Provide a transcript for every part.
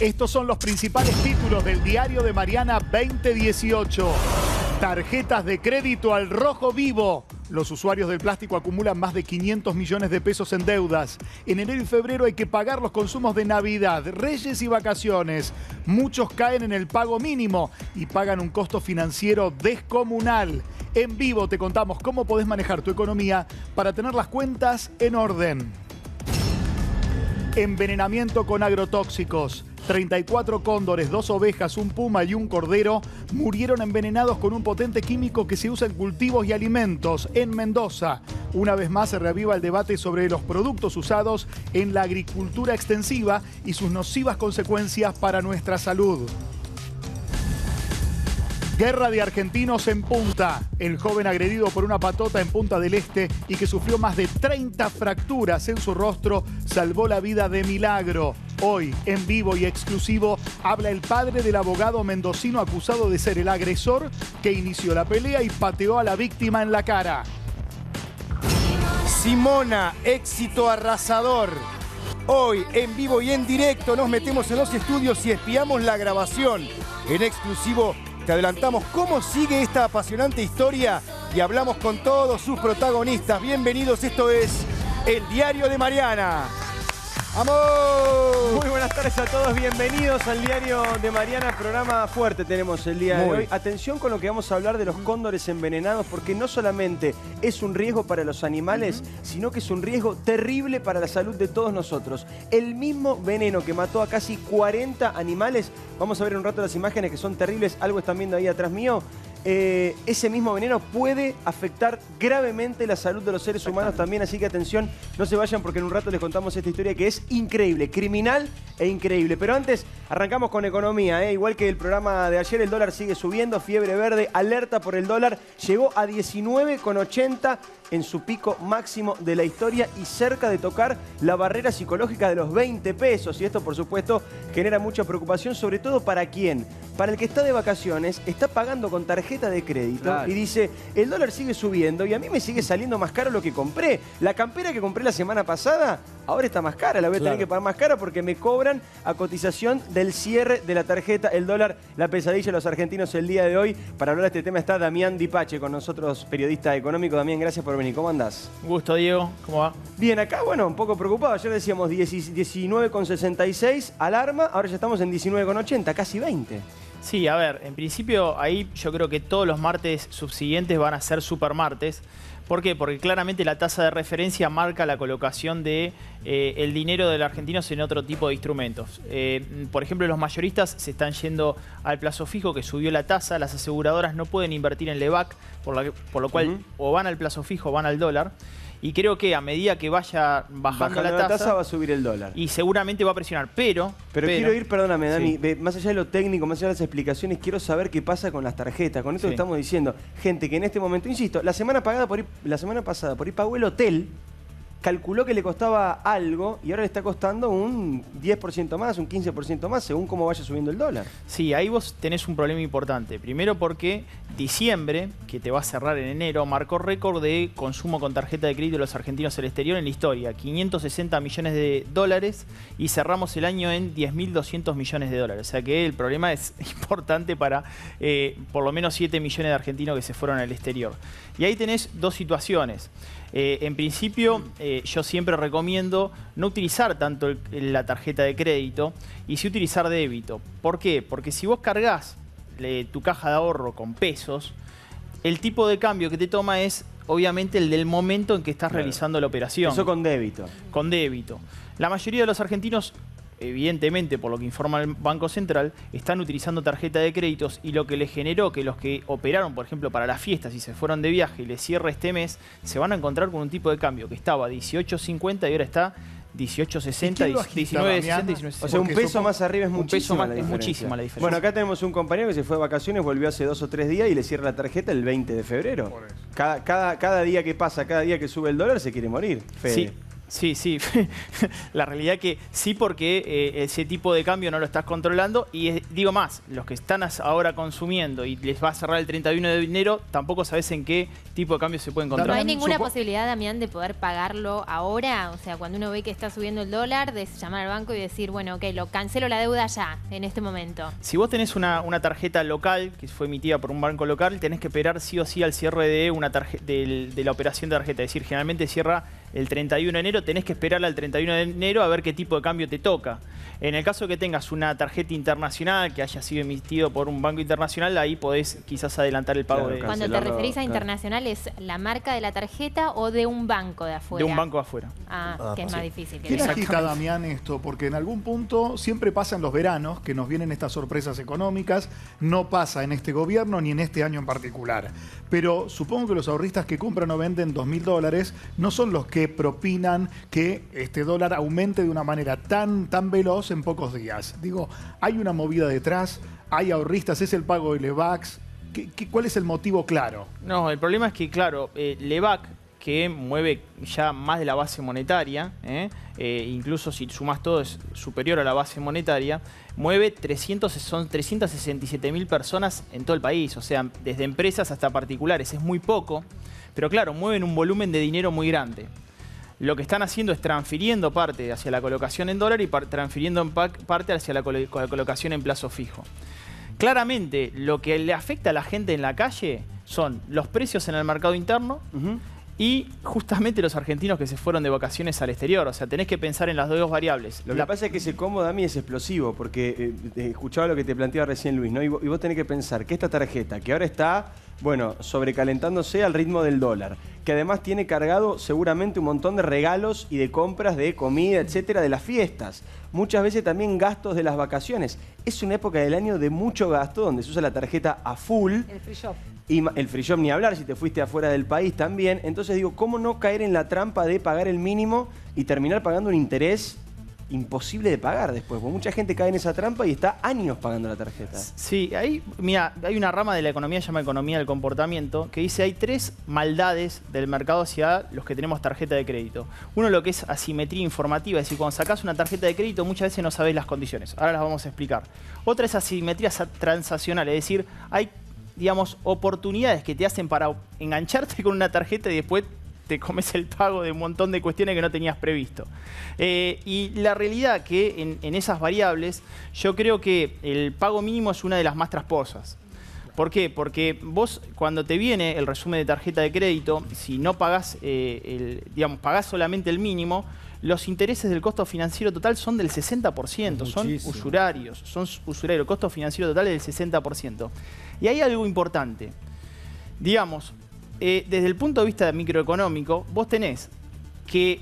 Estos son los principales títulos del diario de Mariana 2018. Tarjetas de crédito al rojo vivo. Los usuarios del plástico acumulan más de 500 millones de pesos en deudas. En enero y febrero hay que pagar los consumos de Navidad, Reyes y vacaciones. Muchos caen en el pago mínimo y pagan un costo financiero descomunal. En vivo te contamos cómo podés manejar tu economía para tener las cuentas en orden. Envenenamiento con agrotóxicos. 34 cóndores, dos ovejas, un puma y un cordero murieron envenenados con un potente químico que se usa en cultivos y alimentos en Mendoza. Una vez más se reaviva el debate sobre los productos usados en la agricultura extensiva y sus nocivas consecuencias para nuestra salud. Guerra de argentinos en Punta. El joven agredido por una patota en Punta del Este y que sufrió más de 30 fracturas en su rostro salvó la vida de milagro. Hoy, en vivo y exclusivo, habla el padre del abogado mendocino acusado de ser el agresor que inició la pelea y pateó a la víctima en la cara. Simona, éxito arrasador. Hoy, en vivo y en directo, nos metemos en los estudios y espiamos la grabación. En exclusivo te adelantamos cómo sigue esta apasionante historia y hablamos con todos sus protagonistas. Bienvenidos, esto es El Diario de Mariana. ¡Vamos! Muy buenas tardes a todos, bienvenidos al diario de Mariana, programa fuerte tenemos el día de hoy. Atención con lo que vamos a hablar de los cóndores envenenados, porque no solamente es un riesgo para los animales, sino que es un riesgo terrible para la salud de todos nosotros. El mismo veneno que mató a casi 40 animales, vamos a ver en un rato las imágenes que son terribles, algo están viendo ahí atrás mío, eh, ese mismo veneno puede afectar gravemente la salud de los seres humanos también, así que atención, no se vayan porque en un rato les contamos esta historia que es increíble, criminal e increíble. Pero antes arrancamos con economía, ¿eh? igual que el programa de ayer, el dólar sigue subiendo, fiebre verde, alerta por el dólar, llegó a 19,80 en su pico máximo de la historia y cerca de tocar la barrera psicológica de los 20 pesos. Y esto, por supuesto, genera mucha preocupación, sobre todo para quién. Para el que está de vacaciones, está pagando con tarjeta de crédito y dice, el dólar sigue subiendo y a mí me sigue saliendo más caro lo que compré. La campera que compré la semana pasada, ahora está más cara, la voy a tener que pagar más cara porque me cobran a cotización del cierre de la tarjeta, el dólar, la pesadilla de los argentinos el día de hoy. Para hablar de este tema está Damián Dipache con nosotros, periodista económico. Damián, gracias por venir. ¿Cómo andás? Un gusto, Diego. ¿Cómo va? Bien, acá, bueno, un poco preocupado. Ayer decíamos 19,66 alarma, ahora ya estamos en 19,80, casi 20. Sí, a ver, en principio ahí yo creo que todos los martes subsiguientes van a ser super martes. ¿Por qué? Porque claramente la tasa de referencia marca la colocación de eh, el dinero del argentino en otro tipo de instrumentos. Eh, por ejemplo, los mayoristas se están yendo al plazo fijo que subió la tasa, las aseguradoras no pueden invertir en LEVAC, por, por lo cual o van al plazo fijo o van al dólar. Y creo que a medida que vaya bajando, la, tasa, va a subir el dólar. Y seguramente va a presionar. Pero. Pero, quiero ir, perdóname, Dani, más allá de lo técnico, más allá de las explicaciones, quiero saber qué pasa con las tarjetas. Con esto que estamos diciendo. Gente que en este momento, insisto, la semana pagada por la semana pasada por ir pagó el hotel calculó que le costaba algo y ahora le está costando un 10% más, un 15% más, según cómo vaya subiendo el dólar. Sí, ahí vos tenés un problema importante. Primero porque diciembre, que te va a cerrar en enero, marcó récord de consumo con tarjeta de crédito de los argentinos el exterior en la historia. 560 millones de dólares y cerramos el año en 10.200 millones de dólares. O sea que el problema es importante para eh, por lo menos 7 millones de argentinos que se fueron al exterior. Y ahí tenés dos situaciones. Eh, en principio, eh, yo siempre recomiendo no utilizar tanto la tarjeta de crédito y sí utilizar débito. ¿Por qué? Porque si vos cargas tu caja de ahorro con pesos, el tipo de cambio que te toma es obviamente el del momento en que estás realizando la operación. Eso con débito. Con débito. La mayoría de los argentinos evidentemente, por lo que informa el Banco Central, están utilizando tarjeta de créditos y lo que les generó que los que operaron, por ejemplo, para las fiestas y se fueron de viaje y les cierre este mes, se van a encontrar con un tipo de cambio que estaba 18.50 y ahora está 18.60, 19.60, O sea, un peso más arriba es muchísima, la es muchísima la diferencia. Bueno, acá tenemos un compañero que se fue de vacaciones, volvió hace dos o tres días y le cierra la tarjeta el 20 de febrero. Cada, cada, cada día que pasa, cada día que sube el dólar, se quiere morir. Sí, Sí, sí. la realidad que sí porque eh, ese tipo de cambio no lo estás controlando y digo más, los que están ahora consumiendo y les va a cerrar el 31 de enero, tampoco sabes en qué tipo de cambio se pueden encontrar. ¿No hay ninguna posibilidad, Damián, de poder pagarlo ahora? O sea, cuando uno ve que está subiendo el dólar, de llamar al banco y decir, bueno, ok, lo cancelo la deuda ya, en este momento. Si vos tenés una, tarjeta local que fue emitida por un banco local, tenés que esperar sí o sí al cierre de, una de, de la operación de tarjeta. Es decir, generalmente cierra el 31 de enero, tenés que esperar al 31 de enero a ver qué tipo de cambio te toca. En el caso que tengas una tarjeta internacional que haya sido emitido por un banco internacional, ahí podés quizás adelantar el pago de... Cuando te referís a internacional, ¿es la marca de la tarjeta o de un banco de afuera? De un banco de afuera. Ah, ah que es más difícil. ¿Qué agita, Damián, esto? Porque en algún punto siempre pasa en los veranos que nos vienen estas sorpresas económicas. No pasa en este gobierno ni en este año en particular. Pero supongo que los ahorristas que compran o venden 2.000 dólares no son los que propinan que este dólar aumente de una manera tan, tan veloz en pocos días. Digo, hay una movida detrás, hay ahorristas, es el pago de Levax. ¿Qué, cuál es el motivo claro? No, el problema es que, claro, eh, Levac, que mueve ya más de la base monetaria, ¿eh? Eh, incluso si sumas todo es superior a la base monetaria, mueve 300, son 367 mil personas en todo el país, o sea, desde empresas hasta particulares, es muy poco, pero claro, mueven un volumen de dinero muy grande lo que están haciendo es transfiriendo parte hacia la colocación en dólar y transfiriendo parte hacia la, colocación en plazo fijo. Claramente, lo que le afecta a la gente en la calle son los precios en el mercado interno y justamente los argentinos que se fueron de vacaciones al exterior. O sea, tenés que pensar en las dos variables. Lo que pasa es que ese cómodo a mí es explosivo, porque eh, escuchaba lo que te planteaba recién Luis, ¿no? y vos tenés que pensar que esta tarjeta, que ahora está bueno, sobrecalentándose al ritmo del dólar, que además tiene cargado seguramente un montón de regalos y de compras de comida, etcétera, de las fiestas. Muchas veces también gastos de las vacaciones. Es una época del año de mucho gasto donde se usa la tarjeta a full. El free shop. Y el free shop ni hablar, si te fuiste afuera del país también. Entonces digo, ¿cómo no caer en la trampa de pagar el mínimo y terminar pagando un interés imposible de pagar después, porque mucha gente cae en esa trampa y está años pagando la tarjeta. Sí, ahí, mira, hay una rama de la economía se llama economía del comportamiento, que dice hay tres maldades del mercado hacia los que tenemos tarjeta de crédito. Uno lo que es asimetría informativa, es decir, cuando sacas una tarjeta de crédito muchas veces no sabes las condiciones. Ahora las vamos a explicar. Otra es asimetría transaccional, es decir, hay digamos, oportunidades que te hacen para engancharte con una tarjeta y después te comes el pago de un montón de cuestiones que no tenías previsto. Eh, y la realidad que en, esas variables, yo creo que el pago mínimo es una de las más trasposas. ¿Por qué? Porque vos cuando te viene el resumen de tarjeta de crédito, si no pagás, eh, el, digamos, pagás solamente el mínimo, los intereses del costo financiero total son del 60%, son usurarios, son usurarios, el costo financiero total es del 60%. Y hay algo importante. Digamos, eh, desde el punto de vista microeconómico, vos tenés que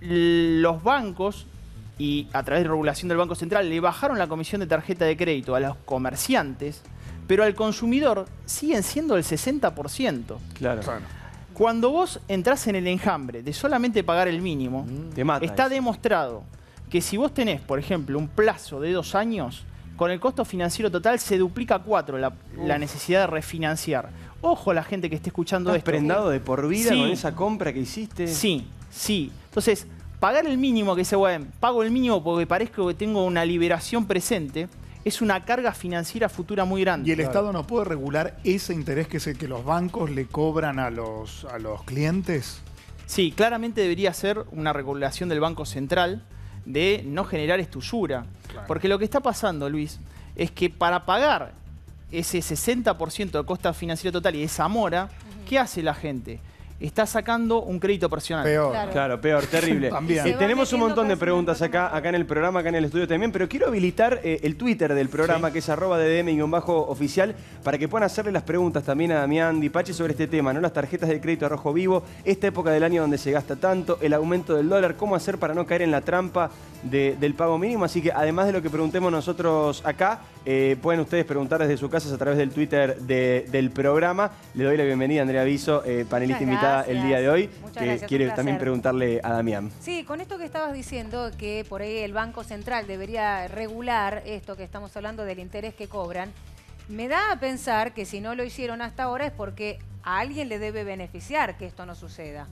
los bancos, y a través de regulación del Banco Central, le bajaron la comisión de tarjeta de crédito a los comerciantes, pero al consumidor siguen siendo el 60%. Claro. Cuando vos entras en el enjambre de solamente pagar el mínimo, mm. está demostrado que si vos tenés, por ejemplo, un plazo de dos años, con el costo financiero total se duplica cuatro la, necesidad de refinanciar. Ojo a la gente que esté escuchando ¿Estás esto. prendado de por vida con esa compra que hiciste? Sí, sí. Entonces, pagar el mínimo que se bueno, pago el mínimo porque parezco que tengo una liberación presente, es una carga financiera futura muy grande. ¿Y el Estado no puede regular ese interés que, que los bancos le cobran a los, a los clientes? Sí, claramente debería ser una regulación del Banco Central de no generar estusura. Porque lo que está pasando, Luis, es que para pagar ese 60% de costa financiera total y esa mora, ¿qué hace la gente? está sacando un crédito personal. Peor. Claro, peor, terrible. también. Eh, tenemos un montón de preguntas acá, acá en el programa, acá en el estudio también, pero quiero habilitar eh, el Twitter del programa, que es arroba ddm-oficial, para que puedan hacerle las preguntas también a Damián Dipache sobre este tema, ¿no? Las tarjetas de crédito a rojo vivo, esta época del año donde se gasta tanto, el aumento del dólar, cómo hacer para no caer en la trampa del pago mínimo. Así que además de lo que preguntemos nosotros acá, eh, pueden ustedes preguntar desde sus casas a través del Twitter del programa. Le doy la bienvenida a Andrea Viso, panelista invitada el día de hoy, que quiere también preguntarle a Damián. Sí, con esto que estabas diciendo, que por ahí el Banco Central debería regular esto que estamos hablando del interés que cobran, me da a pensar que si no lo hicieron hasta ahora es porque a alguien le debe beneficiar que esto no suceda.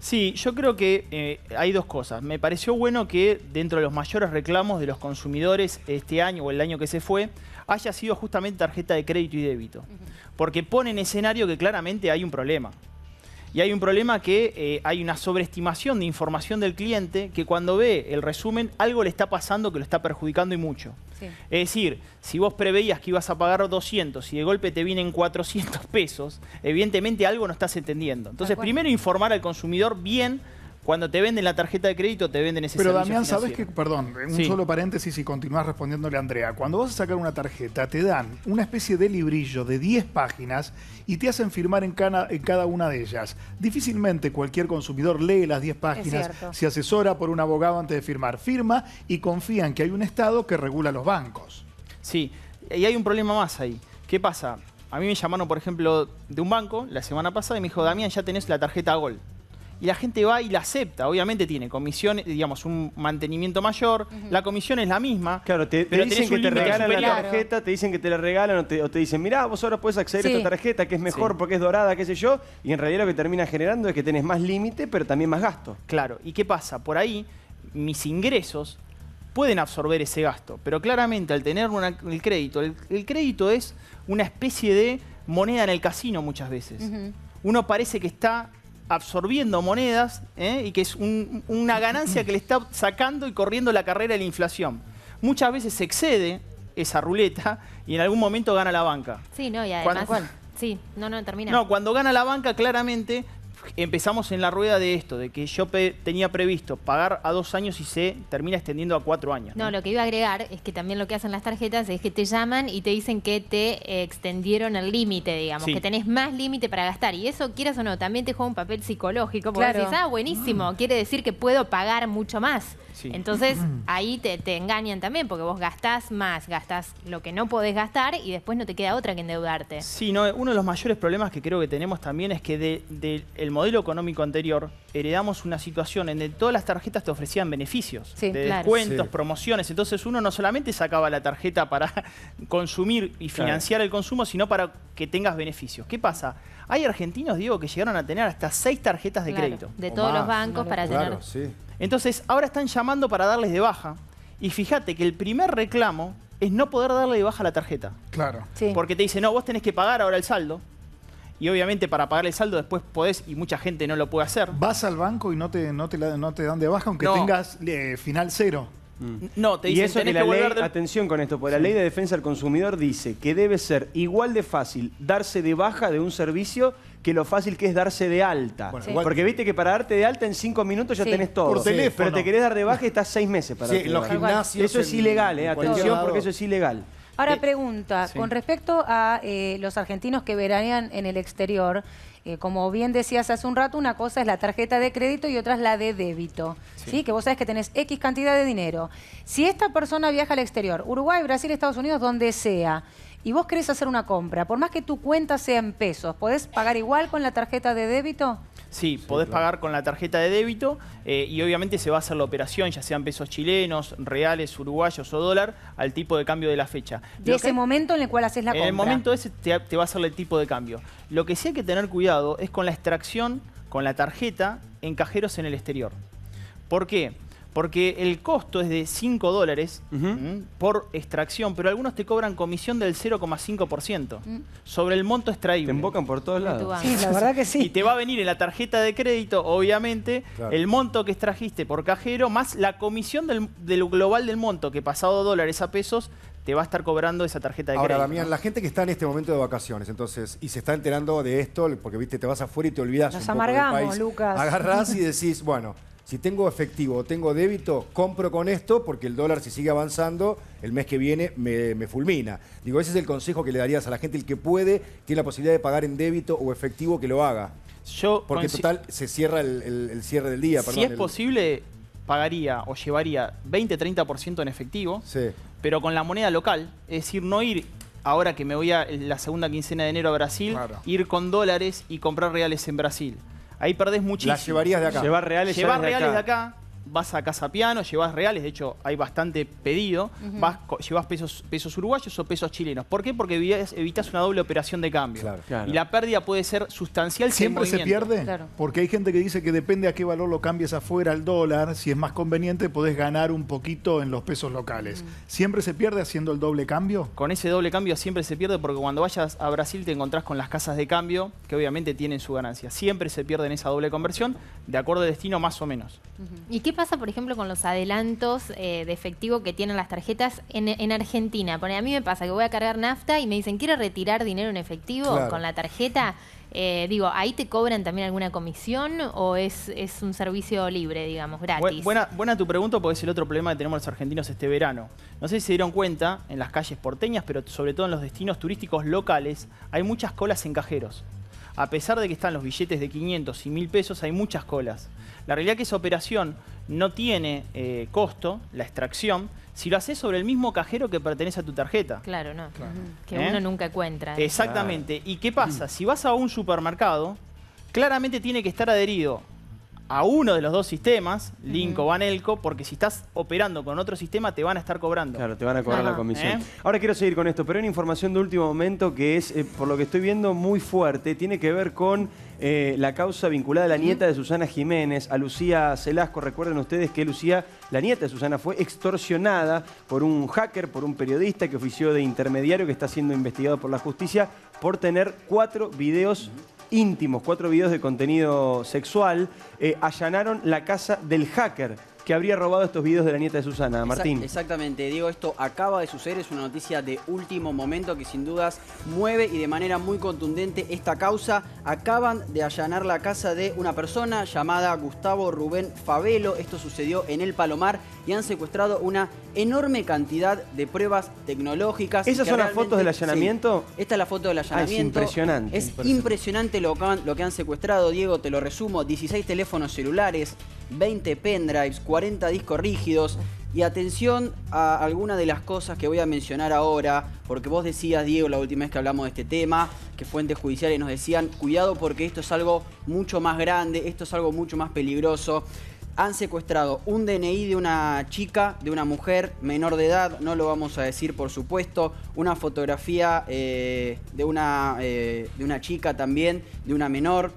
Sí, yo creo que eh, hay dos cosas. Me pareció bueno que dentro de los mayores reclamos de los consumidores este año o el año que se fue, haya sido justamente tarjeta de crédito y débito. Porque pone en escenario que claramente hay un problema. Y hay un problema que eh, hay una sobreestimación de información del cliente que cuando ve el resumen algo le está pasando que lo está perjudicando y mucho. Es decir, si vos preveías que ibas a pagar 200 y de golpe te vienen 400 pesos, evidentemente algo no estás entendiendo. Entonces, primero informar al consumidor bien cuando te venden la tarjeta de crédito, te venden ese Pero Damián, ¿sabes qué? Perdón, un solo paréntesis y continúas respondiéndole a Andrea. Cuando vas a sacar una tarjeta, te dan una especie de librillo de 10 páginas y te hacen firmar en cada, en cada una de ellas. Difícilmente cualquier consumidor lee las 10 páginas, se asesora por un abogado antes de firmar. Firma y confía en que hay un Estado que regula los bancos. Sí, y hay un problema más ahí. ¿Qué pasa? A mí me llamaron, por ejemplo, de un banco la semana pasada y me dijo, Damián, ya tenés la tarjeta Gol y la gente va y la acepta. Obviamente tiene comisión, digamos, un mantenimiento mayor, la comisión es la misma. Claro, te, pero dicen que te regalan la tarjeta, te dicen que te la regalan o te, dicen, mirá, vos ahora puedes acceder a esta tarjeta que es mejor porque es dorada, qué sé yo, y en realidad lo que termina generando es que tenés más límite, pero también más gasto. Claro, ¿y qué pasa? Por ahí mis ingresos pueden absorber ese gasto, pero claramente al tener el crédito, el, crédito es una especie de moneda en el casino muchas veces. Uno parece que está absorbiendo monedas ¿eh? y que es una ganancia que le está sacando y corriendo la carrera de la inflación. Muchas veces se excede esa ruleta y en algún momento gana la banca. Sí, no, y además... Sí, no, no, termina. No, cuando gana la banca, claramente empezamos en la rueda de esto, de que yo tenía previsto pagar a dos años y se termina extendiendo a cuatro años. ¿no? lo que iba a agregar es que también lo que hacen las tarjetas es que te llaman y te dicen que te extendieron el límite, digamos, que tenés más límite para gastar. Y eso, quieras o no, también te juega un papel psicológico, porque claro. decís, ah, buenísimo, quiere decir que puedo pagar mucho más. Entonces ahí te, engañan también porque vos gastás más, gastás lo que no podés gastar y después no te queda otra que endeudarte. Sí, no, uno de los mayores problemas que creo que tenemos también es que del modelo económico anterior heredamos una situación en donde todas las tarjetas te ofrecían beneficios, de descuentos, promociones. Entonces uno no solamente sacaba la tarjeta para consumir y financiar el consumo, sino para que tengas beneficios. ¿Qué pasa? Hay argentinos, digo, que llegaron a tener hasta seis tarjetas de crédito. De todos los bancos para tener... Entonces, ahora están llamando para darles de baja. Y fíjate que el primer reclamo es no poder darle de baja la tarjeta. Claro. Porque te dicen, no, vos tenés que pagar ahora el saldo. Y obviamente para pagar el saldo después podés, y mucha gente no lo puede hacer. Vas al banco y no te, no te, no te dan de baja aunque tengas eh, final cero. Mm. No, te dicen, y eso que la ley, atención con esto, porque la ley de defensa del consumidor dice que debe ser igual de fácil darse de baja de un servicio que lo fácil que es darse de alta. Porque viste que para darte de alta en cinco minutos ya tenés todo. Por teléfono. Pero te querés dar de baja y estás seis meses para sí, los gimnasios. Eso es ilegal, eh, atención porque eso es ilegal. Ahora eh, pregunta, con respecto a eh, los argentinos que veranean en el exterior, como bien decías hace un rato, una cosa es la tarjeta de crédito y otra es la de débito. Sí. Que vos sabés que tenés X cantidad de dinero. Si esta persona viaja al exterior, Uruguay, Brasil, Estados Unidos, donde sea, y vos querés hacer una compra, por más que tu cuenta sea en pesos, ¿podés pagar igual con la tarjeta de débito? Sí, podés pagar con la tarjeta de débito eh, y obviamente se va a hacer la operación, ya sean pesos chilenos, reales, uruguayos o dólar, al tipo de cambio de la fecha. De ese momento en el cual haces la compra. En el momento ese te, te va a hacer el tipo de cambio. Lo que sí hay que tener cuidado es con la extracción con la tarjeta en cajeros en el exterior. ¿Por qué? Porque el costo es de 5 dólares por extracción, pero algunos te cobran comisión del 0,5% mm. sobre el monto extraíble. Te embocan por todos lados. Sí, la verdad que sí. Y te va a venir en la tarjeta de crédito, obviamente, el monto que extrajiste por cajero, más la comisión del, global del monto, que pasado dólares a pesos, te va a estar cobrando esa tarjeta de crédito. Ahora, Damián, la gente que está en este momento de vacaciones, entonces, y se está enterando de esto, porque viste, te vas afuera y te olvidas Nos un amargamos, poco del Lucas. Agarrás y decís, bueno, si tengo efectivo o tengo débito, compro con esto porque el dólar si sigue avanzando, el mes que viene me, fulmina. Digo, ese es el consejo que le darías a la gente, el que puede, tiene la posibilidad de pagar en débito o efectivo, que lo haga. Yo porque total se cierra el, cierre del día. si es posible, pagaría o llevaría 20-30% en efectivo, pero con la moneda local, es decir, no ir ahora que me voy a la segunda quincena de enero a Brasil, ir con dólares y comprar reales en Brasil. Ahí perdés muchísimo. Las llevarías de acá. Llevar reales, Llevar reales de acá. Vas a Casa Piano, llevas reales, de hecho hay bastante pedido, vas, llevas pesos, pesos uruguayos o pesos chilenos. ¿Por qué? Porque evitas una doble operación de cambio. Y la pérdida puede ser sustancial. ¿Siempre se pierde? Porque hay gente que dice que depende a qué valor lo cambies afuera al dólar, si es más conveniente podés ganar un poquito en los pesos locales. ¿Siempre se pierde haciendo el doble cambio? Con ese doble cambio siempre se pierde porque cuando vayas a Brasil te encontrás con las casas de cambio que obviamente tienen su ganancia. Siempre se pierde en esa doble conversión, de acuerdo al destino más o menos. ¿Y qué pasa, por ejemplo, con los adelantos eh, de efectivo que tienen las tarjetas en, Argentina? Porque a mí me pasa que voy a cargar nafta y me dicen, ¿quiere retirar dinero en efectivo con la tarjeta? Eh, digo, ¿ahí te cobran también alguna comisión o es, es un servicio libre, digamos, gratis? Buena, buena tu pregunta porque es el otro problema que tenemos los argentinos este verano. No sé si se dieron cuenta, en las calles porteñas, pero sobre todo en los destinos turísticos locales, hay muchas colas en cajeros a pesar de que están los billetes de 500 y 1000 pesos, hay muchas colas. La realidad es que esa operación no tiene eh, costo, la extracción, si lo haces sobre el mismo cajero que pertenece a tu tarjeta. Claro, no. Que ¿Eh? uno nunca encuentra. Exactamente. ¿Y qué pasa? Si vas a un supermercado, claramente tiene que estar adherido a uno de los dos sistemas, Link o Banelco, porque si estás operando con otro sistema te van a estar cobrando. Claro, te van a cobrar la comisión. ¿Eh? Ahora quiero seguir con esto, pero hay una información de último momento que es, eh, por lo que estoy viendo, muy fuerte. Tiene que ver con eh, la causa vinculada a la nieta de Susana Jiménez, a Lucía Celasco. Recuerden ustedes que Lucía, la nieta de Susana, fue extorsionada por un hacker, por un periodista que ofició de intermediario que está siendo investigado por la justicia por tener cuatro videos íntimos, cuatro videos de contenido sexual, eh, allanaron la casa del hacker que habría robado estos videos de la nieta de Susana. Martín. Exactamente, Diego, esto acaba de suceder, es una noticia de último momento que sin dudas mueve y de manera muy contundente esta causa. Acaban de allanar la casa de una persona llamada Gustavo Rubén Favelo. Esto sucedió en El Palomar y han secuestrado una enorme cantidad de pruebas tecnológicas. ¿Esas son las fotos del allanamiento? esta es la foto del allanamiento. es impresionante. Es impresionante lo que, han, lo que han secuestrado, Diego, te lo resumo. 16 teléfonos celulares, 20 pendrives, 40 discos rígidos. Y atención a alguna de las cosas que voy a mencionar ahora, porque vos decías, Diego, la última vez que hablamos de este tema, que fuentes judiciales nos decían, cuidado porque esto es algo mucho más grande, esto es algo mucho más peligroso han secuestrado un DNI de una chica, de una mujer menor de edad, no lo vamos a decir por supuesto, una fotografía eh, de, una, eh, de una chica también, de una menor,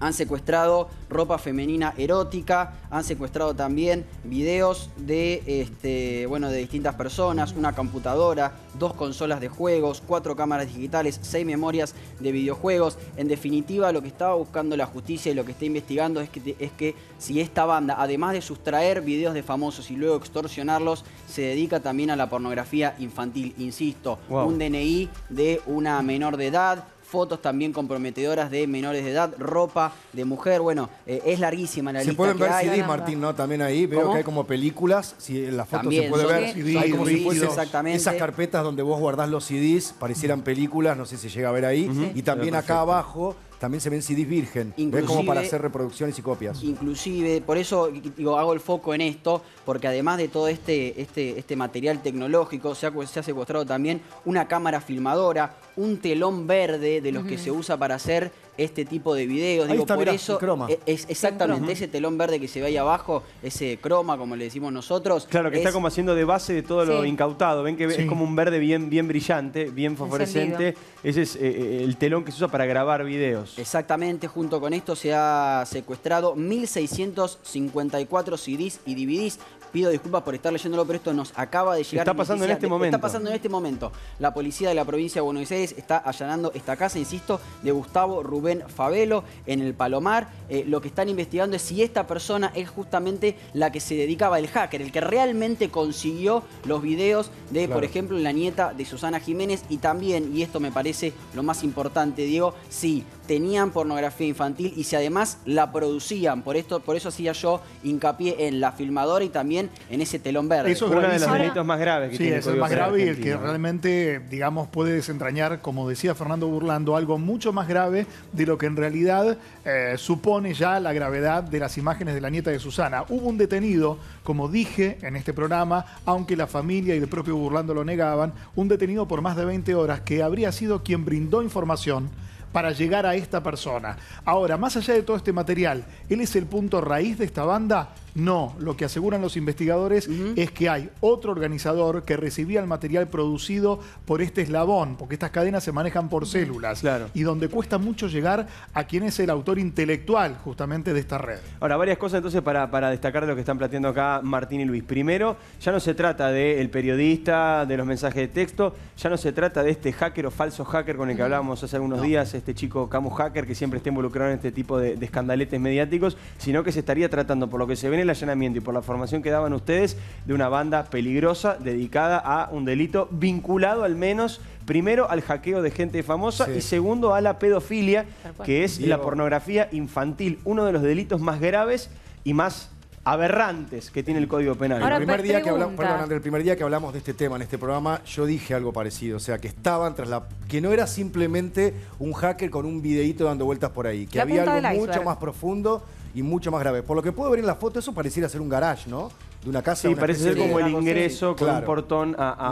han secuestrado ropa femenina erótica, han secuestrado también videos de, este, bueno, de distintas personas, una computadora, dos consolas de juegos, cuatro cámaras digitales, seis memorias de videojuegos. En definitiva, lo que estaba buscando la justicia y lo que está investigando es que, es que si esta banda, además de sustraer videos de famosos y luego extorsionarlos, se dedica también a la pornografía infantil. Insisto, un DNI de una menor de edad, fotos también comprometedoras de menores de edad, ropa de mujer, bueno, eh, es larguísima la se lista pueden ver CDs, Martín, ¿no? También ahí veo que hay como películas, si en las fotos se puede ver, CDs, hay como si exactamente. esas carpetas donde vos guardás los CDs, parecieran películas, no sé si llega a ver ahí, y también acá abajo también se ven CDs virgen. es como para hacer reproducciones y copias. Inclusive, por eso digo, hago el foco en esto, porque además de todo este, este, este material tecnológico, se ha, se ha secuestrado también una cámara filmadora, un telón verde de los que se usa para hacer este tipo de videos. Digo, por eso e, es exactamente ese telón verde que se ve ahí abajo, ese croma, como le decimos nosotros. Claro, que está como haciendo de base de todo lo incautado. Ven que es como un verde bien, bien brillante, bien fosforescente. Ese es eh, eh, el telón que se usa para grabar videos. Exactamente, junto con esto se ha secuestrado 1.654 CDs y DVDs Pido disculpas por estar leyéndolo, pero esto nos acaba de llegar. Está pasando en este momento. Está pasando en este momento. La policía de la provincia de Buenos Aires está allanando esta casa, insisto, de Gustavo Rubén Favelo en el Palomar. Eh, lo que están investigando es si esta persona es justamente la que se dedicaba, el hacker, el que realmente consiguió los videos de, por ejemplo, la nieta de Susana Jiménez y también, y esto me parece lo más importante, Diego, si tenían pornografía infantil y si además la producían. Por, esto, por eso hacía yo hincapié en la filmadora y también en ese telón verde. Eso es uno de los delitos más graves que sí, es el más grave y el que realmente, digamos, puede desentrañar, como decía Fernando Burlando, algo mucho más grave de lo que en realidad eh, supone ya la gravedad de las imágenes de la nieta de Susana. Hubo un detenido, como dije en este programa, aunque la familia y el propio Burlando lo negaban, un detenido por más de 20 horas que habría sido quien brindó información para llegar a esta persona. Ahora, más allá de todo este material, ¿él es el punto raíz de esta banda? No, lo que aseguran los investigadores es que hay otro organizador que recibía el material producido por este eslabón, porque estas cadenas se manejan por células. Y donde cuesta mucho llegar a quien es el autor intelectual justamente de esta red. Ahora, varias cosas entonces para, para destacar de lo que están planteando acá Martín y Luis. Primero, ya no se trata del periodista, de los mensajes de texto, ya no se trata de este hacker o falso hacker con el que hablábamos hace algunos días, este chico Camus Hacker que siempre está involucrado en este tipo de, de escandaletes mediáticos, sino que se estaría tratando, por lo que se ve el allanamiento y por la formación que daban ustedes, de una banda peligrosa dedicada a un delito vinculado al menos primero al hackeo de gente famosa y segundo a la pedofilia, que es la pornografía infantil, uno de los delitos más graves y más aberrantes que tiene el Código Penal. el, primer día que hablamos, perdón, el primer día que hablamos de este tema en este programa, yo dije algo parecido, o sea, que estaban tras la... que no era simplemente un hacker con un videíto dando vueltas por ahí, que había algo mucho más profundo y mucho más grave. Por lo que puedo ver en la foto, eso pareciera ser un garage, ¿no? De una casa. Sí, parece ser como el ingreso con un portón a,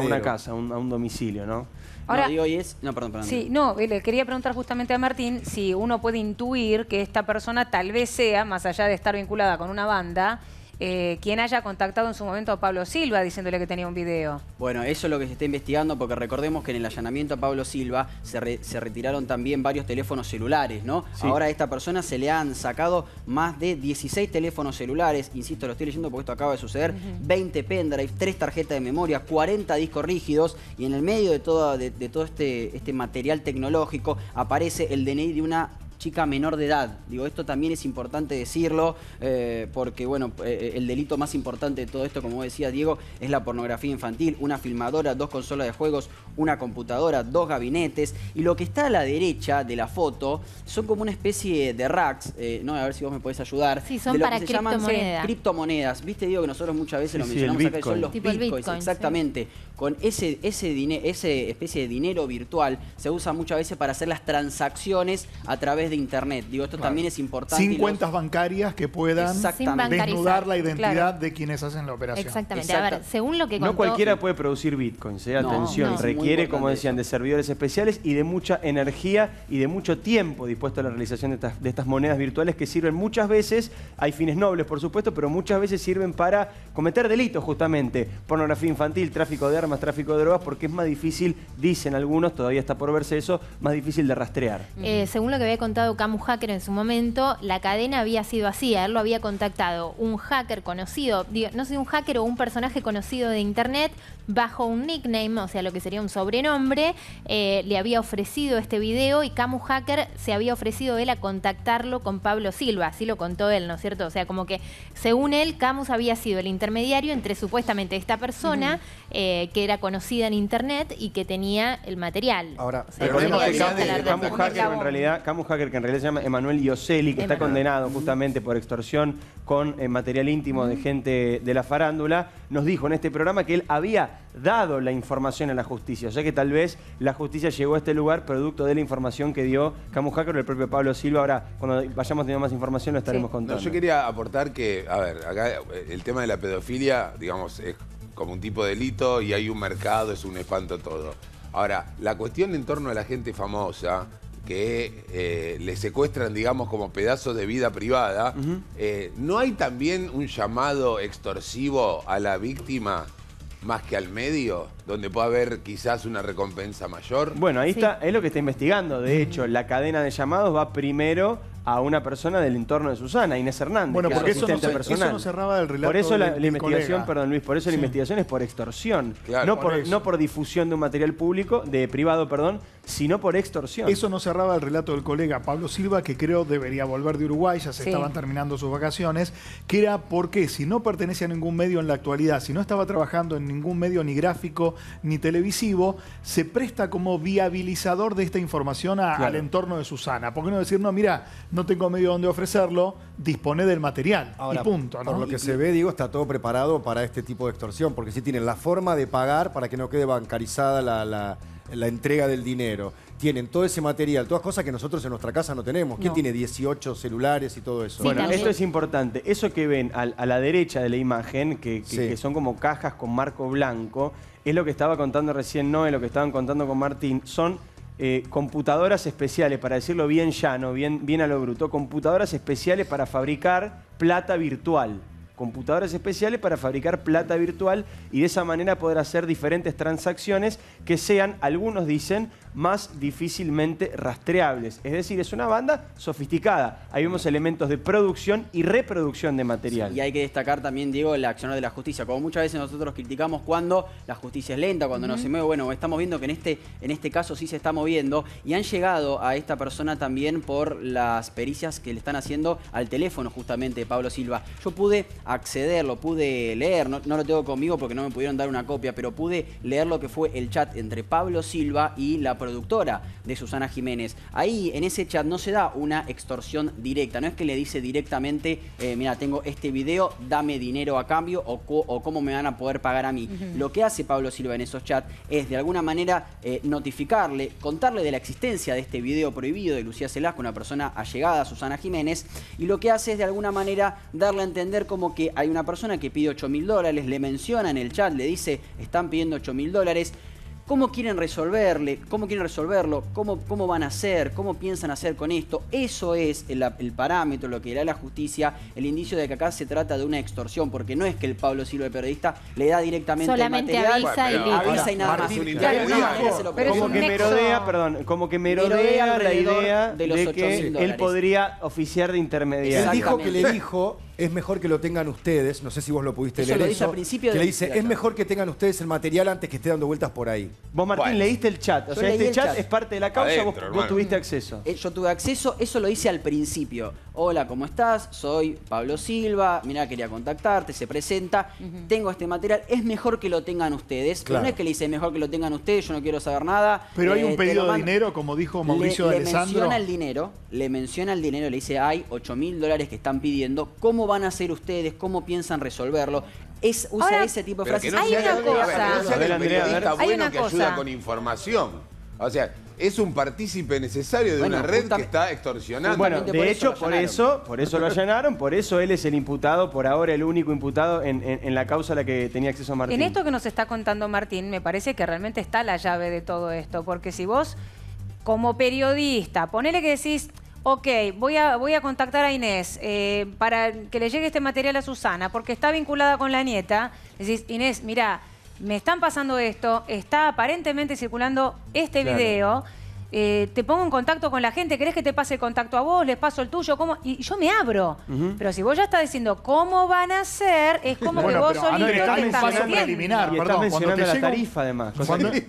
una casa, a un, domicilio, ¿no? Ahora, no, es... No, perdón, perdón. Sí, no, le quería preguntar justamente a Martín si uno puede intuir que esta persona tal vez sea, más allá de estar vinculada con una banda, eh, quien haya contactado en su momento a Pablo Silva diciéndole que tenía un video. Bueno, eso es lo que se está investigando porque recordemos que en el allanamiento a Pablo Silva se, retiraron también varios teléfonos celulares, ¿no? Ahora a esta persona se le han sacado más de 16 teléfonos celulares, insisto, lo estoy leyendo porque esto acaba de suceder, 20 pendrives, 3 tarjetas de memoria, 40 discos rígidos y en el medio de todo, de, todo este, este material tecnológico aparece el DNI de una chica menor de edad. Digo, esto también es importante decirlo, eh, porque bueno, eh, el delito más importante de todo esto, como decía Diego, es la pornografía infantil. Una filmadora, dos consolas de juegos, una computadora, dos gabinetes. Y lo que está a la derecha de la foto son como una especie de racks, eh, no, a ver si vos me podés ayudar. Sí, son para criptomonedas. criptomonedas. Viste, Diego, que nosotros muchas veces lo mencionamos acá, son los bitcoins. exactamente. Con ese, ese, ese especie de dinero virtual se usa muchas veces para hacer las transacciones a través de Internet. Digo, esto también es importante. Sin cuentas bancarias que puedan desnudar la identidad de quienes hacen la operación. Exactamente. A ver, según lo que No cualquiera puede producir bitcoins, ¿eh? atención. requiere, como decían, de servidores especiales y de mucha energía y de mucho tiempo dispuesto a la realización de estas, de estas monedas virtuales que sirven muchas veces, hay fines nobles, por supuesto, pero muchas veces sirven para cometer delitos, justamente. Pornografía infantil, tráfico de armas, tráfico de drogas, porque es más difícil, dicen algunos, todavía está por verse eso, más difícil de rastrear. Eh, según lo que había contado Camus Hacker en su momento, la cadena había sido así, a él lo había contactado un hacker conocido, no sé, un hacker o un personaje conocido de internet bajo un nickname, o sea, lo que sería un sobrenombre, eh, le había ofrecido este video y Camus Hacker se había ofrecido él a contactarlo con Pablo Silva, así lo contó él, ¿no es cierto? O sea, como que según él, Camus había sido el intermediario entre supuestamente esta persona eh, que era conocida en internet y que tenía el material. Ahora, pero que Camus Hacker en realidad, Camus Hacker que en realidad se llama Emanuel Ioselli, que está condenado justamente por extorsión con eh, material íntimo de gente de la farándula, nos dijo en este programa que él había dado la información a la justicia. O sea que tal vez la justicia llegó a este lugar producto de la información que dio Camus Hacker o el propio Pablo Silva. Ahora, cuando vayamos teniendo más información, lo estaremos contando. yo quería aportar que, a ver, acá eh, el tema de la pedofilia, digamos, es como un tipo de delito y hay un mercado, es un espanto todo. Ahora, la cuestión en torno a la gente famosa, que eh, le secuestran, digamos, como pedazos de vida privada, eh, ¿no hay también un llamado extorsivo a la víctima más que al medio, donde puede haber quizás una recompensa mayor? Bueno, ahí está, es lo que está investigando. De hecho, la cadena de llamados va primero a una persona del entorno de Susana, Inés Hernández. Bueno, porque eso no, eso cerraba el relato. Por eso la, investigación, perdón Luis, por eso la investigación es por extorsión. no, por, no por difusión de un material público, de privado, perdón, sino por extorsión. Eso no cerraba el relato del colega Pablo Silva, que creo debería volver de Uruguay, ya se estaban terminando sus vacaciones, que era porque si no pertenece a ningún medio en la actualidad, si no estaba trabajando en ningún medio ni gráfico ni televisivo, se presta como viabilizador de esta información al entorno de Susana. ¿Por qué no decir, no, mira, no tengo medio donde ofrecerlo, dispone del material y punto. Por lo que se ve, digo, está todo preparado para este tipo de extorsión, porque si tienen la forma de pagar para que no quede bancarizada la la entrega del dinero, tienen todo ese material, todas cosas que nosotros en nuestra casa no tenemos. ¿Quién tiene 18 celulares y todo eso? bueno, esto es importante. Eso que ven a, la derecha de la imagen, que, son como cajas con marco blanco, es lo que estaba contando recién Noé, lo que estaban contando con Martín, son eh, computadoras especiales, para decirlo bien llano, bien, bien a lo bruto, computadoras especiales para fabricar plata virtual computadoras especiales para fabricar plata virtual y de esa manera poder hacer diferentes transacciones que sean, algunos dicen, más difícilmente rastreables. Es decir, es una banda sofisticada. Ahí vemos elementos de producción y reproducción de material. y hay que destacar también, Diego, el accionar de la justicia. Como muchas veces nosotros criticamos cuando la justicia es lenta, cuando no se mueve. Bueno, estamos viendo que en este, en este caso sí se está moviendo y han llegado a esta persona también por las pericias que le están haciendo al teléfono justamente de Pablo Silva. Yo pude acceder, lo pude leer, no, no lo tengo conmigo porque no me pudieron dar una copia, pero pude leer lo que fue el chat entre Pablo Silva y la productora de Susana Jiménez. Ahí en ese chat no se da una extorsión directa, no es que le dice directamente, eh, mira, tengo este video, dame dinero a cambio o, cómo me van a poder pagar a mí. Lo que hace Pablo Silva en esos chats es de alguna manera eh, notificarle, contarle de la existencia de este video prohibido de Lucía Celasco, una persona allegada a Susana Jiménez, y lo que hace es de alguna manera darle a entender como que hay una persona que pide 8 mil dólares, le menciona en el chat, le dice, están pidiendo 8 mil dólares, ¿Cómo quieren resolverle? ¿Cómo quieren resolverlo? ¿Cómo, ¿Cómo van a hacer? ¿Cómo piensan hacer con esto? Eso es el, parámetro, lo que da la justicia, el indicio de que acá se trata de una extorsión, porque no es que el Pablo Silva, el periodista, le da directamente Solamente el material. avisa y Avisa y nada más. como que merodea, perdón, como que merodea, la idea de, que él podría oficiar de intermediario. Él dijo que le dijo es mejor que lo tengan ustedes, no sé si vos lo pudiste leer lo dice al principio que le dice, es mejor que tengan ustedes el material antes que esté dando vueltas por ahí. Vos, Martín, leíste el chat, o sea, este chat, es parte de la causa, vos, tuviste acceso. Eh, yo tuve acceso, eso lo hice al principio. Hola, ¿cómo estás? Soy Pablo Silva, mira, quería contactarte, se presenta, tengo este material, es mejor que lo tengan ustedes, pero no es que le dice, es mejor que lo tengan ustedes, yo no quiero saber nada. Pero hay un eh, pedido de dinero, como dijo Mauricio le, de Le menciona el dinero, le menciona el dinero, le dice, hay 8 mil dólares que están pidiendo, ¿cómo van a hacer ustedes? ¿Cómo piensan resolverlo? Es, usa ese tipo de frases. hay una cosa. hay una que ayuda con información. O sea, es un partícipe necesario de una red que está extorsionando. Bueno, de hecho, por eso, por eso lo allanaron, por eso él es el imputado, por ahora el único imputado en, la causa a la que tenía acceso Martín. En esto que nos está contando Martín, me parece que realmente está la llave de todo esto, porque si vos, como periodista, ponele que decís, ok, voy a, voy a contactar a Inés eh, para que le llegue este material a Susana, porque está vinculada con la nieta. Decís, Inés, mira, me están pasando esto, está aparentemente circulando este video eh, te pongo en contacto con la gente, ¿querés que te pase el contacto a vos? Les paso el tuyo, ¿cómo? Y yo me abro. Pero si vos ya estás diciendo cómo van a ser, es como que vos solito te estás un paso preliminar, y perdón, mencionando la tarifa además.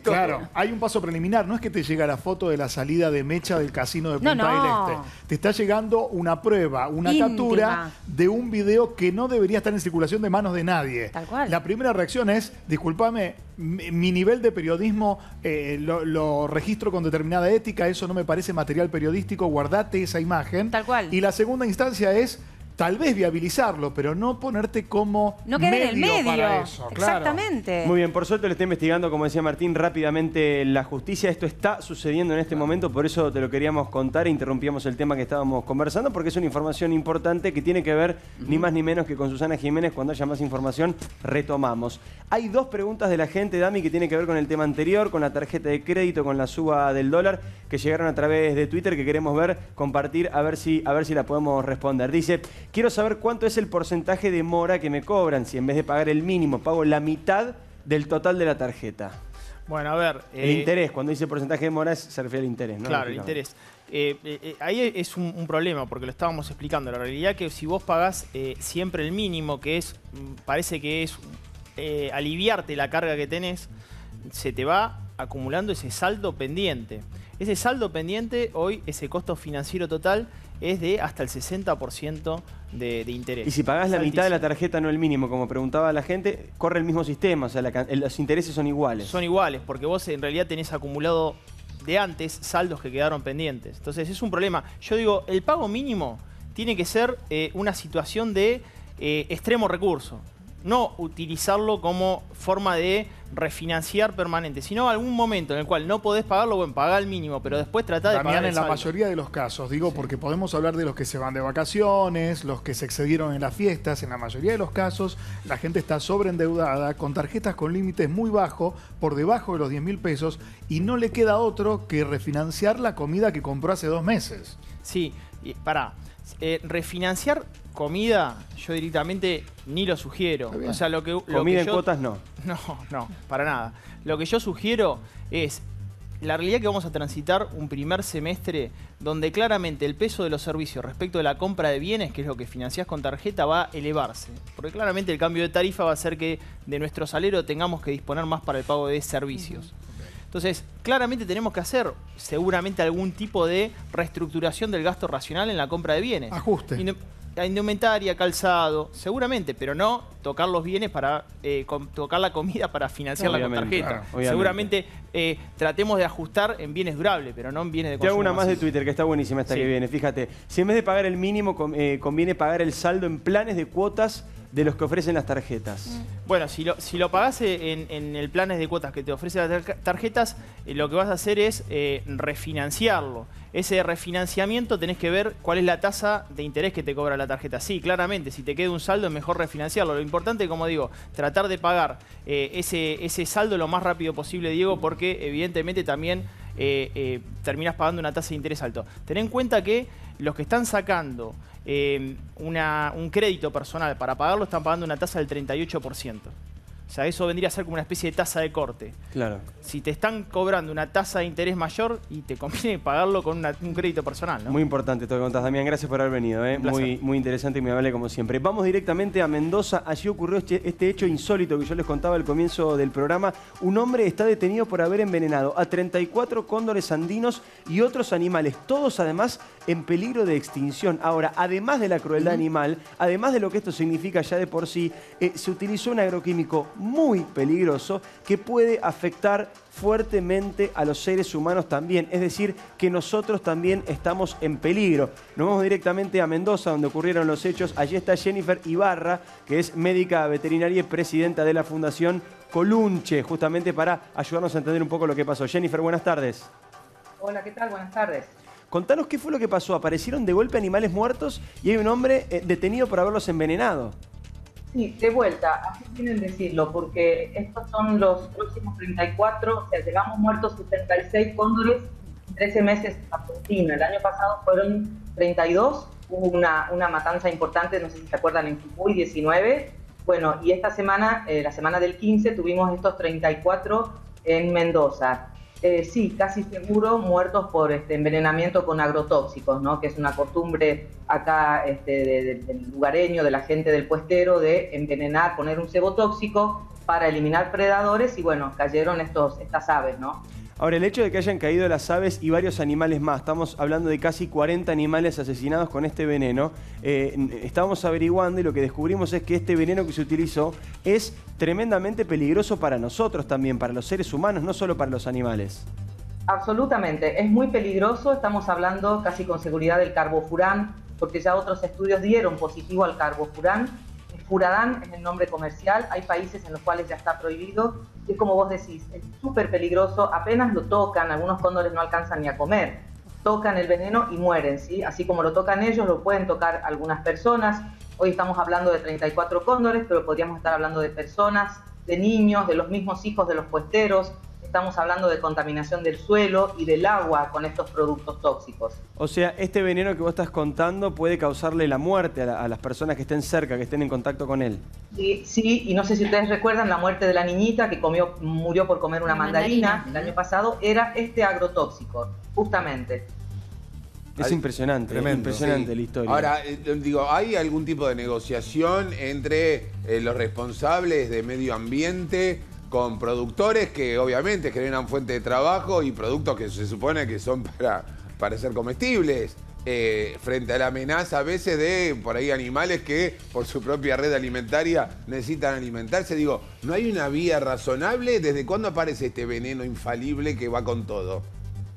claro, hay un paso preliminar, no es que te llega la foto de la salida de mecha del casino de Punta del Este. Te está llegando una prueba, una captura de un video que no debería estar en circulación de manos de nadie. Tal cual. La primera reacción es, discúlpame, mi nivel de periodismo eh, lo, registro con determinada ética, eso no me parece material periodístico, guardate esa imagen. Tal cual. Y la segunda instancia es tal vez viabilizarlo, pero no ponerte como no medio en el medio. para eso. Exactamente. Muy bien, por suerte le está investigando, como decía Martín, rápidamente la justicia. Esto está sucediendo en este momento, por eso te lo queríamos contar e interrumpíamos el tema que estábamos conversando, porque es una información importante que tiene que ver ni más ni menos que con Susana Jiménez. Cuando haya más información, retomamos. Hay dos preguntas de la gente, Dami, que tiene que ver con el tema anterior, con la tarjeta de crédito, con la suba del dólar, que llegaron a través de Twitter, que queremos ver, compartir, a ver si, a ver si la podemos responder. Dice, quiero saber cuánto es el porcentaje de mora que me cobran si en vez de pagar el mínimo pago la mitad del total de la tarjeta. Bueno, a ver. El eh, interés, cuando dice porcentaje de mora se refiere al interés, ¿no? Claro, el interés. Eh, eh, ahí es un, problema, porque lo estábamos explicando. La realidad es que si vos pagás siempre el mínimo, que es, mm, parece que es aliviarte la carga que tenés, se te va acumulando ese saldo pendiente. Ese saldo pendiente, hoy, ese costo financiero total, es de hasta el 60% de, interés. Y si pagás la mitad de la tarjeta, no el mínimo, como preguntaba la gente, corre el mismo sistema, o sea, los intereses son iguales. Son iguales, porque vos en realidad tenés acumulado de antes saldos que quedaron pendientes. Entonces es un problema. Yo digo, el pago mínimo tiene que ser eh, una situación de eh, extremo recurso no utilizarlo como forma de refinanciar permanente, sino algún momento en el cual no podés pagarlo, bueno, pagar el mínimo, pero después tratar de pagar en la mayoría de los casos, digo, porque podemos hablar de los que se van de vacaciones, los que se excedieron en las fiestas, en la mayoría de los casos la gente está sobreendeudada, con tarjetas con límites muy bajos, por debajo de los 10 mil pesos, y no le queda otro que refinanciar la comida que compró hace dos meses. Sí, y, pará Eh, refinanciar comida, yo directamente ni lo sugiero. O sea, lo que, lo comida en cuotas no. No, no, para nada. Lo que yo sugiero es la realidad que vamos a transitar un primer semestre donde claramente el peso de los servicios respecto de la compra de bienes, que es lo que financiás con tarjeta, va a elevarse. Porque claramente el cambio de tarifa va a hacer que de nuestro salario tengamos que disponer más para el pago de servicios. Entonces, claramente tenemos que hacer seguramente algún tipo de reestructuración del gasto racional en la compra de bienes. Ajuste indumentaria, calzado, seguramente, pero no tocar los bienes para eh, tocar la comida para financiarla con tarjeta. seguramente eh, tratemos de ajustar en bienes durables, pero no en bienes de consumo. Te hago una más de Twitter que está buenísima esta que viene. Fíjate, si en vez de pagar el mínimo eh, conviene pagar el saldo en planes de cuotas de los que ofrecen las tarjetas. Mm. Bueno, si lo, si lo pagás en, el planes de cuotas que te ofrecen las tarjetas, eh, lo que vas a hacer es eh, refinanciarlo. Ese refinanciamiento tenés que ver cuál es la tasa de interés que te cobra la tarjeta. Sí, claramente, si te queda un saldo es mejor refinanciarlo. Lo importante, como digo, tratar de pagar eh, ese, ese saldo lo más rápido posible, Diego, porque evidentemente también terminas pagando una tasa de interés alto. Ten en cuenta que los que están sacando eh, un crédito personal para pagarlo están pagando una tasa del 38%. O sea, eso vendría a ser como una especie de tasa de corte. Claro. Si te están cobrando una tasa de interés mayor y te conviene pagarlo con un crédito personal, ¿no? Muy importante todo lo que contás, Damián. Gracias por haber venido. ¿eh? Muy, muy interesante y muy amable como siempre. Vamos directamente a Mendoza. Allí ocurrió este, este, hecho insólito que yo les contaba al comienzo del programa. Un hombre está detenido por haber envenenado a 34 cóndores andinos y otros animales, todos además en peligro de extinción. Ahora, además de la crueldad animal, además de lo que esto significa ya de por sí, eh, se utilizó un agroquímico muy peligroso que puede afectar fuertemente a los seres humanos también. Es decir, que nosotros también estamos en peligro. Nos vamos directamente a Mendoza, donde ocurrieron los hechos. Allí está Jennifer Ibarra, que es médica veterinaria y presidenta de la Fundación Colunche, justamente para ayudarnos a entender un poco lo que pasó. Jennifer, buenas tardes. Hola, ¿qué tal? Buenas tardes. Contanos qué fue lo que pasó. Aparecieron de golpe animales muertos y hay un hombre eh, detenido por haberlos envenenado. Sí, de vuelta, así tienen decirlo, porque estos son los próximos 34, o sea, llegamos muertos 76 cóndores en 13 meses en Argentina. El año pasado fueron 32, hubo una, una matanza importante, no sé si se acuerdan, en Jujuy, 19. Bueno, y esta semana, eh, la semana del 15, tuvimos estos 34 en Mendoza. Eh, sí, casi seguro muertos por este, envenenamiento con agrotóxicos, ¿no? que es una costumbre acá este, del lugareño, de la gente del puestero, de envenenar, poner un cebo tóxico para eliminar predadores y bueno, cayeron estos, estas aves, ¿no? Ahora, el hecho de que hayan caído las aves y varios animales más, estamos hablando de casi 40 animales asesinados con este veneno, eh, estábamos averiguando y lo que descubrimos es que este veneno que se utilizó es tremendamente peligroso para nosotros también, para los seres humanos, no solo para los animales. Absolutamente, es muy peligroso, estamos hablando casi con seguridad del carbofurán, porque ya otros estudios dieron positivo al carbofurán Furadán es el nombre comercial, hay países en los cuales ya está prohibido, y es como vos decís, es súper peligroso, apenas lo tocan, algunos cóndores no alcanzan ni a comer, tocan el veneno y mueren, ¿sí? Así como lo tocan ellos, lo pueden tocar algunas personas, hoy estamos hablando de 34 cóndores, pero podríamos estar hablando de personas, de niños, de los mismos hijos de los puesteros, estamos hablando de contaminación del suelo y del agua con estos productos tóxicos. O sea, este veneno que vos estás contando puede causarle la muerte a, las personas que estén cerca, que estén en contacto con él. Sí, sí, y no sé si ustedes recuerdan la muerte de la niñita que comió, murió por comer una mandarina, el año pasado, era este agrotóxico, justamente. Es impresionante, es impresionante la historia. Ahora, eh, digo, ¿hay algún tipo de negociación entre eh, los responsables de medio ambiente con productores que obviamente generan fuente de trabajo y productos que se supone que son para, para ser comestibles. Eh, frente a la amenaza a veces de por ahí animales que por su propia red alimentaria necesitan alimentarse. Digo, ¿no hay una vía razonable? ¿Desde cuándo aparece este veneno infalible que va con todo?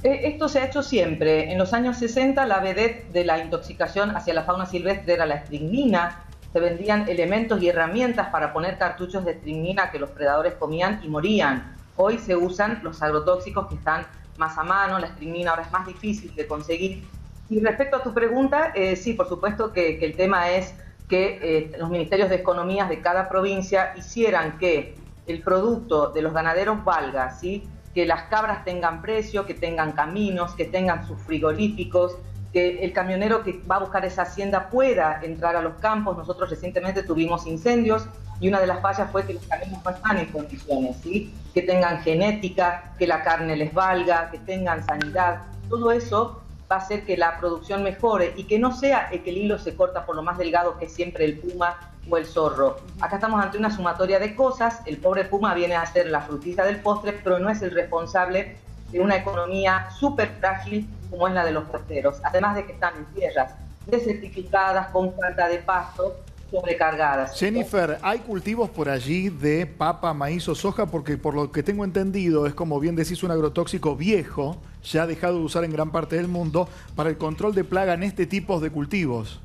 Eh, esto se ha hecho siempre. En los años 60 la vedette de la intoxicación hacia la fauna silvestre era la estricnina se vendían elementos y herramientas para poner cartuchos de estricnina que los predadores comían y morían. Hoy se usan los agrotóxicos que están más a mano, la estricnina ahora es más difícil de conseguir. Y respecto a tu pregunta, eh, sí, por supuesto que, el tema es que eh, los ministerios de economías de cada provincia hicieran que el producto de los ganaderos valga, ¿sí? que las cabras tengan precio, que tengan caminos, que tengan sus frigoríficos, que el camionero que va a buscar esa hacienda pueda entrar a los campos. Nosotros recientemente tuvimos incendios y una de las fallas fue que los camiones no están en condiciones, ¿sí? que tengan genética, que la carne les valga, que tengan sanidad. Todo eso va a hacer que la producción mejore y que no sea el que el hilo se corta por lo más delgado que es siempre el puma o el zorro. Acá estamos ante una sumatoria de cosas, el pobre puma viene a ser la frutilla del postre, pero no es el responsable de una economía súper frágil como es la de los costeros, además de que están en tierras desertificadas, con falta de pasto, sobrecargadas. Jennifer, ¿hay cultivos por allí de papa, maíz o soja? Porque por lo que tengo entendido es como bien decís un agrotóxico viejo, ya dejado de usar en gran parte del mundo, para el control de plaga en este tipo de cultivos.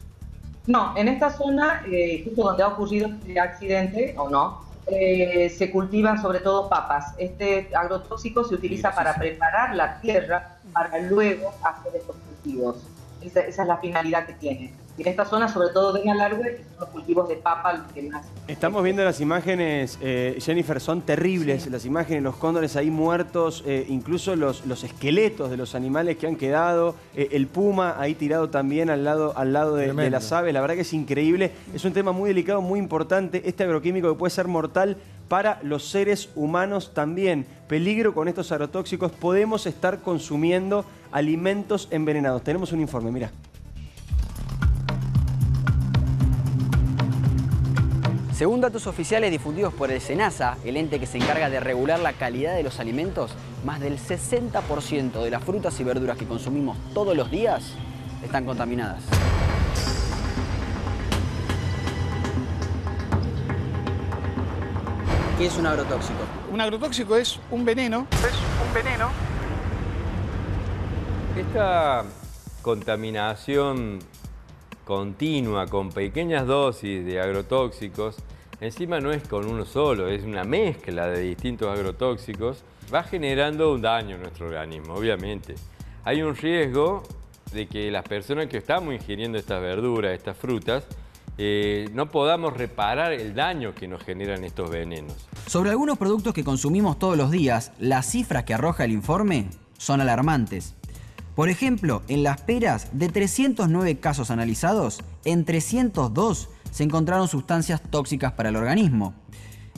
No, en esta zona, eh, justo donde ha ocurrido este accidente, o no, eh, se cultivan sobre todo papas. Este agrotóxico se utiliza para preparar la tierra para luego hacer estos cultivos. esa es la finalidad que tiene en esta zona, sobre todo de Alargue, son los cultivos de papa los que más. Estamos viendo las imágenes, eh, Jennifer, son terribles las imágenes, los cóndores ahí muertos, eh, incluso los, los, esqueletos de los animales que han quedado, eh, el puma ahí tirado también al lado, al lado de, de, las aves, la verdad que es increíble, es un tema muy delicado, muy importante, este agroquímico que puede ser mortal para los seres humanos también. Peligro con estos agrotóxicos, podemos estar consumiendo alimentos envenenados. Tenemos un informe, mira. Según datos oficiales difundidos por el SENASA, el ente que se encarga de regular la calidad de los alimentos, más del 60% de las frutas y verduras que consumimos todos los días están contaminadas. ¿Qué es un agrotóxico? Un agrotóxico es un veneno. Es un veneno. Esta contaminación continua con pequeñas dosis de agrotóxicos, encima no es con uno solo, es una mezcla de distintos agrotóxicos, va generando un daño en nuestro organismo, obviamente. Hay un riesgo de que las personas que estamos ingiriendo estas verduras, estas frutas, eh, no podamos reparar el daño que nos generan estos venenos. Sobre algunos productos que consumimos todos los días, las cifras que arroja el informe son alarmantes. Por ejemplo, en las peras, de 309 casos analizados, en 302 se encontraron sustancias tóxicas para el organismo.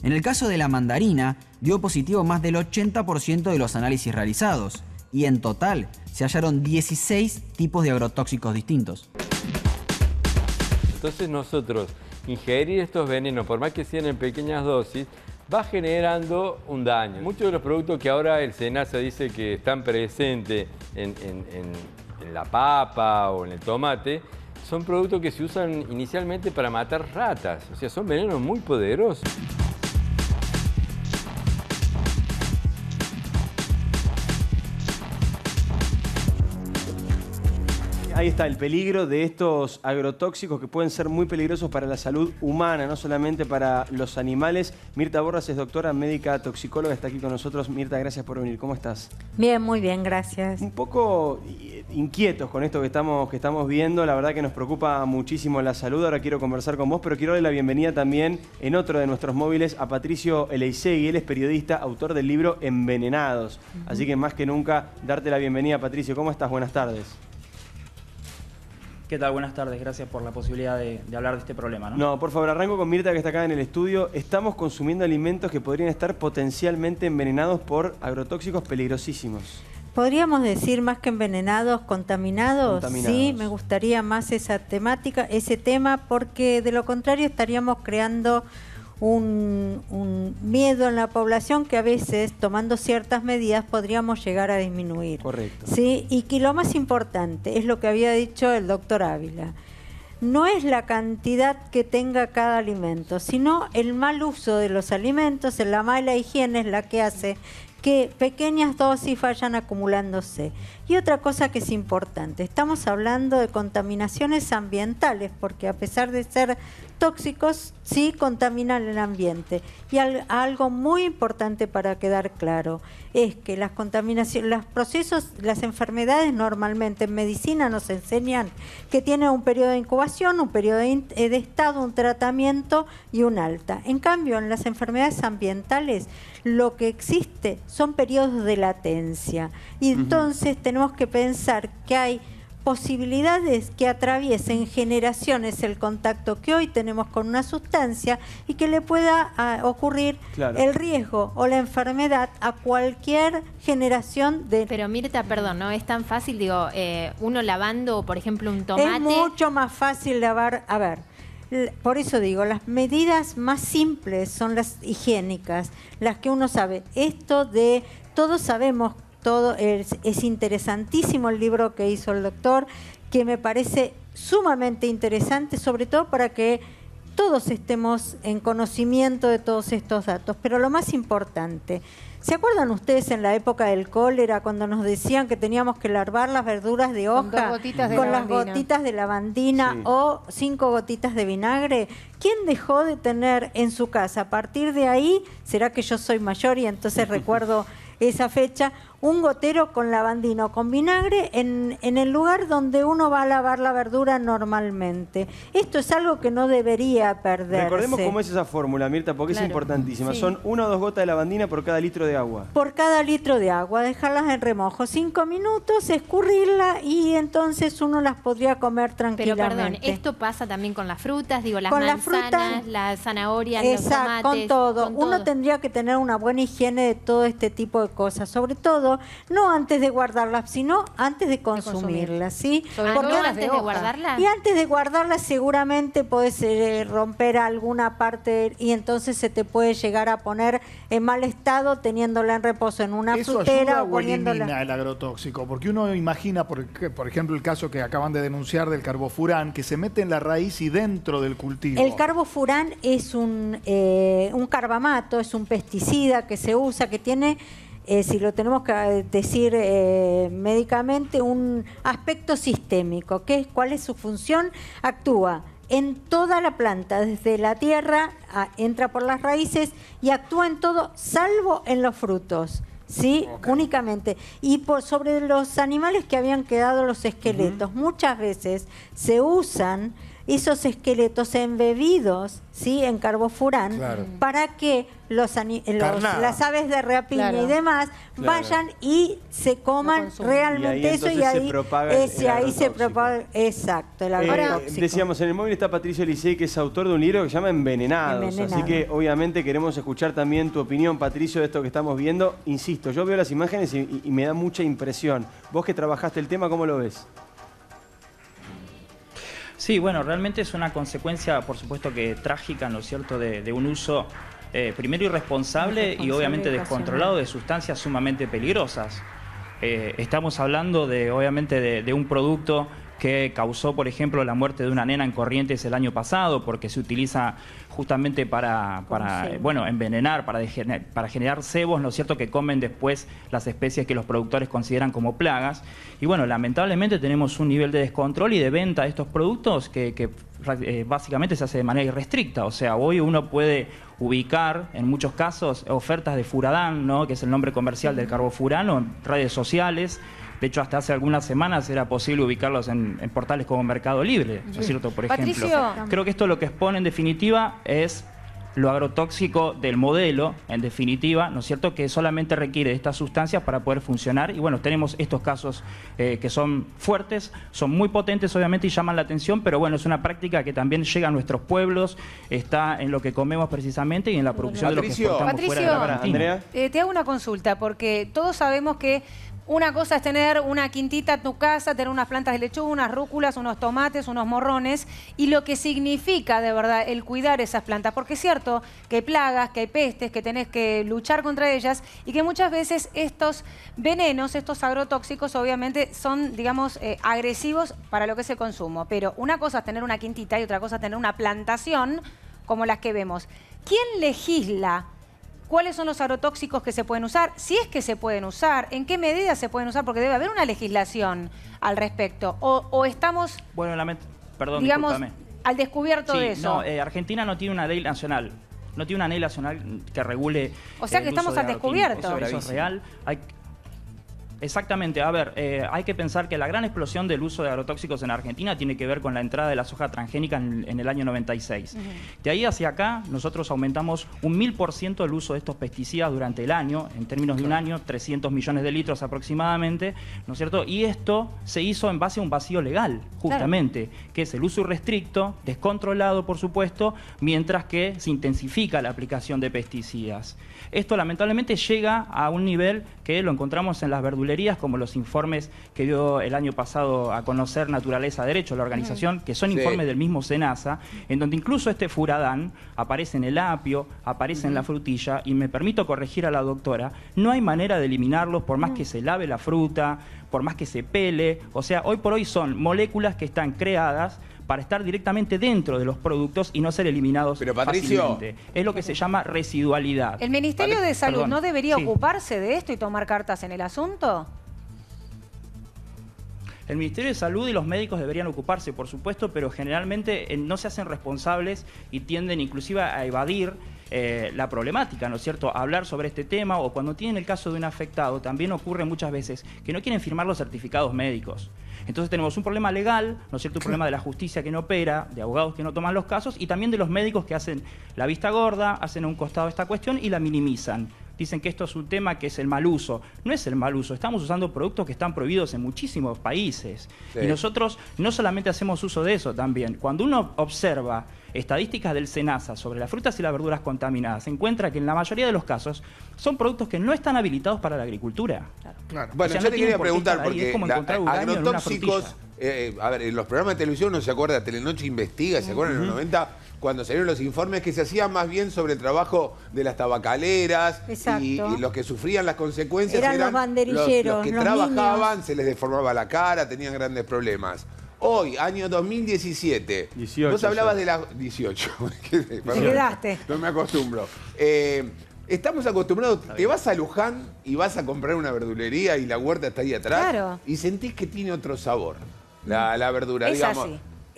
En el caso de la mandarina, dio positivo más del 80% de los análisis realizados, y en total se hallaron 16 tipos de agrotóxicos distintos. Entonces nosotros ingerir estos venenos, por más que sean en pequeñas dosis, va generando un daño. Muchos de los productos que ahora el SENASA dice que están presentes en, la papa o en el tomate, son productos que se usan inicialmente para matar ratas. O sea, son venenos muy poderosos. Ahí está el peligro de estos agrotóxicos que pueden ser muy peligrosos para la salud humana, no solamente para los animales. Mirta Borras es doctora médica toxicóloga, está aquí con nosotros. Mirta, gracias por venir. ¿Cómo estás? Bien, muy bien, gracias. Un poco inquietos con esto que estamos, que estamos viendo. La verdad que nos preocupa muchísimo la salud. Ahora quiero conversar con vos, pero quiero darle la bienvenida también en otro de nuestros móviles a Patricio Eleisegui. Él es periodista, autor del libro Envenenados. Así que más que nunca, darte la bienvenida, Patricio. ¿Cómo estás? Buenas tardes. ¿Qué tal? Buenas tardes, gracias por la posibilidad de, hablar de este problema. ¿no? no, por favor, arranco con Mirta que está acá en el estudio. Estamos consumiendo alimentos que podrían estar potencialmente envenenados por agrotóxicos peligrosísimos. Podríamos decir más que envenenados, contaminados. contaminados. Sí, me gustaría más esa temática, ese tema, porque de lo contrario estaríamos creando un, miedo en la población que a veces, tomando ciertas medidas, podríamos llegar a disminuir. Correcto. ¿sí? Y que lo más importante es lo que había dicho el doctor Ávila. No es la cantidad que tenga cada alimento, sino el mal uso de los alimentos, la mala higiene es la que hace que pequeñas dosis vayan acumulándose. Y otra cosa que es importante, estamos hablando de contaminaciones ambientales, porque a pesar de ser tóxicos, sí contaminan el ambiente. Y algo muy importante para quedar claro es que las contaminaciones, los procesos, las enfermedades normalmente en medicina nos enseñan que tienen un periodo de incubación, un periodo de, de estado, un tratamiento y un alta. En cambio, en las enfermedades ambientales, lo que existe son periodos de latencia. Y entonces tenemos que pensar que hay posibilidades que atraviesen generaciones el contacto que hoy tenemos con una sustancia y que le pueda ah, ocurrir el riesgo o la enfermedad a cualquier generación de... Pero Mirta, perdón, no es tan fácil, digo, eh, uno lavando, por ejemplo, un tomate... Es mucho más fácil lavar, a ver, por eso digo, las medidas más simples son las higiénicas, las que uno sabe. Esto de, todos sabemos todo, es, interesantísimo el libro que hizo el doctor, que me parece sumamente interesante, sobre todo para que todos estemos en conocimiento de todos estos datos. Pero lo más importante, ¿se acuerdan ustedes en la época del cólera cuando nos decían que teníamos que larvar las verduras de hoja con, las gotitas de lavandina o cinco gotitas de vinagre? ¿Quién dejó de tener en su casa? A partir de ahí, será que yo soy mayor y entonces recuerdo esa fecha, un gotero con lavandino, con vinagre, en, en, el lugar donde uno va a lavar la verdura normalmente. Esto es algo que no debería perderse. Recordemos cómo es esa fórmula, Mirta, porque es importantísima. Son una o dos gotas de lavandina por cada litro de agua. Por cada litro de agua, dejarlas en remojo cinco minutos, escurrirla y entonces uno las podría comer tranquilamente. Pero perdón, esto pasa también con las frutas, digo, las manzanas, las zanahorias, los tomates. con todo. uno tendría que tener una buena higiene de todo este tipo de cosas, sobre todo no antes de guardarlas, sino antes de consumirlas, ¿sí? Porque antes de, guardarlas. Y antes de guardarlas seguramente puedes eh, romper alguna parte y entonces se te puede llegar a poner en mal estado teniéndola en reposo en una Eso frutera o elimina el agrotóxico, porque uno imagina, por, por ejemplo, el caso que acaban de denunciar del carbofurán, que se mete en la raíz y dentro del cultivo. El carbofurán es un, eh, un carbamato, es un pesticida que se usa, que tiene eh, si lo tenemos que eh, decir eh, médicamente, un aspecto sistémico. ¿qué, ¿Cuál es su función? Actúa en toda la planta, desde la tierra, entra por las raíces y actúa en todo, salvo en los frutos. ¿sí? Únicamente. Y por, sobre los animales que habían quedado los esqueletos, muchas veces se usan esos esqueletos embebidos ¿sí? en carbofurán para que los, las aves de reapiña y demás vayan y se coman realmente eso y ahí, ese, ahí se propaga exacto el Ahora, decíamos en el móvil está Patricio Licey que es autor de un libro que se llama Envenenados, así que obviamente queremos escuchar también tu opinión Patricio de esto que estamos viendo. Insisto yo veo las imágenes y me da mucha impresión. Vos que trabajaste el tema ¿cómo lo ves? Sí, bueno, realmente es una consecuencia, por supuesto que trágica, ¿no es cierto?, de, un uso eh, primero irresponsable y obviamente descontrolado de sustancias sumamente peligrosas. Eh, estamos hablando de, obviamente, de, un producto que causó, por ejemplo, la muerte de una nena en Corrientes el año pasado, porque se utiliza justamente para, bueno, envenenar, para, para generar cebos, ¿no es cierto?, que comen después las especies que los productores consideran como plagas. Y bueno, lamentablemente tenemos un nivel de descontrol y de venta de estos productos que, eh, básicamente se hace de manera irrestricta. O sea, hoy uno puede ubicar, en muchos casos, ofertas de Furadán, ¿no?, que es el nombre comercial del carbofurano, en redes sociales, de hecho, hasta hace algunas semanas era posible ubicarlos en, portales como Mercado Libre, ¿no es cierto? Por ejemplo. Creo que esto lo que expone en definitiva es lo agrotóxico del modelo, en definitiva, ¿no es cierto?, que solamente requiere de estas sustancias para poder funcionar. Y bueno, tenemos estos casos eh, que son fuertes, son muy potentes, obviamente, y llaman la atención, pero bueno, es una práctica que también llega a nuestros pueblos, está en lo que comemos precisamente y en la producción de lo que exportamos fuera de la Andrea. Eh, te hago una consulta, porque todos sabemos que una cosa es tener una quintita en tu casa, tener unas plantas de lechuga, unas rúculas, unos tomates, unos morrones, y lo que significa de verdad el cuidar esas plantas, porque es cierto que hay plagas, que hay pestes, que tenés que luchar contra ellas, y que muchas veces estos venenos, estos agrotóxicos, obviamente son, digamos, eh, agresivos para lo que es el consumo. Pero una cosa es tener una quintita y otra cosa es tener una plantación como las que vemos. ¿Quién legisla cuáles son los agrotóxicos que se pueden usar, si es que se pueden usar, en qué medida se pueden usar, porque debe haber una legislación al respecto. O, estamos, bueno, perdón, digamos, al descubierto de eso. No, eh, Argentina no tiene una ley nacional. No tiene una ley nacional que regule. O sea que estamos al descubierto. Eso, es real. Exactamente. A ver, eh, hay que pensar que la gran explosión del uso de agrotóxicos en Argentina tiene que ver con la entrada de la soja transgénica en, el año 96. De ahí hacia acá, nosotros aumentamos un 1000% el uso de estos pesticidas durante el año, en términos de un año, 300 millones de litros aproximadamente, ¿no es cierto? Y esto se hizo en base a un vacío legal, justamente, que es el uso irrestricto, descontrolado, por supuesto, mientras que se intensifica la aplicación de pesticidas. Esto lamentablemente llega a un nivel que lo encontramos en las como los informes que dio el año pasado a conocer Naturaleza Derecho, la organización, que son informes del mismo SENASA, en donde incluso este furadán aparece en el apio, aparece en la frutilla, y me permito corregir a la doctora, no hay manera de eliminarlos por más que se lave la fruta, por más que se pele, o sea, hoy por hoy son moléculas que están creadas para estar directamente dentro de los productos y no ser eliminados Pero, Patricio, fácilmente. Es lo que se llama residualidad. ¿El Ministerio de Salud no debería ocuparse de esto y tomar cartas en el asunto? El Ministerio de Salud y los médicos deberían ocuparse, por supuesto, pero generalmente eh, no se hacen responsables y tienden inclusive a evadir eh, la problemática, ¿no es cierto? Hablar sobre este tema o cuando tienen el caso de un afectado, también ocurre muchas veces que no quieren firmar los certificados médicos. Entonces tenemos un problema legal, ¿no es cierto? Un problema de la justicia que no opera, de abogados que no toman los casos y también de los médicos que hacen la vista gorda, hacen a un costado esta cuestión y la minimizan. Dicen que esto es un tema que es el mal uso. No es el mal uso, estamos usando productos que están prohibidos en muchísimos países. Y nosotros no solamente hacemos uso de eso también. Cuando uno observa estadísticas del SENASA sobre las frutas y las verduras contaminadas, se encuentra que en la mayoría de los casos son productos que no están habilitados para la agricultura. Claro. Bueno, yo te quería preguntar, porque agrotóxicos, eh, a ver, en los programas de televisión uno se acuerda, Telenoche investiga, ¿se acuerdan? En los 90, cuando salieron los informes que se hacían más bien sobre el trabajo de las tabacaleras y, los que sufrían las consecuencias eran, los banderilleros, los, que trabajaban, se les deformaba la cara, tenían grandes problemas. Hoy, año 2017. 18, vos hablabas de la... 18. Te quedaste. No me acostumbro. Eh, estamos acostumbrados, te vas a Luján y vas a comprar una verdulería y la huerta está ahí atrás. Claro. Y sentís que tiene otro sabor, la, la verdura, digamos.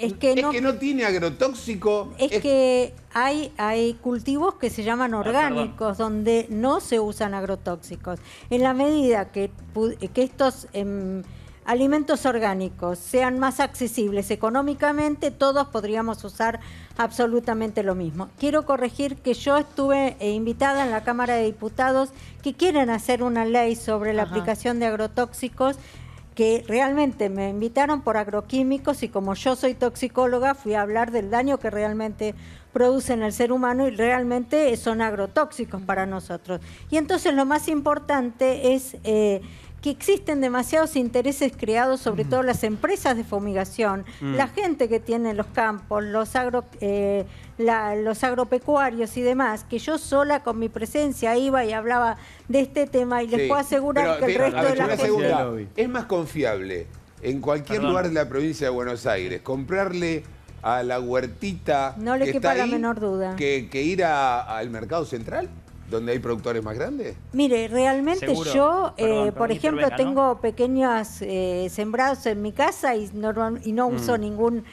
Es que, no, que no tiene agrotóxico. Es, que hay, hay cultivos que se llaman ah, orgánicos, donde no se usan agrotóxicos. En la medida que, que estos... Em, alimentos orgánicos sean más accesibles económicamente, todos podríamos usar absolutamente lo mismo. Quiero corregir que yo estuve eh, invitada en la Cámara de Diputados que quieren hacer una ley sobre la aplicación de agrotóxicos que realmente me invitaron por agroquímicos y como yo soy toxicóloga fui a hablar del daño que realmente producen el ser humano y realmente son agrotóxicos para nosotros. Y entonces lo más importante es eh, que existen demasiados intereses creados, sobre todo las empresas de fumigación, mm. la gente que tiene los campos, los, agro, eh, los agropecuarios y demás, que yo sola con mi presencia iba y hablaba de este tema y les puedo asegurar que el resto de la gente... Es más confiable en cualquier lugar de la provincia de Buenos Aires comprarle a la huertita no le quepa la menor duda. que, ir al mercado central donde hay productores más grandes? Mire, realmente yo, eh, por ejemplo, tengo pequeños eh, sembrados en mi casa y no, y no uso mm. ningún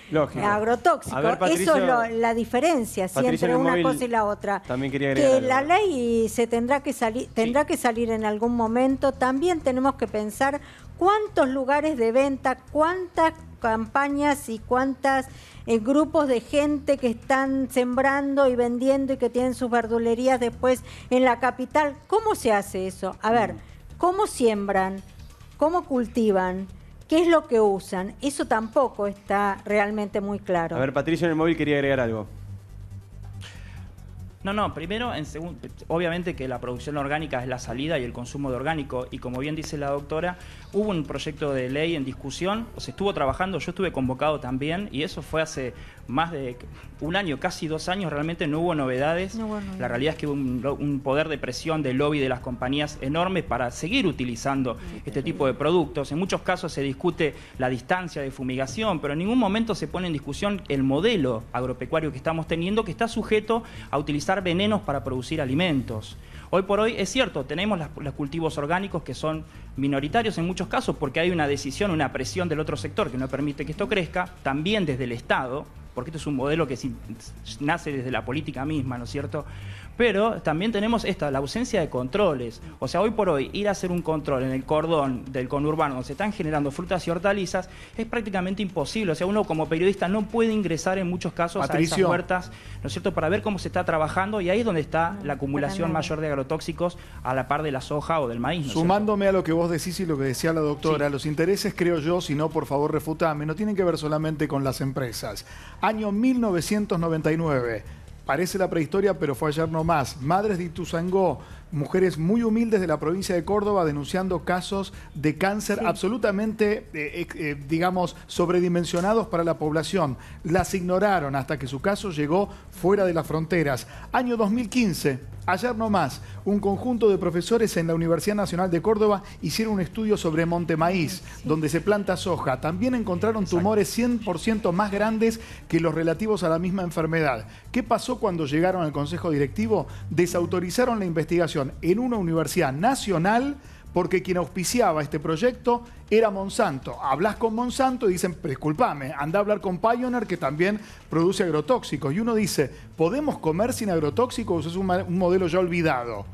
agrotóxico. Eso es la diferencia entre una cosa y la otra. También quería que la ley se tendrá que salir, tendrá que salir en algún momento. También tenemos que pensar cuántos lugares de venta, cuántas campañas y cuántas eh, grupos de gente que están sembrando y vendiendo y que tienen sus verdulerías después en la capital. ¿Cómo se hace eso? A ver, ¿cómo siembran? ¿Cómo cultivan? ¿Qué es lo que usan? Eso tampoco está realmente muy claro. A ver, Patricio en el móvil quería agregar algo. No, no, primero, en obviamente que la producción orgánica es la salida y el consumo de orgánico, y como bien dice la doctora, hubo un proyecto de ley en discusión, se estuvo trabajando, yo estuve convocado también, y eso fue hace más de un año, casi dos años, realmente no hubo novedades. La realidad es que hubo un, poder de presión del lobby de las compañías enorme para seguir utilizando este tipo de productos. En muchos casos se discute la distancia de fumigación, pero en ningún momento se pone en discusión el modelo agropecuario que estamos teniendo, que está sujeto a utilizar venenos para producir alimentos. Hoy por hoy es cierto, tenemos los cultivos orgánicos que son minoritarios en muchos casos porque hay una decisión, una presión del otro sector que no permite que esto crezca, también desde el Estado, porque esto es un modelo que nace desde la política misma, ¿no es cierto? Pero también tenemos esta, la ausencia de controles. O sea, hoy por hoy, ir a hacer un control en el cordón del conurbano donde se están generando frutas y hortalizas es prácticamente imposible. O sea, uno como periodista no puede ingresar en muchos casos a esas huertas, ¿no es cierto?, para ver cómo se está trabajando y ahí es donde está la acumulación mayor de agrotóxicos a la par de la soja o del maíz. Sumándome a lo que vos decís y lo que decía la doctora, los intereses, creo yo, si no, por favor, refutame, no tienen que ver solamente con las empresas. Año 1999 Parece la prehistoria, pero fue ayer nomás. Madres de Ituzangó, mujeres muy humildes de la provincia de Córdoba denunciando casos de cáncer absolutamente, eh, eh, digamos, sobredimensionados para la población. Las ignoraron hasta que su caso llegó fuera de las fronteras. Año 2015 Ayer nomás, un conjunto de profesores en la Universidad Nacional de Córdoba hicieron un estudio sobre Monte Maíz, donde se planta soja. También encontraron tumores 100% más grandes que los relativos a la misma enfermedad. ¿Qué pasó cuando llegaron al Consejo Directivo? Desautorizaron la investigación en una universidad nacional porque quien auspiciaba este proyecto era Monsanto. Hablas con Monsanto y dicen, disculpame, anda a hablar con Pioneer que también produce agrotóxicos. Y uno dice, ¿podemos comer sin agrotóxicos? Es un, modelo ya olvidado.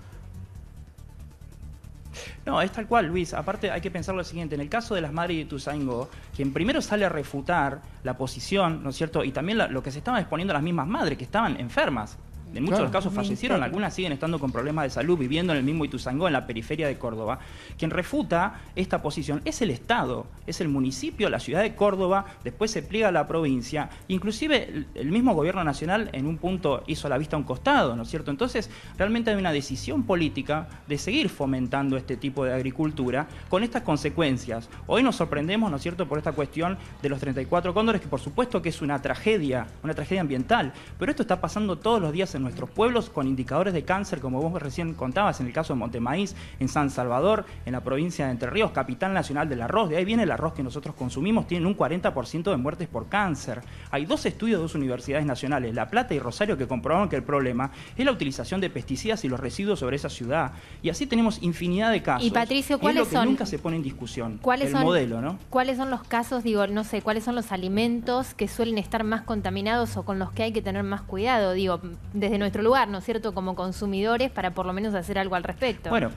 No, es tal cual, Luis. Aparte hay que pensar lo siguiente. En el caso de las madres de Tuzango, quien primero sale a refutar la posición, ¿no es cierto? Y también lo que se estaban exponiendo las mismas madres, que estaban enfermas en muchos casos fallecieron, algunas siguen estando con problemas de salud, viviendo en el mismo Ituzangó, en la periferia de Córdoba. Quien refuta esta posición es el Estado, es el municipio, la ciudad de Córdoba, después se pliega a la provincia, inclusive el mismo gobierno nacional en un punto hizo la vista a un costado, ¿no es cierto? Entonces, realmente hay una decisión política de seguir fomentando este tipo de agricultura con estas consecuencias. Hoy nos sorprendemos, ¿no es cierto?, por esta cuestión de los 34 cóndores, que por supuesto que es una tragedia, una tragedia ambiental, pero esto está pasando todos los días en nuestros pueblos con indicadores de cáncer, como vos recién contabas, en el caso de Montemaíz, en San Salvador, en la provincia de Entre Ríos, capital nacional del arroz, de ahí viene el arroz que nosotros consumimos, tienen un 40% de muertes por cáncer. Hay dos estudios de dos universidades nacionales, La Plata y Rosario, que comprobaron que el problema es la utilización de pesticidas y los residuos sobre esa ciudad. Y así tenemos infinidad de casos. Y Patricio, ¿cuáles es lo que nunca se pone en discusión. ¿Cuáles el son, modelo, ¿no? ¿Cuáles son los casos, digo, no sé, cuáles son los alimentos que suelen estar más contaminados o con los que hay que tener más cuidado? Digo, desde de nuestro lugar, ¿no es cierto?, como consumidores para por lo menos hacer algo al respecto. Bueno,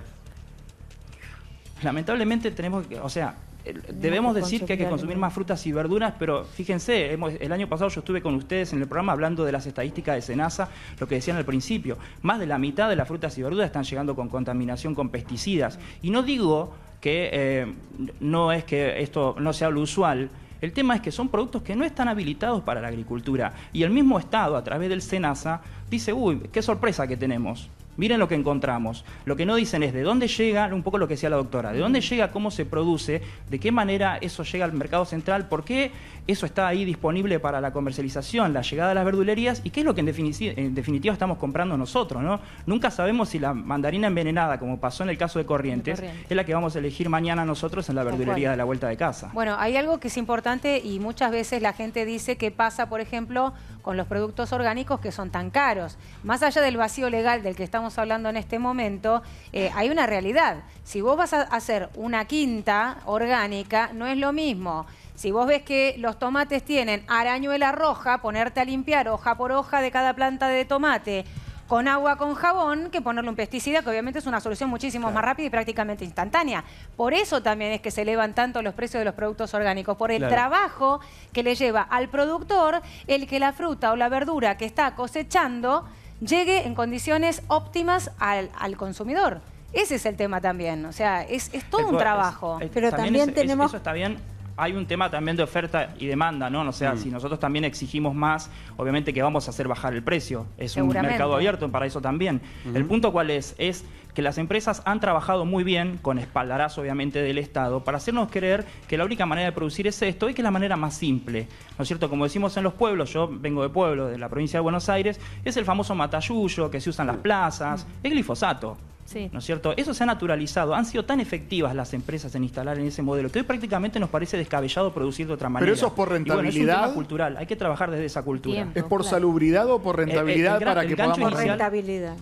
lamentablemente tenemos que, o sea, debemos decir que hay que consumir más frutas y verduras, pero fíjense, el año pasado yo estuve con ustedes en el programa hablando de las estadísticas de Senasa, lo que decían al principio, más de la mitad de las frutas y verduras están llegando con contaminación con pesticidas. Y no digo que eh, no es que esto no sea lo usual, el tema es que son productos que no están habilitados para la agricultura. Y el mismo Estado, a través del SENASA, dice, uy, qué sorpresa que tenemos. Miren lo que encontramos. Lo que no dicen es de dónde llega, un poco lo que decía la doctora, de dónde llega, cómo se produce, de qué manera eso llega al mercado central, por qué eso está ahí disponible para la comercialización, la llegada a las verdulerías y qué es lo que en definitiva, estamos comprando nosotros. ¿no? Nunca sabemos si la mandarina envenenada, como pasó en el caso de Corrientes, es la que vamos a elegir mañana nosotros en la verdulería de la vuelta de casa. Bueno, hay algo que es importante y muchas veces la gente dice que pasa, por ejemplo, con los productos orgánicos que son tan caros. Más allá del vacío legal del que estamos hablando en este momento, eh, hay una realidad. Si vos vas a hacer una quinta orgánica, no es lo mismo. Si vos ves que los tomates tienen arañuela roja, ponerte a limpiar hoja por hoja de cada planta de tomate con agua con jabón que ponerle un pesticida, que obviamente es una solución muchísimo más rápida y prácticamente instantánea. Por eso también es que se elevan tanto los precios de los productos orgánicos, por el trabajo que le lleva al productor el que la fruta o la verdura que está cosechando llegue en condiciones óptimas al, consumidor. Ese es el tema también, o sea, es, todo un trabajo. Pero también, tenemos... eso está bien hay un tema también de oferta y demanda, ¿no? O sea, mm. si nosotros también exigimos más, obviamente que vamos a hacer bajar el precio. Es un mercado abierto para eso también. El punto cuál es, es que las empresas han trabajado muy bien, con espaldarazo obviamente del Estado, para hacernos creer que la única manera de producir es esto y que es la manera más simple. ¿No es cierto? Como decimos en los pueblos, yo vengo de pueblo, de la provincia de Buenos Aires, es el famoso matayuyo que se usa en las plazas, es glifosato. ¿No es cierto? Eso se ha naturalizado. Han sido tan efectivas las empresas en instalar en ese modelo que hoy prácticamente nos parece descabellado producir de otra manera. Pero eso es por rentabilidad. es cultural. Hay que trabajar desde esa cultura. ¿Es por salubridad o por rentabilidad para que podamos... Por rentabilidad.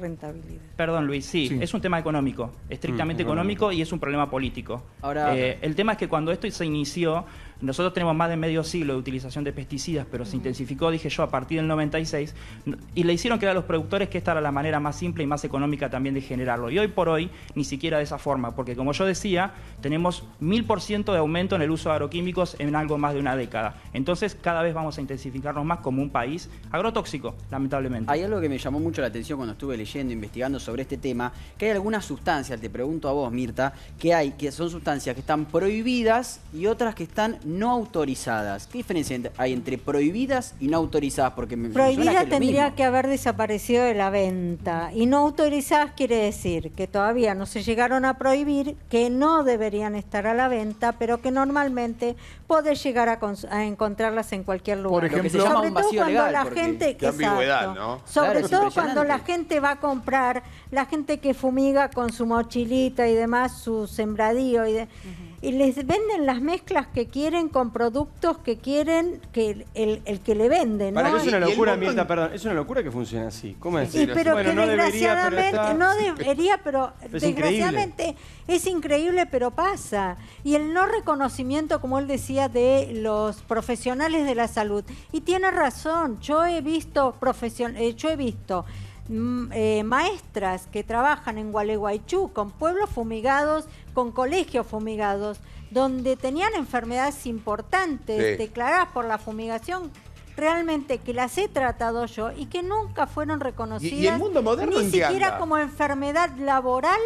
rentabilidad. Perdón, Luis, sí, es un tema económico, estrictamente mm, económico y es un problema político. Ahora, eh, el tema es que cuando esto se inició, nosotros tenemos más de medio siglo de utilización de pesticidas, pero se intensificó, dije yo, a partir del 96, y le hicieron creer a los productores que esta era la manera más simple y más económica también de generarlo. Y hoy por hoy, ni siquiera de esa forma, porque como yo decía, tenemos mil por ciento de aumento en el uso de agroquímicos en algo más de una década. Entonces, cada vez vamos a intensificarnos más como un país agrotóxico, lamentablemente. Hay algo que me llamó mucho la atención cuando estuve leyendo, investigando sobre este tema, que hay algunas sustancias, te pregunto a vos, Mirta, que hay, que son sustancias que están prohibidas y otras que están no autorizadas. ¿Qué diferencia hay entre prohibidas y no autorizadas? Porque me, Prohibida tendría que haber desaparecido de la venta y no autorizadas quiere decir que todavía no se llegaron a prohibir, que no deberían estar a la venta, pero que normalmente podés llegar a, encontrarlas en cualquier lugar. Por ejemplo, sobre todo cuando la gente, sobre todo cuando la gente va a comprar, la gente que fumiga con su mochilita y demás, su sembradío y de, y les venden las mezclas que quieren con productos que quieren que el, el que le venden. Para es una locura, Mirta, perdón, es una locura que funcione así. ¿Cómo es? Sí, pero que desgraciadamente, no debería, pero desgraciadamente es increíble, pero pasa. Y el no reconocimiento, como él decía, de los profesionales de la salud. Y tiene razón, yo he visto profesion eh, yo he visto eh, maestras que trabajan en Gualeguaychú con pueblos fumigados, con colegios fumigados, donde tenían enfermedades importantes declaradas por la fumigación realmente que las he tratado yo y que nunca fueron reconocidas ni siquiera como enfermedad laboral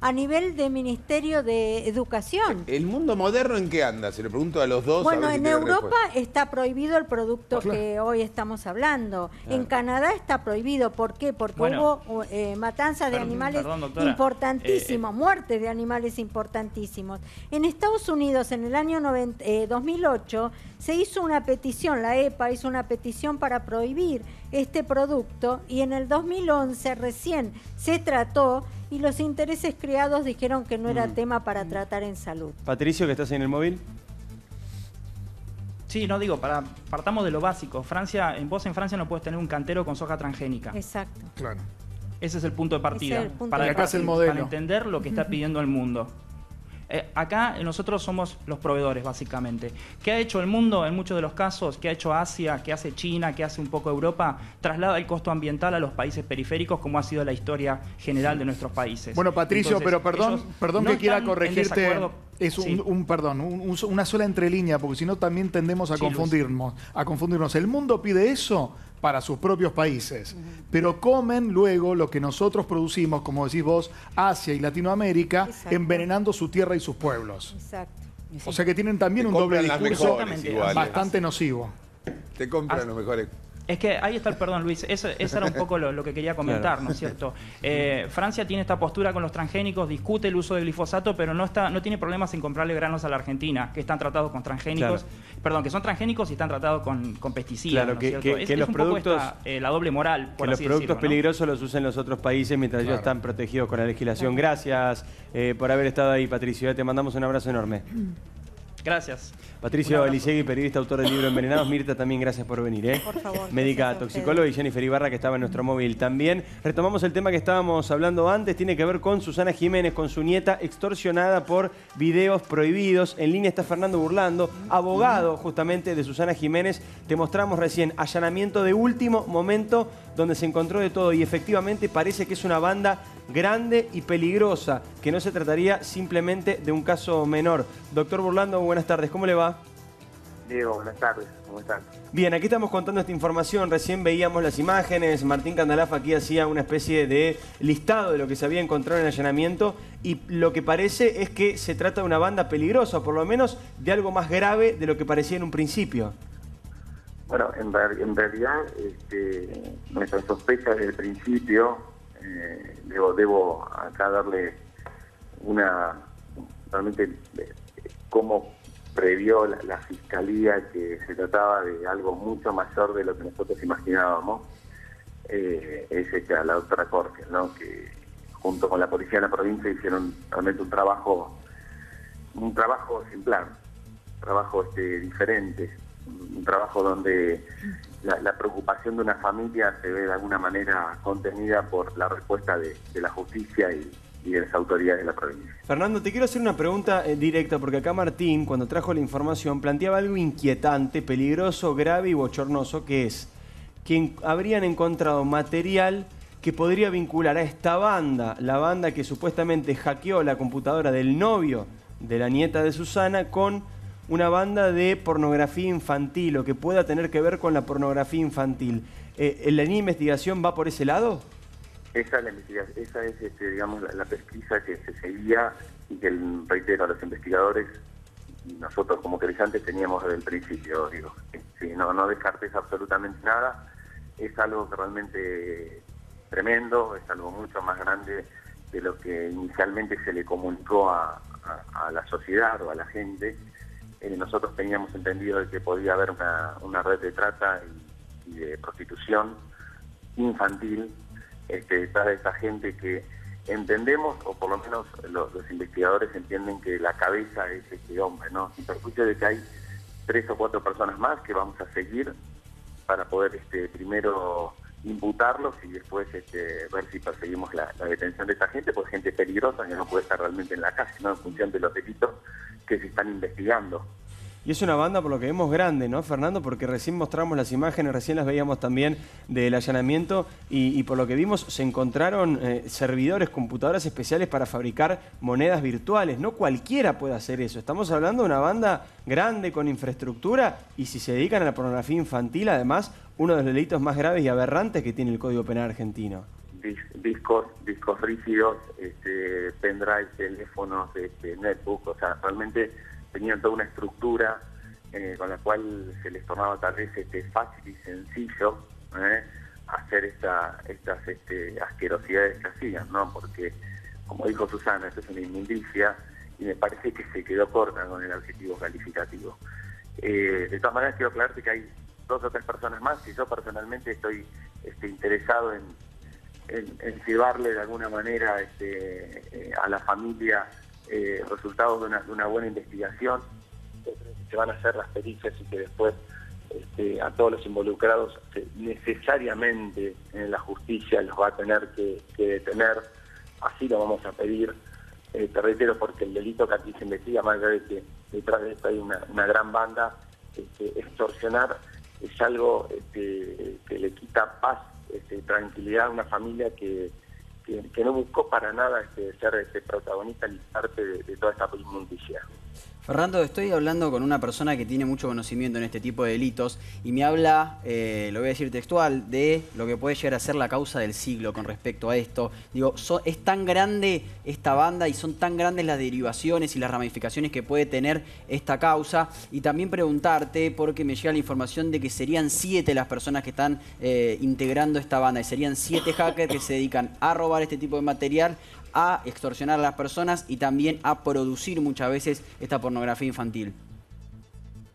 a nivel de Ministerio de Educación. ¿El mundo moderno en qué anda? Se le pregunto a los dos. Bueno, en Europa está prohibido el producto que hoy estamos hablando. En Canadá está prohibido. ¿Por qué? Porque hubo eh, matanzas de animales importantísimos, eh, eh. muertes de animales importantísimos. En Estados Unidos, en el año 2008, se hizo una petición, la EPA hizo una petición para prohibir este producto y en el 2011 recién se trató y los intereses creados dijeron que no era mm. tema para tratar en salud. Patricio, que estás en el móvil. Sí, no digo, para, partamos de lo básico. Francia, en vos en Francia no puedes tener un cantero con soja transgénica. Exacto. Claro. Ese es el punto de partida. para, acá el modelo. para entender lo que está pidiendo el mundo. Eh, acá nosotros somos los proveedores, básicamente. ¿Qué ha hecho el mundo en muchos de los casos? ¿Qué ha hecho Asia? ¿Qué hace China? ¿Qué hace un poco Europa? Traslada el costo ambiental a los países periféricos, como ha sido la historia general de nuestros países. Bueno, Patricio, pero perdón, perdón que quiera corregirte. Es un, perdón, una sola entrelínea, porque si no también tendemos a confundirnos, a confundirnos. El mundo pide eso para sus propios países, pero comen luego lo que nosotros producimos, como decís vos, Asia y Latinoamérica, envenenando su tierra y sus pueblos. Exacto. O sea que tienen también un doble discurso bastante nocivo. Te compran los mejores es que ahí está el perdón, Luis. Eso, era un poco lo, que quería comentar, ¿no es cierto? Eh, Francia tiene esta postura con los transgénicos, discute el uso de glifosato, pero no está, no tiene problemas en comprarle granos a la Argentina, que están tratados con transgénicos, perdón, que son transgénicos y están tratados con, pesticidas. Claro, que, los productos, eh, la doble moral. que los productos peligrosos los usen los otros países mientras ellos están protegidos con la legislación. Gracias eh, por haber estado ahí, Patricio. Te mandamos un abrazo enorme. Gracias. Patricio Elisegui, periodista, autor del libro Envenenados. Mirta, también gracias por venir. ¿eh? Por favor. Médica toxicóloga y Jennifer Ibarra, que estaba en nuestro móvil también. Retomamos el tema que estábamos hablando antes. Tiene que ver con Susana Jiménez, con su nieta extorsionada por videos prohibidos. En línea está Fernando Burlando, abogado justamente de Susana Jiménez. Te mostramos recién allanamiento de último momento donde se encontró de todo y efectivamente parece que es una banda grande y peligrosa, que no se trataría simplemente de un caso menor. Doctor Burlando, buenas tardes, ¿cómo le va? Diego, buenas tardes, ¿cómo están? Bien, aquí estamos contando esta información, recién veíamos las imágenes, Martín Candalafa aquí hacía una especie de listado de lo que se había encontrado en el allanamiento y lo que parece es que se trata de una banda peligrosa, por lo menos de algo más grave de lo que parecía en un principio. Bueno, en, realidad este, nuestra sospecha desde el principio eh, debo, acá darle una, realmente, eh, cómo previó la, fiscalía que se trataba de algo mucho mayor de lo que nosotros imaginábamos, eh, es esta, la doctora Corte, ¿no? que junto con la policía de la provincia hicieron realmente un trabajo, un trabajo ejemplar, un trabajo este, diferente, un trabajo donde la, preocupación de una familia se ve de alguna manera contenida por la respuesta de, la justicia y, de las autoridades de la provincia. Fernando, te quiero hacer una pregunta eh, directa, porque acá Martín, cuando trajo la información, planteaba algo inquietante, peligroso, grave y bochornoso, que es que habrían encontrado material que podría vincular a esta banda, la banda que supuestamente hackeó la computadora del novio de la nieta de Susana, con una banda de pornografía infantil o que pueda tener que ver con la pornografía infantil. Eh, ¿La investigación va por ese lado? Esa es, la esa es este, digamos, la, pesquisa que se seguía y que, reitero, los investigadores nosotros como creyentes teníamos desde el principio. Digo, sí, no, no descartes absolutamente nada. Es algo que realmente tremendo, es algo mucho más grande de lo que inicialmente se le comunicó a, la sociedad o a la gente. Eh, nosotros teníamos entendido de que podía haber una, red de trata y, de prostitución infantil este, de esta gente que entendemos, o por lo menos los, investigadores entienden que la cabeza es este hombre, ¿no? Sin perjuicio de que hay tres o cuatro personas más que vamos a seguir para poder este, primero imputarlos y después este, ver si perseguimos la, detención de esta gente, pues gente peligrosa que no puede estar realmente en la calle, ¿no? En función de los delitos que se están investigando. Y es una banda, por lo que vemos, grande, ¿no, Fernando? Porque recién mostramos las imágenes, recién las veíamos también del allanamiento y, por lo que vimos se encontraron eh, servidores, computadoras especiales para fabricar monedas virtuales. No cualquiera puede hacer eso. Estamos hablando de una banda grande, con infraestructura y si se dedican a la pornografía infantil, además, uno de los delitos más graves y aberrantes que tiene el Código Penal argentino. discos, discos rígidos, este, pendrive, teléfonos, este, netbook, o sea, realmente tenían toda una estructura eh, con la cual se les tomaba tal vez este, fácil y sencillo eh, hacer esta, estas este, asquerosidades que hacían, ¿no? Porque, como dijo Susana, esto es una inmundicia y me parece que se quedó corta con el adjetivo calificativo. Eh, de todas maneras, quiero aclararte que hay dos o tres personas más y yo personalmente estoy este, interesado en, llevarle de alguna manera este, a la familia eh, resultados de una, buena investigación, se van a hacer las pericias y que después este, a todos los involucrados necesariamente en la justicia los va a tener que, detener, así lo vamos a pedir, eh, te reitero, porque el delito que aquí se investiga, más allá de que detrás de esto hay una, gran banda, este, extorsionar es algo este, que le quita paz, este, tranquilidad a una familia que que, no buscó para nada este, ser este protagonista ni parte de, toda esta inmundicia. Fernando, estoy hablando con una persona que tiene mucho conocimiento en este tipo de delitos y me habla, eh, lo voy a decir textual, de lo que puede llegar a ser la causa del siglo con respecto a esto. Digo, es tan grande esta banda y son tan grandes las derivaciones y las ramificaciones que puede tener esta causa. Y también preguntarte, porque me llega la información de que serían siete las personas que están eh, integrando esta banda y serían siete hackers que se dedican a robar este tipo de material a extorsionar a las personas y también a producir muchas veces esta pornografía infantil.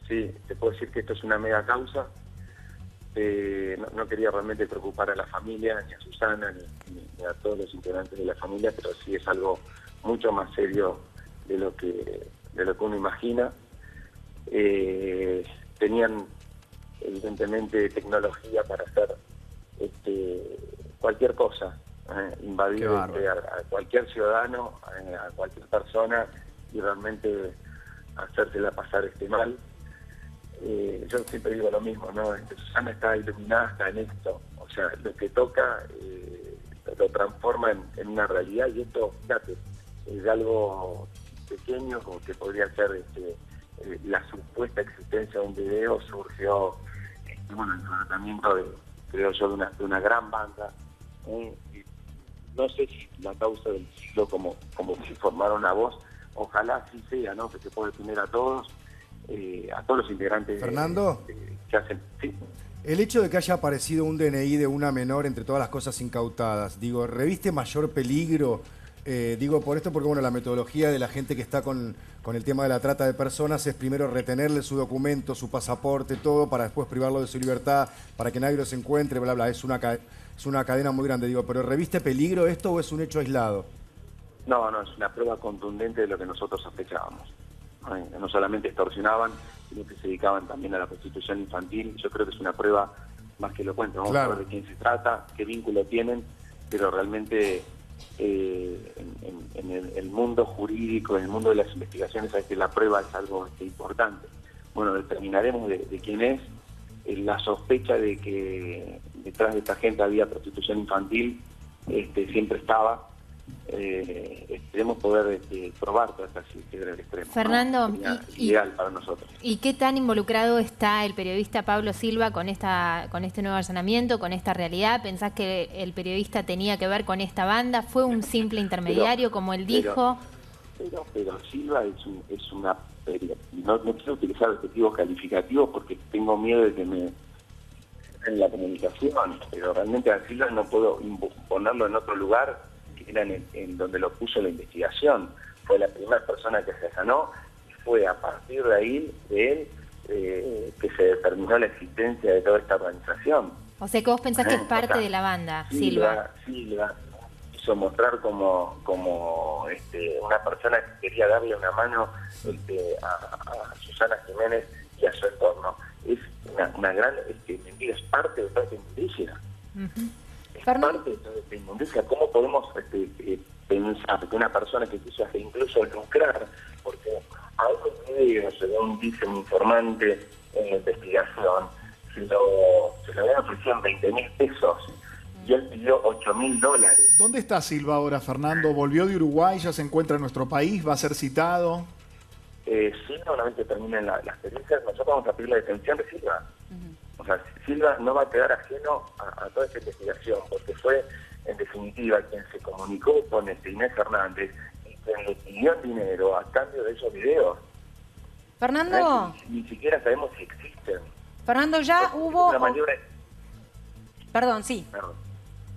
Sí, te puedo decir que esto es una mega causa. Eh, no, quería realmente preocupar a la familia, ni a Susana, ni, a todos los integrantes de la familia, pero sí es algo mucho más serio de lo que, de lo que uno imagina. Eh, tenían evidentemente tecnología para hacer este, cualquier cosa, eh, invadir este, a, cualquier ciudadano, eh, a, cualquier persona y realmente hacérsela pasar este mal. Eh, yo siempre digo lo mismo, ¿no? Este, Susana está iluminada hasta en esto, o sea, lo que toca lo transforma en, una realidad y esto, fíjate, es algo pequeño como que podría ser este, la supuesta existencia de un video surgió este, bueno, el tratamiento de, creo yo, de una, de una gran banda no sé si la causa del siglo como, como si formara una voz, ojalá sí sea, ¿no? Que se puede tener a todos, eh, a todos los integrantes Fernando, que hacen. El hecho de que haya aparecido un DNI de una menor entre todas las cosas incautadas, digo, ¿reviste mayor peligro? Eh, digo por esto porque bueno, la metodología de la gente que está con, con, el tema de la trata de personas es primero retenerle su documento, su pasaporte, todo, para después privarlo de su libertad, para que nadie los encuentre, bla, bla. Es una, es una cadena muy grande, digo, pero ¿reviste peligro esto o es un hecho aislado? No, no, es una prueba contundente de lo que nosotros sospechábamos. No solamente extorsionaban, sino que se dedicaban también a la prostitución infantil. Yo creo que es una prueba más que lo cuenten, vamos a ver de quién se trata, qué vínculo tienen, pero realmente eh, en, el, mundo jurídico, en el mundo de las investigaciones, que la prueba es algo este, importante. Bueno, determinaremos de, quién es. Eh, la sospecha de que detrás de esta gente había prostitución infantil este, siempre estaba eh, esperemos poder este, probar todas estas del extremo. Fernando, y, ideal para nosotros. ¿Y qué tan involucrado está el periodista Pablo Silva con esta con este nuevo allanamiento, con esta realidad? ¿Pensás que el periodista tenía que ver con esta banda? ¿Fue un simple intermediario, como él dijo? Pero, pero, Silva es, es una... No, no quiero utilizar objetivos calificativos porque tengo miedo de que me en la comunicación, pero realmente a Silva no puedo ponerlo en otro lugar era en, donde lo puso la investigación. Fue la primera persona que se sanó y fue a partir de ahí, de él, eh, que se determinó la existencia de toda esta organización. O sea que vos pensás que es parte de la banda, Silva. Silva quiso mostrar como, como este, una persona que quería darle una mano este, a, Susana Jiménez y a su entorno. Es una, gran, este, es parte de toda esta indígena parte de inmundicia. ¿Cómo podemos este, eh, pensar que una persona que quizás incluso lucrar, porque algo que según dice un informante en la investigación, se lo, se lo habían ofrecido 20 mil pesos y él pidió 8 mil dólares. ¿Dónde está Silva ahora, Fernando? ¿Volvió de Uruguay? ¿Ya se encuentra en nuestro país? ¿Va a ser citado? Eh, sí, solamente terminen la, las experiencias. Nosotros vamos a pedir la detención de Silva. O sea, Silva no va a quedar ajeno a, toda esta investigación, porque fue, en definitiva, quien se comunicó con este Inés Fernández y quien le pidió dinero a cambio de esos videos. Fernando. Ni, siquiera sabemos si existen. Fernando, ya hubo... Perdón, sí. Perdón.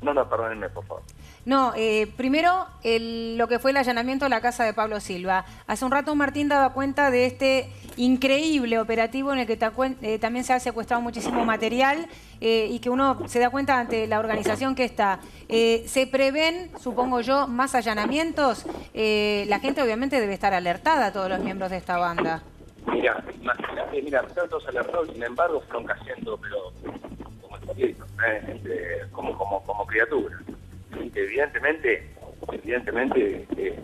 No, no, perdónenme, por favor. No, eh, primero lo que fue el allanamiento de la casa de Pablo Silva. Hace un rato Martín daba cuenta de este increíble operativo en el que eh, también se ha secuestrado muchísimo material eh, y que uno se da cuenta ante la organización que está. ¿Se prevén, supongo yo, más allanamientos? la gente obviamente debe estar alertada, todos los miembros de esta banda. Mira, mira, están todos alertados, sin embargo fueron cayendo, pero como, este, como, como criaturas evidentemente, evidentemente, eh,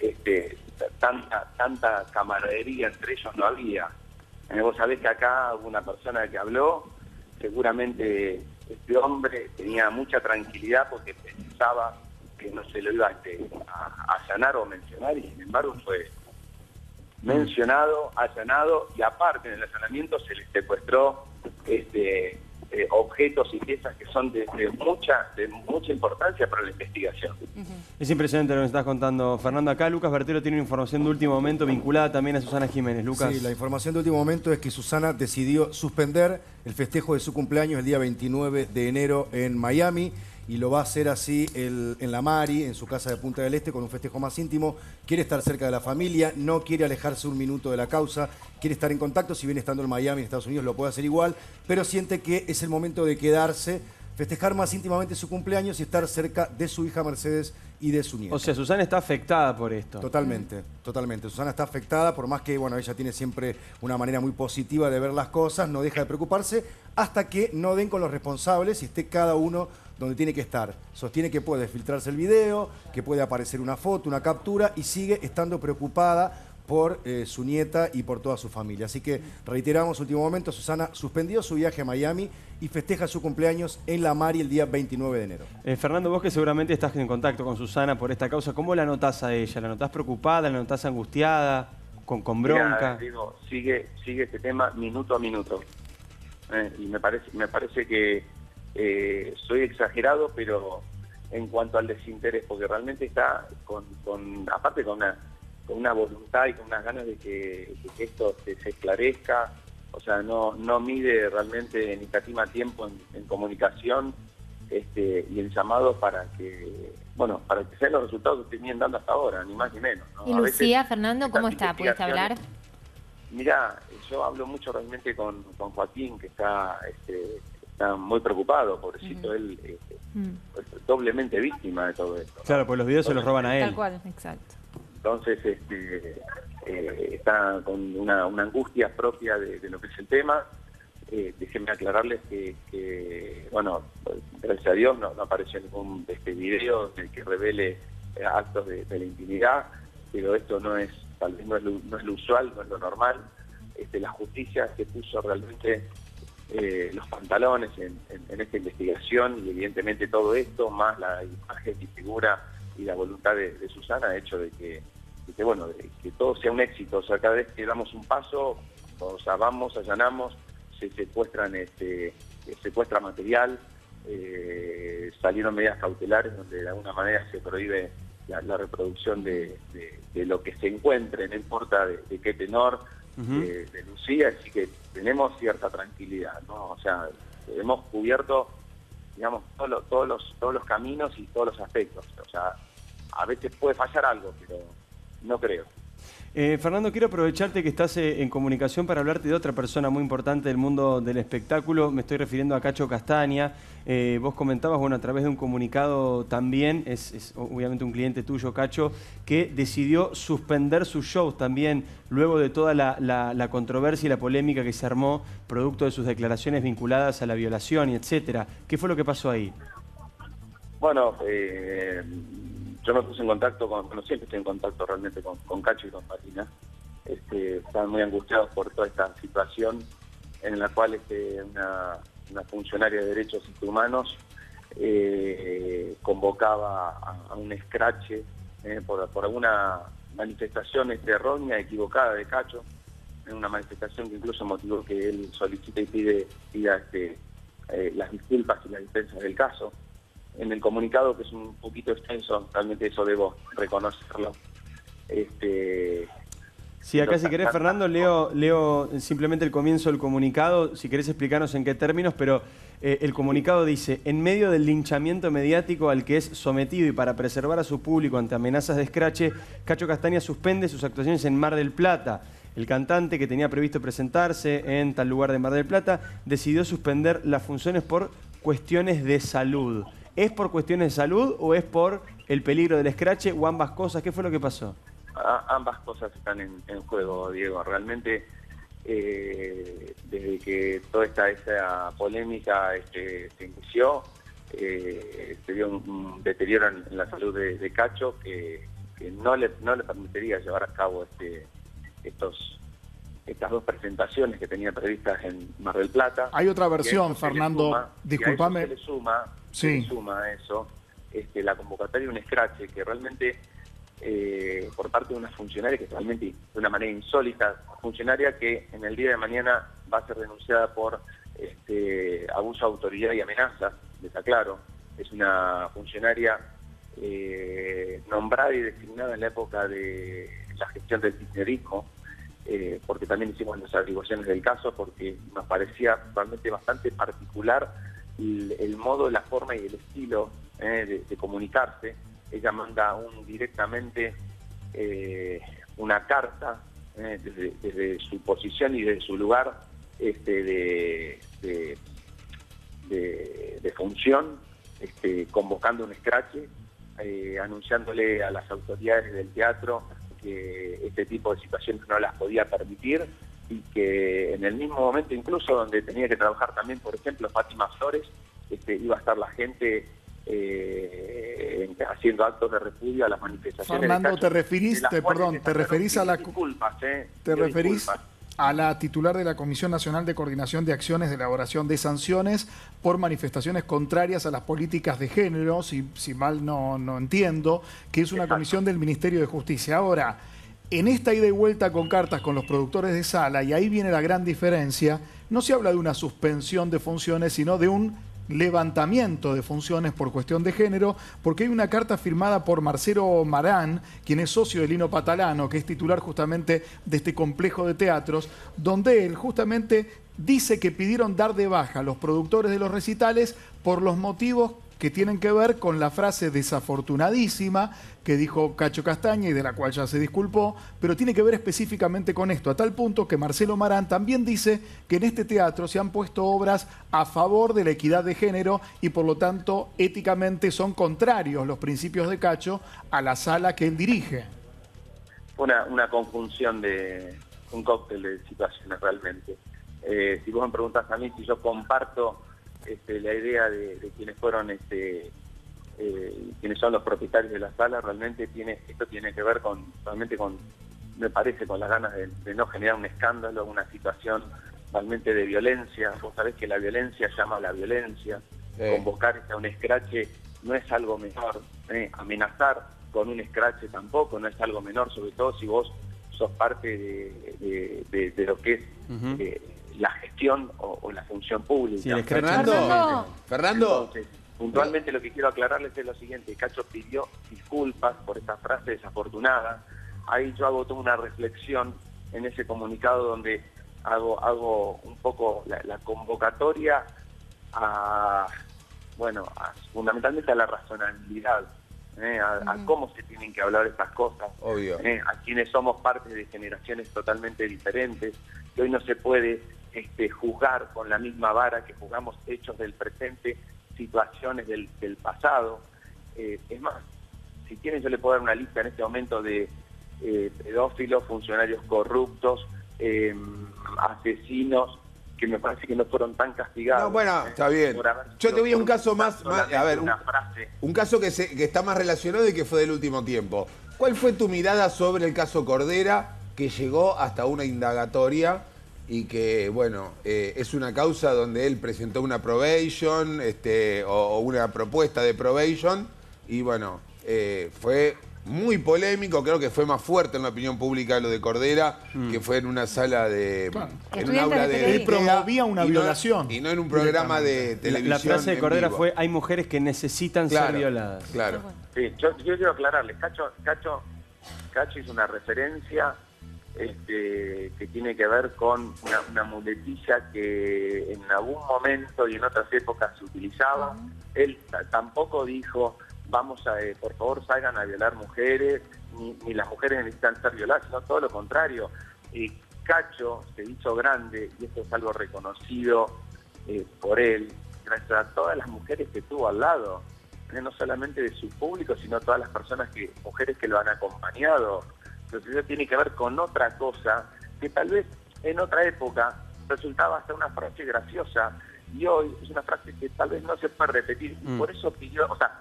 este, tanta, tanta camaradería entre ellos no había. Eh, vos sabés que acá hubo una persona que habló, seguramente este hombre tenía mucha tranquilidad porque pensaba que no se lo iba este, a, a allanar o mencionar y sin embargo fue mencionado, allanado y aparte en el allanamiento se le secuestró este, eh, objetos y piezas que son de, mucha de mucha importancia para la investigación. Es impresionante lo que estás contando, Fernando. Acá Lucas Bertero tiene una información de último momento vinculada también a Susana Jiménez. Lucas. Sí, la información de último momento es que Susana decidió suspender el festejo de su cumpleaños el día 29 de enero en Miami y lo va a hacer así en la Mari, en su casa de Punta del Este, con un festejo más íntimo. Quiere estar cerca de la familia, no quiere alejarse un minuto de la causa, quiere estar en contacto, si bien estando en Miami, en Estados Unidos, lo puede hacer igual, pero siente que es el momento de quedarse, festejar más íntimamente su cumpleaños y estar cerca de su hija Mercedes y de su nieta. O sea, Susana está afectada por esto. Totalmente, totalmente. Susana está afectada, por más que, bueno, ella tiene siempre una manera muy positiva de ver las cosas, no deja de preocuparse, hasta que no den con los responsables y esté cada uno donde tiene que estar. Sostiene que puede filtrarse el video, que puede aparecer una foto, una captura y sigue estando preocupada por eh, su nieta y por toda su familia. Así que reiteramos, último momento, Susana suspendió su viaje a Miami y festeja su cumpleaños en La Mari el día 29 de enero. Eh, Fernando, vos que seguramente estás en contacto con Susana por esta causa, ¿cómo la notás a ella? ¿La notás preocupada? ¿La notás angustiada? ¿Con, con bronca? digo, sigue, sigue este tema minuto a minuto. Eh, y me parece, me parece que eh, soy exagerado, pero en cuanto al desinterés, porque realmente está con, aparte con una, con una voluntad y con unas ganas de que, esto se, esclarezca, o sea, no, no mide realmente ni catima tiempo en, comunicación este, y el llamado para que, bueno, para que sean los resultados que vienen dando hasta ahora, ni más ni menos. ¿Y Lucía, Fernando, cómo está? ¿Puedes hablar? Mira, yo hablo mucho realmente con, con Joaquín, que está este, está muy preocupado, pobrecito, él eh, mm. doblemente víctima de todo esto. Claro, pues los videos se los roban a él. Tal cual, exacto. Entonces este, eh, está con una, angustia propia de, lo que es el tema eh, déjenme aclararles que, bueno, gracias a Dios no, apareció ningún este video que revele eh, actos de, la intimidad, pero esto no es, tal vez no es, lo, usual, no es lo normal. Este, la justicia se puso realmente eh, los pantalones en, esta investigación y evidentemente todo esto, más la imagen y figura y la voluntad de, Susana, ha hecho de que, bueno, de que todo sea un éxito. O sea, cada vez que damos un paso, o sea, vamos, allanamos, se secuestran este, secuestra material, eh, salieron medidas cautelares donde de alguna manera se prohíbe la, reproducción de, lo que se encuentre, no importa de, qué tenor, de, Lucía, así que tenemos cierta tranquilidad, ¿no? O sea, hemos cubierto, digamos, todos los, todos los caminos y todos los aspectos. O sea, a veces puede fallar algo, pero no creo. Eh, Fernando, quiero aprovecharte que estás eh, en comunicación para hablarte de otra persona muy importante del mundo del espectáculo. Me estoy refiriendo a Cacho Castaña. Eh, vos comentabas, bueno, a través de un comunicado también, es, obviamente un cliente tuyo, Cacho, que decidió suspender sus shows también luego de toda la, controversia y la polémica que se armó producto de sus declaraciones vinculadas a la violación y etcétera. ¿Qué fue lo que pasó ahí? Bueno, yo me puse en contacto con, bueno, siempre estoy en contacto realmente con, Cacho y con Marina. Este, estaban muy angustiados por toda esta situación en la cual este, una, funcionaria de derechos humanos eh, convocaba a, un escrache eh, por, alguna manifestación este, errónea, equivocada de Cacho, en una manifestación que incluso motivó que él solicite y pide, pida este, eh, las disculpas y las defensas del caso en el comunicado, que es un poquito extenso, realmente eso debo reconocerlo. Este, Sí, acá si querés, Fernando, leo, leo simplemente el comienzo del comunicado, si querés explicarnos en qué términos, pero eh, el comunicado dice, en medio del linchamiento mediático al que es sometido y para preservar a su público ante amenazas de escrache, Cacho Castaña suspende sus actuaciones en Mar del Plata. El cantante que tenía previsto presentarse en tal lugar de Mar del Plata decidió suspender las funciones por cuestiones de salud. ¿Es por cuestiones de salud o es por el peligro del escrache o ambas cosas? ¿Qué fue lo que pasó? ambas cosas están en, juego, Diego. Realmente, eh, desde que toda esta, esta polémica este, se inició, eh, se dio un, deterioro en, la salud de, Cacho que, no, le, no le permitiría llevar a cabo este, estos estas dos presentaciones que tenía previstas en Mar del Plata. Hay otra versión, Fernando, discúlpame. Se le suma, sí. se suma a eso este, la convocatoria de un escrache que realmente eh, por parte de una funcionaria que realmente de una manera insólita, funcionaria que en el día de mañana va a ser denunciada por este, abuso de autoridad y amenaza, está claro, es una funcionaria eh, nombrada y designada en la época de la gestión del kirchnerismo, eh, porque también hicimos las averiguaciones del caso, porque nos parecía realmente bastante particular el, modo, la forma y el estilo eh, de, comunicarse. Ella manda un, directamente eh, una carta desde, su posición y desde su lugar este, de, de, función, este, convocando un escrache, anunciándole a las autoridades del teatro que este tipo de situaciones no las podía permitir y que en el mismo momento incluso donde tenía que trabajar también, por ejemplo, Fátima Flores, este, iba a estar la gente eh, haciendo actos de repudio a las manifestaciones. Fernando, te referís, perdón, te referís a la... Disculpas, eh, te referís a la titular de la Comisión Nacional de Coordinación de Acciones de Elaboración de Sanciones por manifestaciones contrarias a las políticas de género, si, si mal no, no, entiendo, que es una comisión del Ministerio de Justicia. Ahora, en esta ida y vuelta con cartas con los productores de sala, y ahí viene la gran diferencia, no se habla de una suspensión de funciones, sino de un levantamiento de funciones por cuestión de género, porque hay una carta firmada por Marcelo Marán, quien es socio de Lino Patalano, que es titular justamente de este complejo de teatros, donde él justamente dice que pidieron dar de baja a los productores de los recitales por los motivos que tienen que ver con la frase desafortunadísima que dijo Cacho Castaña y de la cual ya se disculpó, pero tiene que ver específicamente con esto, a tal punto que Marcelo Marán también dice que en este teatro se han puesto obras a favor de la equidad de género y por lo tanto éticamente son contrarios los principios de Cacho a la sala que él dirige. Una, una conjunción de un cóctel de situaciones realmente. Eh, si vos me preguntas a mí si yo comparto este, la idea de, de quienes fueron este, eh, quienes son los propietarios de la sala, realmente tiene, esto tiene que ver con, realmente con, me parece, con las ganas de, no generar un escándalo, una situación realmente de violencia. Vos sabés que la violencia llama a la violencia. Convocar a un escrache no es algo menor. ¿eh? Amenazar con un escrache tampoco no es algo menor, sobre todo si vos sos parte de, lo que es eh, la gestión o, la función pública. Fernando, Fernando, Puntualmente lo que quiero aclararles es lo siguiente, Cacho pidió disculpas por esta frase desafortunada. Ahí yo hago toda una reflexión en ese comunicado donde hago, hago un poco la, convocatoria a, bueno, fundamentalmente a la razonabilidad, ¿eh? a, cómo se tienen que hablar estas cosas, Obvio. ¿eh? a quienes somos parte de generaciones totalmente diferentes, que hoy no se puede este, juzgar con la misma vara que jugamos hechos del presente situaciones del, pasado. Eh, es más, si quieren yo le puedo dar una lista en este momento de eh, pedófilos, funcionarios corruptos, em, asesinos, que me parece que no fueron tan castigados. No, bueno, ¿eh? está bien. Yo te voy a un caso más, a ver, un, caso que, se, que está más relacionado y que fue del último tiempo. ¿Cuál fue tu mirada sobre el caso Cordera que llegó hasta una indagatoria y que, bueno, eh, es una causa donde él presentó una probation este, o, una propuesta de probation y, bueno, eh, fue muy polémico, creo que fue más fuerte en la opinión pública lo de Cordera, mm. que fue en una sala de... En un aula de... Él promovía una violación. Y no en un programa de televisión La, frase de Cordera fue, hay mujeres que necesitan ser violadas. Claro. Sí, yo, yo quiero aclararles, Cacho, Cacho, Cacho hizo una referencia este, que tiene que ver con una, muletilla que en algún momento y en otras épocas se utilizaba. Él tampoco dijo, vamos a, eh, por favor, salgan a violar mujeres, ni, las mujeres necesitan ser violadas, sino todo lo contrario. y Cacho se hizo grande, y esto es algo reconocido eh, por él, gracias a todas las mujeres que tuvo al lado, eh, no solamente de su público, sino todas las personas que, mujeres que lo han acompañado, eso tiene que ver con otra cosa que tal vez en otra época resultaba hasta una frase graciosa y hoy es una frase que tal vez no se puede repetir. Y mm. por eso pidió, o sea,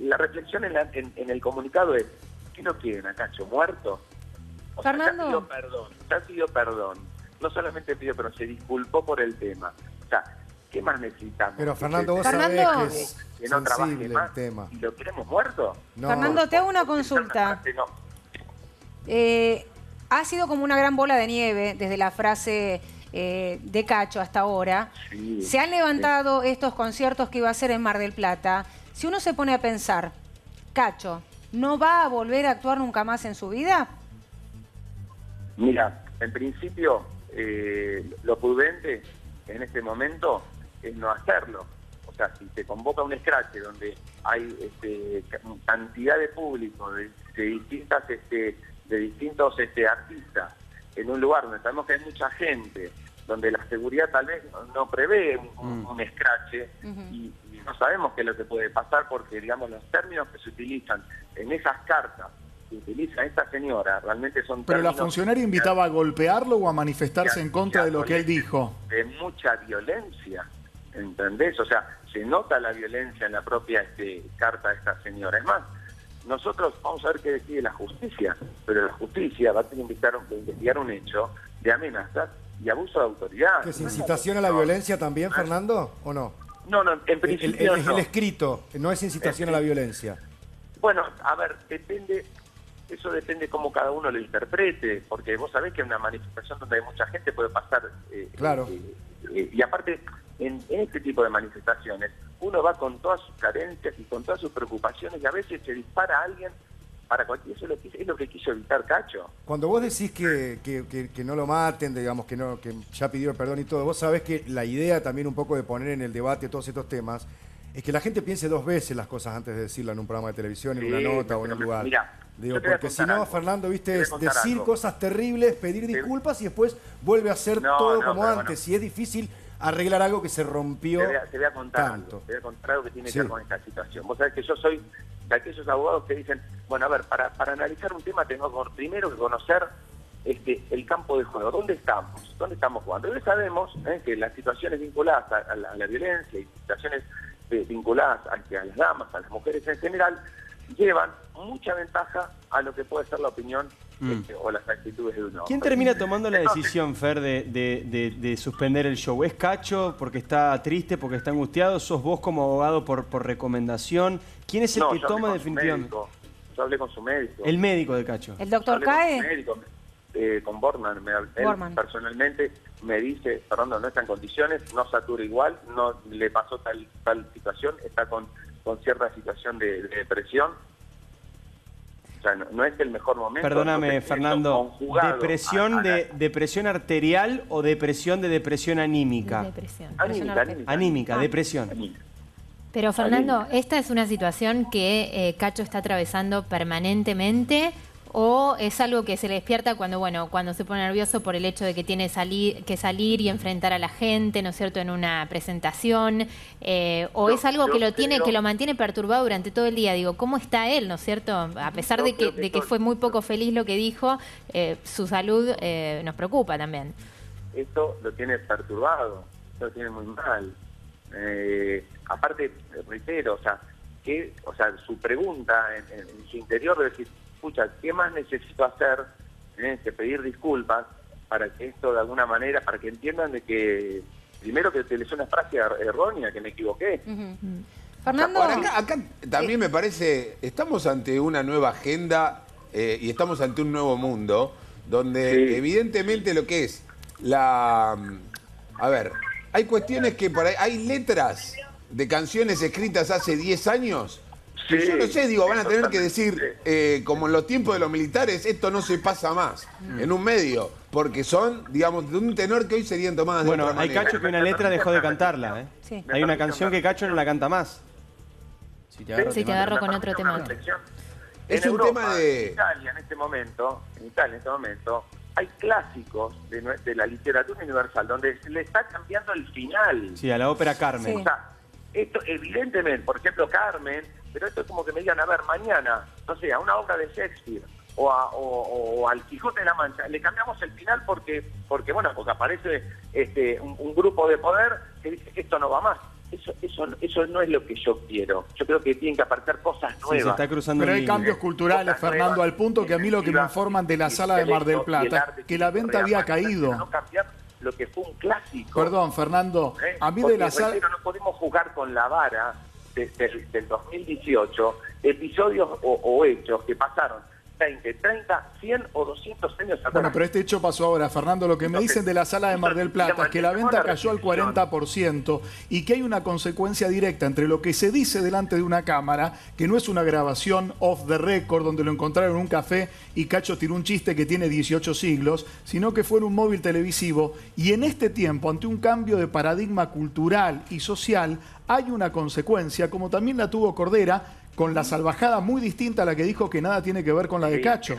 la reflexión en, el comunicado es, ¿qué no quieren a Cacho muerto? O Fernando. Sea, ya pidió perdón, ya pidió perdón. No solamente pidió, pero se disculpó por el tema. O sea, ¿qué más necesitamos? Pero Fernando, vos sabés que es no trabaje más el tema. ¿Y lo queremos muerto? Fernando, te hago una consulta. Eh, ha sido como una gran bola de nieve desde la frase eh, de Cacho hasta ahora. se han levantado estos conciertos que iba a hacer en Mar del Plata. Si uno se pone a pensar, Cacho, ¿no va a volver a actuar nunca más en su vida? Mira, en principio, eh, lo prudente en este momento es no hacerlo. O sea, si se convoca un scratch donde hay este, cantidad de público de, distintas este, de distintos este, artistas en un lugar donde sabemos que hay mucha gente, donde la seguridad tal vez no, prevé un, mm. scratch y, no sabemos qué es lo que puede pasar porque, digamos, los términos que se utilizan en esas cartas que utiliza esta señora realmente son Pero la funcionaria invitaba a golpearlo o a manifestarse en contra de lo que él dijo. De mucha violencia, ¿entendés? O sea, se nota la violencia en la propia este, carta de esta señora. Es más, nosotros vamos a ver qué decide la justicia, pero la justicia va a tener que investigar, un hecho de amenazas y abuso de autoridad. ¿Que es incitación a la violencia también, Fernando, o no? No, no, en principio el, el, escrito no es incitación a la violencia. Bueno, a ver, depende, eso depende cómo cada uno lo interprete, porque vos sabés que en una manifestación donde hay mucha gente puede pasar... Eh, claro. Eh, eh, y aparte, en, este tipo de manifestaciones, uno va con todas sus carencias y con todas sus preocupaciones y a veces se dispara a alguien para cualquier eso es lo que, quiso evitar Cacho. Cuando vos decís que, que, no lo maten, digamos que no que ya pidió perdón y todo, vos sabés que la idea también un poco de poner en el debate todos estos temas es que la gente piense dos veces las cosas antes de decirla en un programa de televisión, en una nota o en un lugar. Digo, porque si no, Fernando, viste, es decir cosas terribles, pedir disculpas y después vuelve a hacer todo como antes. Y es difícil arreglar algo que se rompió te voy a, contar tanto. te voy a contar algo que tiene que ver con esta situación. Vos sabés que yo soy de aquellos abogados que dicen, bueno, a ver, para, para analizar un tema tengo primero que conocer este, el campo de juego. ¿Dónde estamos? ¿Dónde estamos jugando? Hoy sabemos ¿eh? que las situaciones vinculadas a, la, violencia y situaciones eh, vinculadas a, a las damas, a las mujeres en general, llevan mucha ventaja a lo que puede ser la opinión mm. este, o las actitudes de uno. ¿Quién termina tomando la decisión, Fer, de, suspender el show? ¿Es Cacho porque está triste, porque está angustiado? ¿Sos vos como abogado por, por recomendación? ¿Quién es el que toma definitivamente? Yo hablé con su médico. El médico de Cacho. ¿El doctor Cae? Eh, con Borman, él personalmente me dice, Fernando no está en condiciones, no satura igual, no le pasó tal, tal situación, está con, con cierta situación de, depresión. O sea, no, es el mejor momento. Perdóname, Fernando, ¿depresión de depresión arterial o depresión de depresión anímica? Depresión. Anímica, anímica, depresión. Pero Fernando, ¿esta es una situación que eh, Cacho está atravesando permanentemente o es algo que se le despierta cuando, bueno, cuando se pone nervioso por el hecho de que tiene salir, que salir y enfrentar a la gente, ¿no es cierto?, en una presentación, eh, o es algo que lo tiene, que lo mantiene perturbado durante todo el día. Digo, ¿cómo está él, ¿no es cierto? A pesar de que, de que fue muy poco feliz lo que dijo, eh, su salud eh, nos preocupa también. Esto lo tiene perturbado, lo tiene muy mal. aparte, reitero, o sea, que, o sea, su pregunta en, en su interior de decir, ¿qué más necesito hacer? Tienes que pedir disculpas para que esto de alguna manera, para que entiendan de que, primero que les una frase er-, errónea, que me equivoqué. Fernando. acá, también me parece, estamos ante una nueva agenda eh, y estamos ante un nuevo mundo, donde evidentemente lo que es la... A ver, hay cuestiones que por ahí, hay letras de canciones escritas hace 10 años yo no sé, digo, van a tener que decir, eh, como en los tiempos de los militares, esto no se pasa más mm. en un medio, porque son, digamos, de un tenor que hoy serían tomadas de Bueno, hay Cacho que una letra dejó de cantarla, ¿eh? Sí. Hay una canción que Cacho no la canta más. Si te agarro, con otro tema. Es un tema de... En Italia en este momento, en Italia en este momento, hay clásicos de, la literatura universal donde se le está cambiando el final. Sí, a la ópera Carmen. O sea, esto evidentemente, por ejemplo, Carmen pero esto es como que me digan, a ver, mañana, no sé, a una obra de Shakespeare o, al Quijote de la Mancha, le cambiamos el final porque, porque bueno, porque aparece este, un, grupo de poder que dice que esto no va más. Eso, eso, eso no es lo que yo quiero. Yo creo que tienen que aparecer cosas nuevas. Pero hay cambios culturales, Fernando, al punto que a mí lo que me informan de la sala de Mar del Plata, que la venta había caído. No cambiar lo que fue un clásico. Perdón, Fernando, ¿Eh? a mí de la sala... No podemos jugar con la vara del 2018 episodios o, hechos que pasaron 20, 30, 100 o 200 años atrás. Bueno, pero este hecho pasó ahora, Fernando. Lo que me dicen de la sala de Mar del Plata es que la venta cayó al 40% y que hay una consecuencia directa entre lo que se dice delante de una cámara, que no es una grabación off the record donde lo encontraron en un café y Cacho tiró un chiste que tiene 18 siglos, sino que fue en un móvil televisivo. Y en este tiempo, ante un cambio de paradigma cultural y social, hay una consecuencia, como también la tuvo Cordera, con la salvajada muy distinta a la que dijo que nada tiene que ver con la de Cacho.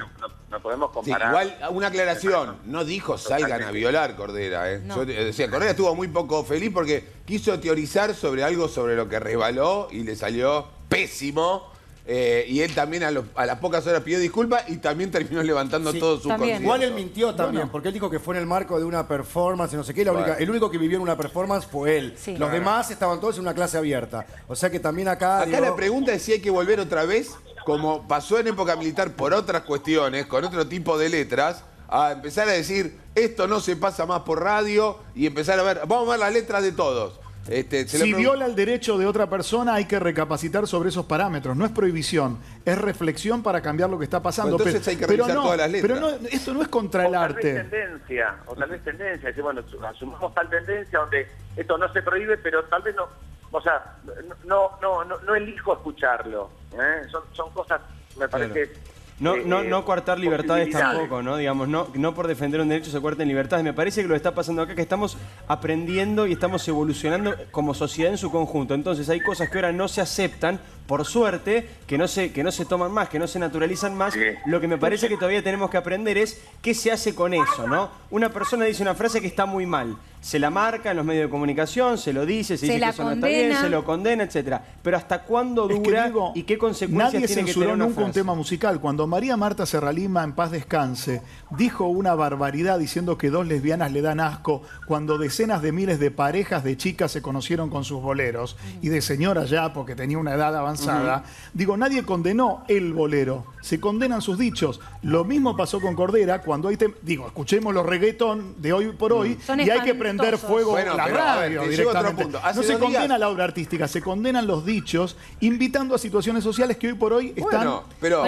No, podemos comparar. igual, una aclaración, no dijo salgan a violar Cordera. ¿eh? Yo decía, Cordera estuvo muy poco feliz porque quiso teorizar sobre algo sobre lo que resbaló y le salió pésimo. Eh, y él también a, las pocas horas pidió disculpas y también terminó levantando todo su. Igual él mintió también, porque él dijo que fue en el marco de una performance, no sé qué. el único que vivió en una performance fue él. Los demás estaban todos en una clase abierta. O sea que también acá. Acá la pregunta es si hay que volver otra vez, como pasó en época militar por otras cuestiones, con otro tipo de letras, a empezar a decir esto no se pasa más por radio y empezar a ver, vamos a ver las letras de todos. Este, si viola el derecho de otra persona, hay que recapacitar sobre esos parámetros. No es prohibición, es reflexión para cambiar lo que está pasando. entonces hay que revisar todas las letras. Pero no, esto no es contra el arte. Vez tendencia, o tal vez tendencia. bueno, asumamos tal tendencia donde esto no se prohíbe, pero tal vez no. O sea, no, no, no, no elijo escucharlo. ¿eh? Son, son cosas, me parece. No, eh, no, no coartar libertades tampoco, ¿no? Digamos, no, no por defender un derecho se cuarten libertades. Me parece que lo está pasando acá, que estamos aprendiendo y estamos evolucionando como sociedad en su conjunto. Entonces hay cosas que ahora no se aceptan por suerte, que no se, que no se toman más, que no se naturalizan más. Lo que me parece que todavía tenemos que aprender es qué se hace con eso, ¿no? Una persona dice una frase que está muy mal se la marca en los medios de comunicación, se lo dice, se, dice que eso no está bien, se lo condena, etcétera. Pero ¿hasta cuándo dura y qué consecuencias tiene que censuró tener nunca un tema musical. Cuando María Marta Serralima, en paz descanse, dijo una barbaridad diciendo que dos lesbianas le dan asco, cuando decenas de miles de parejas de chicas se conocieron con sus boleros, y de señoras ya, porque tenía una edad avanzada, digo, nadie condenó el bolero, se condenan sus dichos. Lo mismo pasó con Cordera, cuando hay... Digo, escuchemos los reggaetón de hoy por hoy, y hay que prender fuego la radio directamente. No se condena la obra artística, se condenan los dichos, invitando a situaciones sociales que hoy por hoy están... Bueno, pero,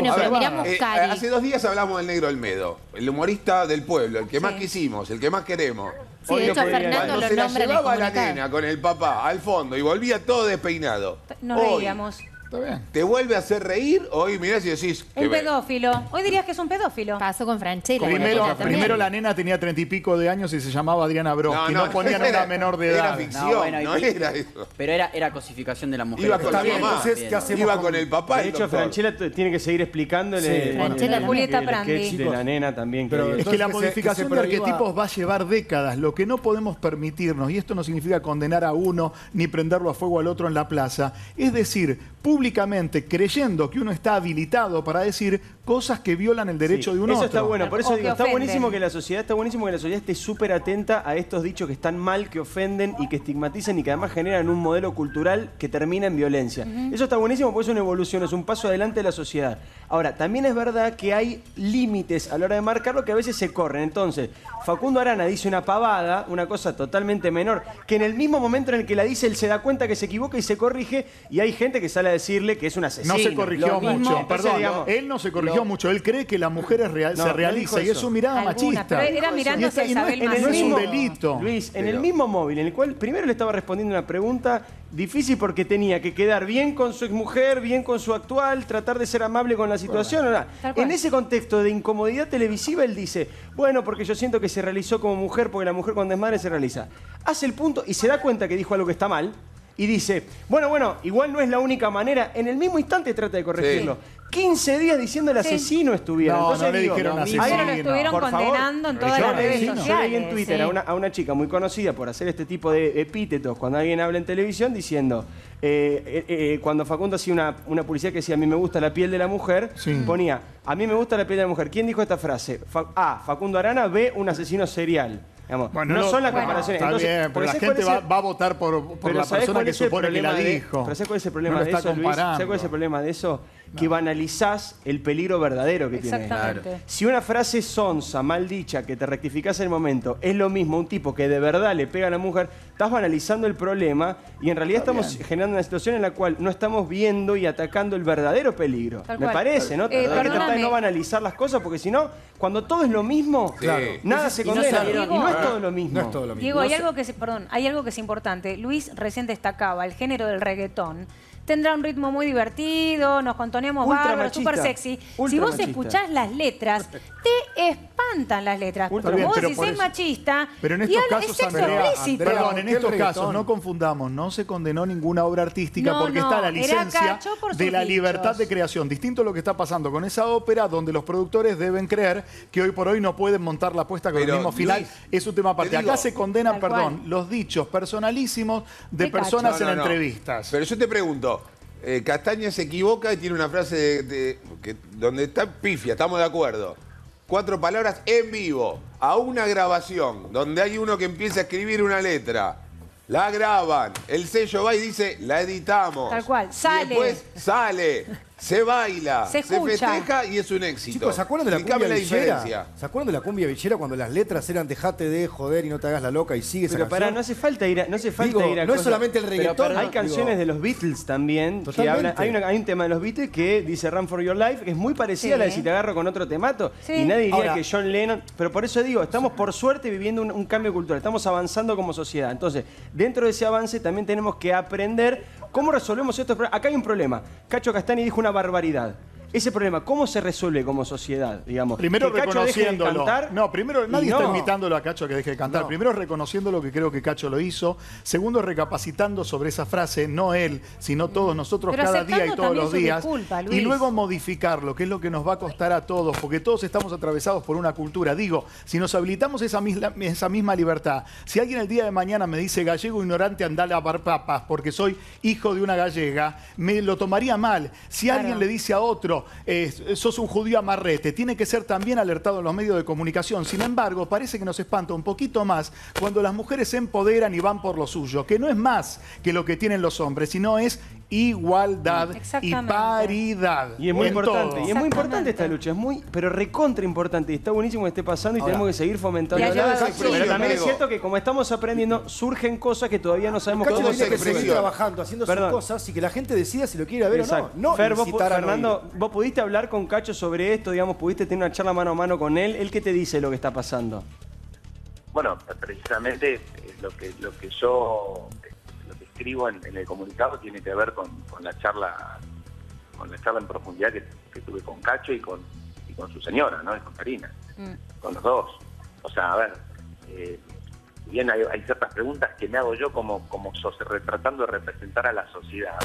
eh, hace dos días hablamos del Negro Almedo, el humorista del pueblo, el que más quisimos, el que más queremos. Sí, de hecho, Fernando Cuando se la llevaba la nena con el papá al fondo y volvía todo despeinado. ¿Te vuelve a hacer reír? Hoy mirás y decís... Un pedófilo. Hoy dirías que es un pedófilo. Pasó con Franchella. Primero, primero la nena tenía treinta y pico de años y se llamaba Adriana Broski. No, no, no ponían una menor de edad. Era ficción, no, era eso. Pero era, era cosificación de la mujer. Iba con la mamá. Iba con el papá. De hecho, Franchella tiene que seguir explicándole... Sí, Franchella, Julieta Prandi. de la nena también. Pero es que la modificación de arquetipos va a llevar décadas. Lo que no podemos permitirnos, y esto no significa condenar a uno ni prenderlo a fuego al otro en la plaza, es decir, públicamente creyendo que uno está habilitado para decir cosas que violan el derecho de un eso otro. Eso está bueno, por eso digo, está buenísimo que la sociedad, está buenísimo que la sociedad esté súper atenta a estos dichos que están mal, que ofenden y que estigmatizan y que además generan un modelo cultural que termina en violencia. Eso está buenísimo porque es una evolución, es un paso adelante de la sociedad. Ahora, también es verdad que hay límites a la hora de marcarlo que a veces se corren. Entonces, Facundo Arana dice una pavada, una cosa totalmente menor, que en el mismo momento en el que la dice él se da cuenta que se equivoca y se corrige y hay gente que sale a decirle que es un asesino. No se corrigió mucho, perdón, él no se corrigió mucho, él cree que la mujer se realiza y es su mirada machista. Era mirándose a Isabel no, es un delito. Luis, en el mismo móvil, en el cual primero le estaba respondiendo una pregunta difícil porque tenía que quedar bien con su exmujer, bien con su actual, tratar de ser amable con la situación. En ese contexto de incomodidad televisiva, él dice, bueno, porque yo siento que se realizó como mujer, porque la mujer cuando es madre se realiza. Hace el punto y se da cuenta que dijo algo que está mal, y dice, bueno, bueno, igual no es la única manera, en el mismo instante trata de corregirlo. 15 días diciendo el asesino estuvieron. No, Entonces, no le dijeron así. Ahí lo estuvieron condenando en todas las redes sociales. Yo leí en Twitter a, una, a, una, chica muy conocida por hacer este tipo de epítetos cuando alguien habla en televisión diciendo, eh, eh, eh, cuando Facundo hacía una, una, publicidad que decía a mí me gusta la piel de la mujer, ponía a mí me gusta la piel de la mujer. ¿Quién dijo esta frase? A. Facundo Arana. B. Un asesino serial no, son las comparaciones. Está bien, pero la gente va, a votar por, por la persona que supone que la dijo. pero ¿sabes cuál es el problema de eso, Luis? ¿Sabes cuál es el problema de eso? Que banalizás el peligro verdadero que tiene. Si una frase sonsa, mal dicha, que te rectificás en el momento, es lo mismo un tipo que de verdad le pega a la mujer, estás banalizando el problema y en realidad estamos generando una situación en la cual no estamos viendo y atacando el verdadero peligro. Me parece, ¿no? Eh, Hay que tratar de no banalizar las cosas porque si no, cuando todo es lo mismo, nada se condena. Y no, es todo lo mismo. Diego, hay algo que perdón, hay algo que es importante. Luis recién destacaba el género del reggaetón tendrá un ritmo muy divertido, nos contoneamos bárbaro, súper sexy. si vos escuchás las letras, te espantan las letras. Porque vos decís, es machista pero en estos casos, es explícito. Perdón, en estos casos, no confundamos, no se condenó ninguna obra artística porque está la licencia de la libertad de creación. Distinto a lo que está pasando con esa ópera, donde los productores deben creer que hoy por hoy no pueden montar la apuesta con el mismo final. es un tema aparte. Acá se condenan, perdón, los dichos personalísimos de personas en entrevistas. Pero yo te pregunto, eh, Castaña se equivoca y tiene una frase de, donde está pifia, estamos de acuerdo. Cuatro palabras en vivo, a una grabación, donde hay uno que empieza a escribir una letra. La graban, el sello va y dice, la editamos. Tal cual, sale. Y después sale se baila, se, festeja y es un éxito. Chicos, ¿se acuerdan de la cumbia villera? ¿Se acuerdan de la cumbia villera cuando las letras eran dejate de joder y no te hagas la loca y sigues Pero para, no hace falta ir a, no hace falta ir a No es solamente el reggaetón. hay canciones de los Beatles también que hablan, hay, hay, un tema de los Beatles que dice Run for Your Life, que es muy parecida a la de Si te agarro con otro temato. Y nadie diría que John Lennon. Pero por eso digo, estamos por suerte viviendo un, un cambio cultural, estamos avanzando como sociedad. Entonces, dentro de ese avance también tenemos que aprender ¿Cómo resolvemos estos problemas? Acá hay un problema. Cacho Castani dijo una barbaridad. Ese problema, ¿cómo se resuelve como sociedad? Digamos? Primero reconociéndolo. no, primero nadie está invitándolo a Cacho a que deje de cantar. Primero reconociendo lo que creo que Cacho lo hizo. Segundo, recapacitando sobre esa frase, no él, sino todos nosotros cada día y todos los días. y luego modificarlo, que es lo que nos va a costar a todos, porque todos estamos atravesados por una cultura. Digo, si nos habilitamos esa misma, esa misma libertad, si alguien el día de mañana me dice gallego ignorante, anda a lavar papas porque soy hijo de una gallega, me lo tomaría mal. Si alguien le dice a otro, sos un judío amarrete, tiene que ser también alertado en los medios de comunicación. Sin embargo, parece que nos espanta un poquito más cuando las mujeres se empoderan y van por lo suyo, que no es más que lo que tienen los hombres, sino es igualdad y paridad. Y es muy importante, y es muy importante esta lucha, es muy, pero recontra importante, y está buenísimo que esté pasando y tenemos que seguir fomentando. Pero también es cierto que como estamos aprendiendo, surgen cosas que todavía no sabemos cómo se que seguir trabajando, haciendo sus cosas y que la gente decida si lo quiere ver o no. no Fer, vos, Fernando, vos pudiste hablar con Cacho sobre esto, digamos, pudiste tener una charla mano a mano con él. ¿Él qué te dice lo que está pasando? Bueno, precisamente lo que, lo que yo escribo en, el comunicado tiene que ver con, la charla con la charla en profundidad que, tuve con Cacho y con, con su señora, ¿no? con Karina, mm. con los dos. O sea, a ver, eh, bien hay, ciertas preguntas que me hago yo como, como tratando de representar a la sociedad.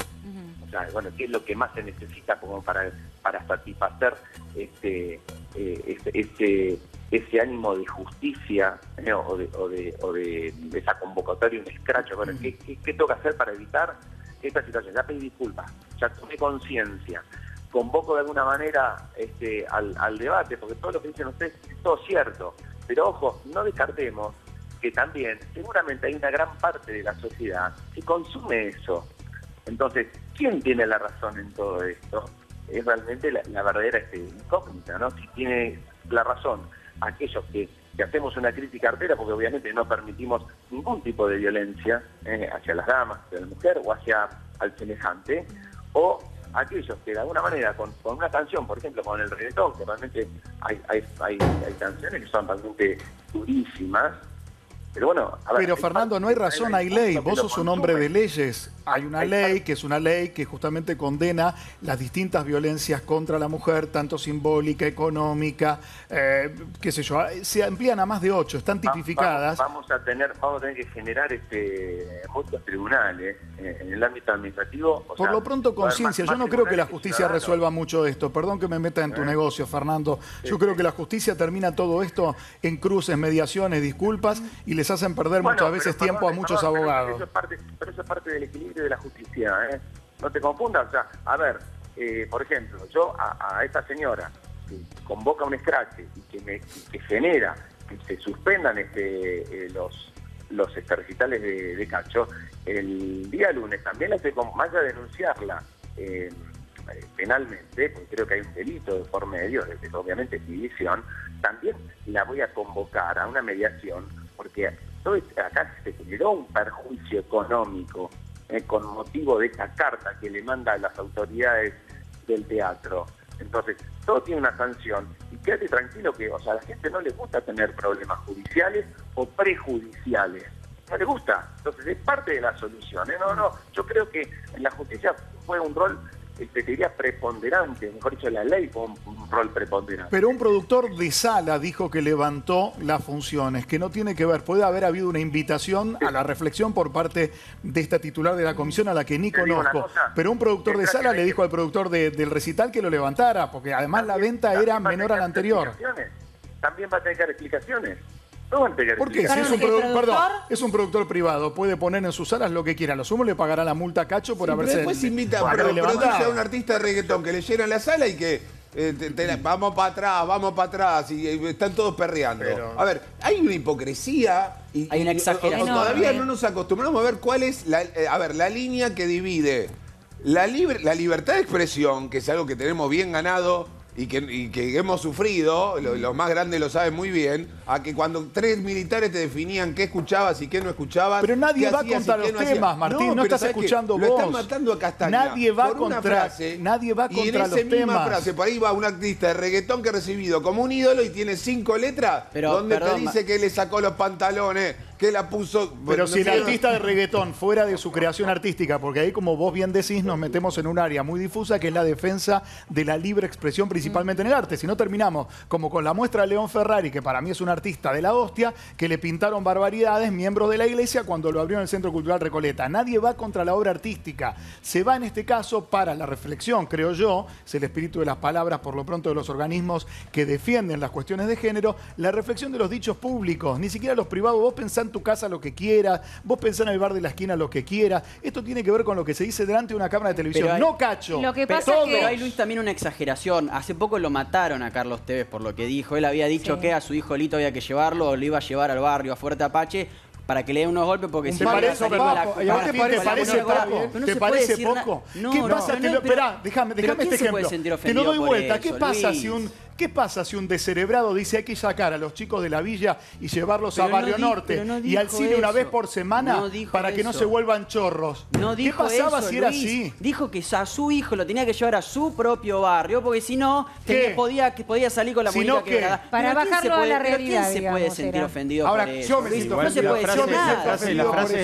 O sea, bueno, ¿qué es lo que más se necesita como para, para satisfacer este, eh, este, este ese ánimo de justicia eh, o, de, esa convocatoria, un escracho. Bueno, ¿qué, qué, tengo que hacer para evitar esta situación? Ya pedí disculpas, ya tomé conciencia, convoco de alguna manera este, al, debate, porque todo lo que dicen ustedes es todo cierto. Pero ojo, no descartemos que también seguramente hay una gran parte de la sociedad que consume eso. Entonces, ¿quién tiene la razón en todo esto? Es realmente la, verdadera este, incógnita, ¿no? Si tiene la razón aquellos que, hacemos una crítica artera, porque obviamente no permitimos ningún tipo de violencia eh, hacia las damas, hacia la mujer o hacia al semejante, o aquellos que de alguna manera con, una canción, por ejemplo con el reggaetón, que realmente hay, hay, canciones que son realmente durísimas, pero bueno, Pero Fernando, no hay razón, hay ley. Vos sos un hombre de leyes. Hay una ley que es una ley que justamente condena las distintas violencias contra la mujer, tanto simbólica, económica, eh, qué sé yo. Se amplían a más de ocho, están tipificadas. Vamos, a tener, vamos a tener que generar este, muchos tribunales eh, en el ámbito administrativo. Por lo pronto, conciencia. Yo no creo que la justicia resuelva mucho esto. Perdón que me meta en tu eh. negocio, Fernando. Yo creo que la justicia termina todo esto en cruces, mediaciones, disculpas y les hacen perder muchas veces tiempo a muchos abogados. Pero eso, es parte, pero eso es parte del equilibrio de la justicia, ¿eh? No te confundas, o sea, a ver, eh, por ejemplo, yo a, esta señora que convoca un escrache y que, me, que genera que se suspendan este, eh, los los este, recitales de, Cacho, el día lunes también la estoy más allá de denunciarla penalmente, porque creo que hay un delito de por medio, obviamente división, también la voy a convocar a una mediación porque acá se generó un perjuicio económico eh, con motivo de esta carta que le manda a las autoridades del teatro. Entonces, todo tiene una sanción y quédate tranquilo que, o sea, a la gente no le gusta tener problemas judiciales o prejudiciales. No le gusta. Entonces, es parte de la solución. ¿eh? No, no, yo creo que en la justicia fue un rol te diría preponderante, mejor dicho, la ley con un rol preponderante. Pero un productor de sala dijo que levantó las funciones, que no tiene que ver, puede haber habido una invitación a la reflexión por parte de esta titular de la comisión a la que ni conozco, pero un productor de sala le dijo al productor del recital que lo levantara, porque además la venta era menor a la anterior. También va a tener explicaciones. ¿Por qué? Si es un, perdón, es un productor privado, puede poner en sus salas lo que quiera. Lo sumo le pagará la multa a Cacho por haberse. Después invita a un artista de reggaetón que le llena la sala y que eh, vamos para atrás, vamos para atrás, y, están todos perreando. A ver, hay una hipocresía. Y, hay una exageración. todavía no nos acostumbramos a ver cuál es la, eh, a ver, la línea que divide la, la libertad de expresión, que es algo que tenemos bien ganado y que, hemos sufrido, los más grandes lo saben muy bien, a que cuando tres militares te definían qué escuchabas y qué no escuchabas. Pero nadie va contra los temas, Martín, no, estás escuchando vos. Lo están matando a Castaña. Nadie va contra, frase, nadie va contra y en esa misma frase, por ahí va un artista de reggaetón que ha recibido como un ídolo y tiene cinco letras donde te dice que le sacó los pantalones que la puso. Pero si el artista de reggaetón fuera de su creación artística, porque ahí como vos bien decís, nos metemos en un área muy difusa que es la defensa de la libre expresión principalmente en el arte. Si no terminamos como con la muestra de León Ferrari, que para mí es un artista de la hostia, que le pintaron barbaridades miembros de la iglesia cuando lo abrió en el Centro Cultural Recoleta. Nadie va contra la obra artística. Se va en este caso para la reflexión, creo yo, es el espíritu de las palabras por lo pronto de los organismos que defienden las cuestiones de género, la reflexión de los dichos públicos, ni siquiera los privados. Vos pensás en tu casa lo que quieras, vos pensás en el bar de la esquina lo que quieras. Esto tiene que ver con lo que se dice delante de una cámara de televisión. no cacho. Lo que pasa es que... Pero hay Luis también una exageración. Hace poco lo mataron a Carlos Tevez por lo que dijo. Él había dicho que a su hijo Lito había que llevarlo o lo iba a llevar al barrio a Fuerte Apache para que le dé unos golpes porque si ¿Te parece, poco? ¿Te parece poco? ¿Te parece poco? ¿Qué pasa? Esperá, déjame este ejemplo. Te lo doy vuelta. ¿Qué pasa si un ¿Qué pasa si un descerebrado dice hay que sacar a los chicos de la villa y llevarlos a Barrio Norte y al cine una vez por semana para que no se vuelvan chorros? ¿Qué pasaba si era así? Dijo que a su hijo lo tenía que llevar a su propio barrio porque si no podía, podía salir con la si no, Para bajarlo a la realidad. ¿Quién se puede sentir ofendido Ahora, por eso? yo me siento No se puede decir nada. La frase,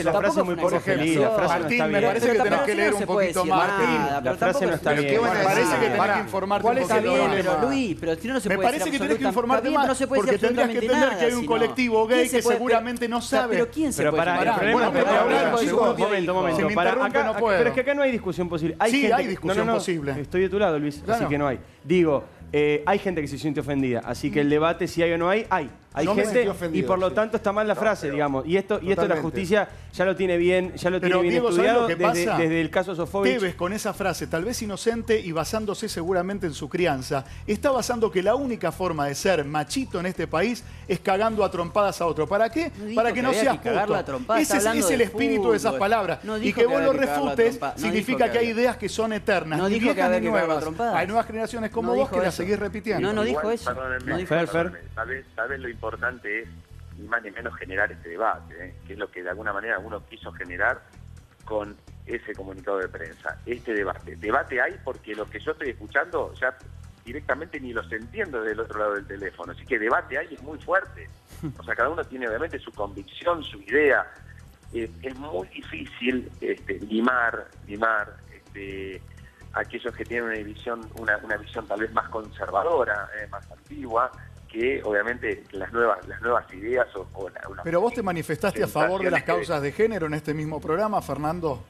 la frase es muy no está bien. me parece que tenés que leer un poquito más. La frase no está bien. Me parece que tenés que informarte un poquito más. Pero Luis, pero me parece que tenés que informarte más no se puede porque tendrías que entender que hay un colectivo gay que seguramente no sabe. Pero ¿quién se puede para, Bueno, pero hablar, chicos. Momento, momento. Pero es que acá no hay discusión posible. Sí, hay discusión posible. Estoy de tu lado, Luis, así que no hay. Digo, eh, hay gente que se siente ofendida, así que el debate si hay o no hay, hay. Hay gente y por lo tanto está mal la frase, digamos. Y esto, y esto la justicia ya lo tiene bien, ya lo tiene bien estudiado desde, el caso Sofovich. Tevez con esa frase, tal vez inocente y basándose seguramente en su crianza, está basando que la única forma de ser machito en este país es cagando a trompadas a otro. ¿Para qué? Para que, no seas puto. Ese es, el espíritu de esas palabras. y que vos lo refutes significa que hay ideas que son eternas. No dijo que había nuevas. Hay nuevas generaciones como vos que las seguís repitiendo. No, no dijo eso. Tal vez lo importante es ni más ni menos generar este debate, ¿eh? que es lo que de alguna manera uno quiso generar con ese comunicado de prensa, este debate. Debate hay porque lo que yo estoy escuchando ya directamente ni los entiendo del otro lado del teléfono, así que debate hay es muy fuerte. O sea, cada uno tiene obviamente su convicción, su idea. Eh, es muy difícil este, limar, limar este, aquellos que tienen una visión, una, una visión tal vez más conservadora, eh, más antigua, que obviamente las nuevas, las nuevas ideas o, Pero vos te manifestaste a favor de las causas de género en este mismo programa, Fernando.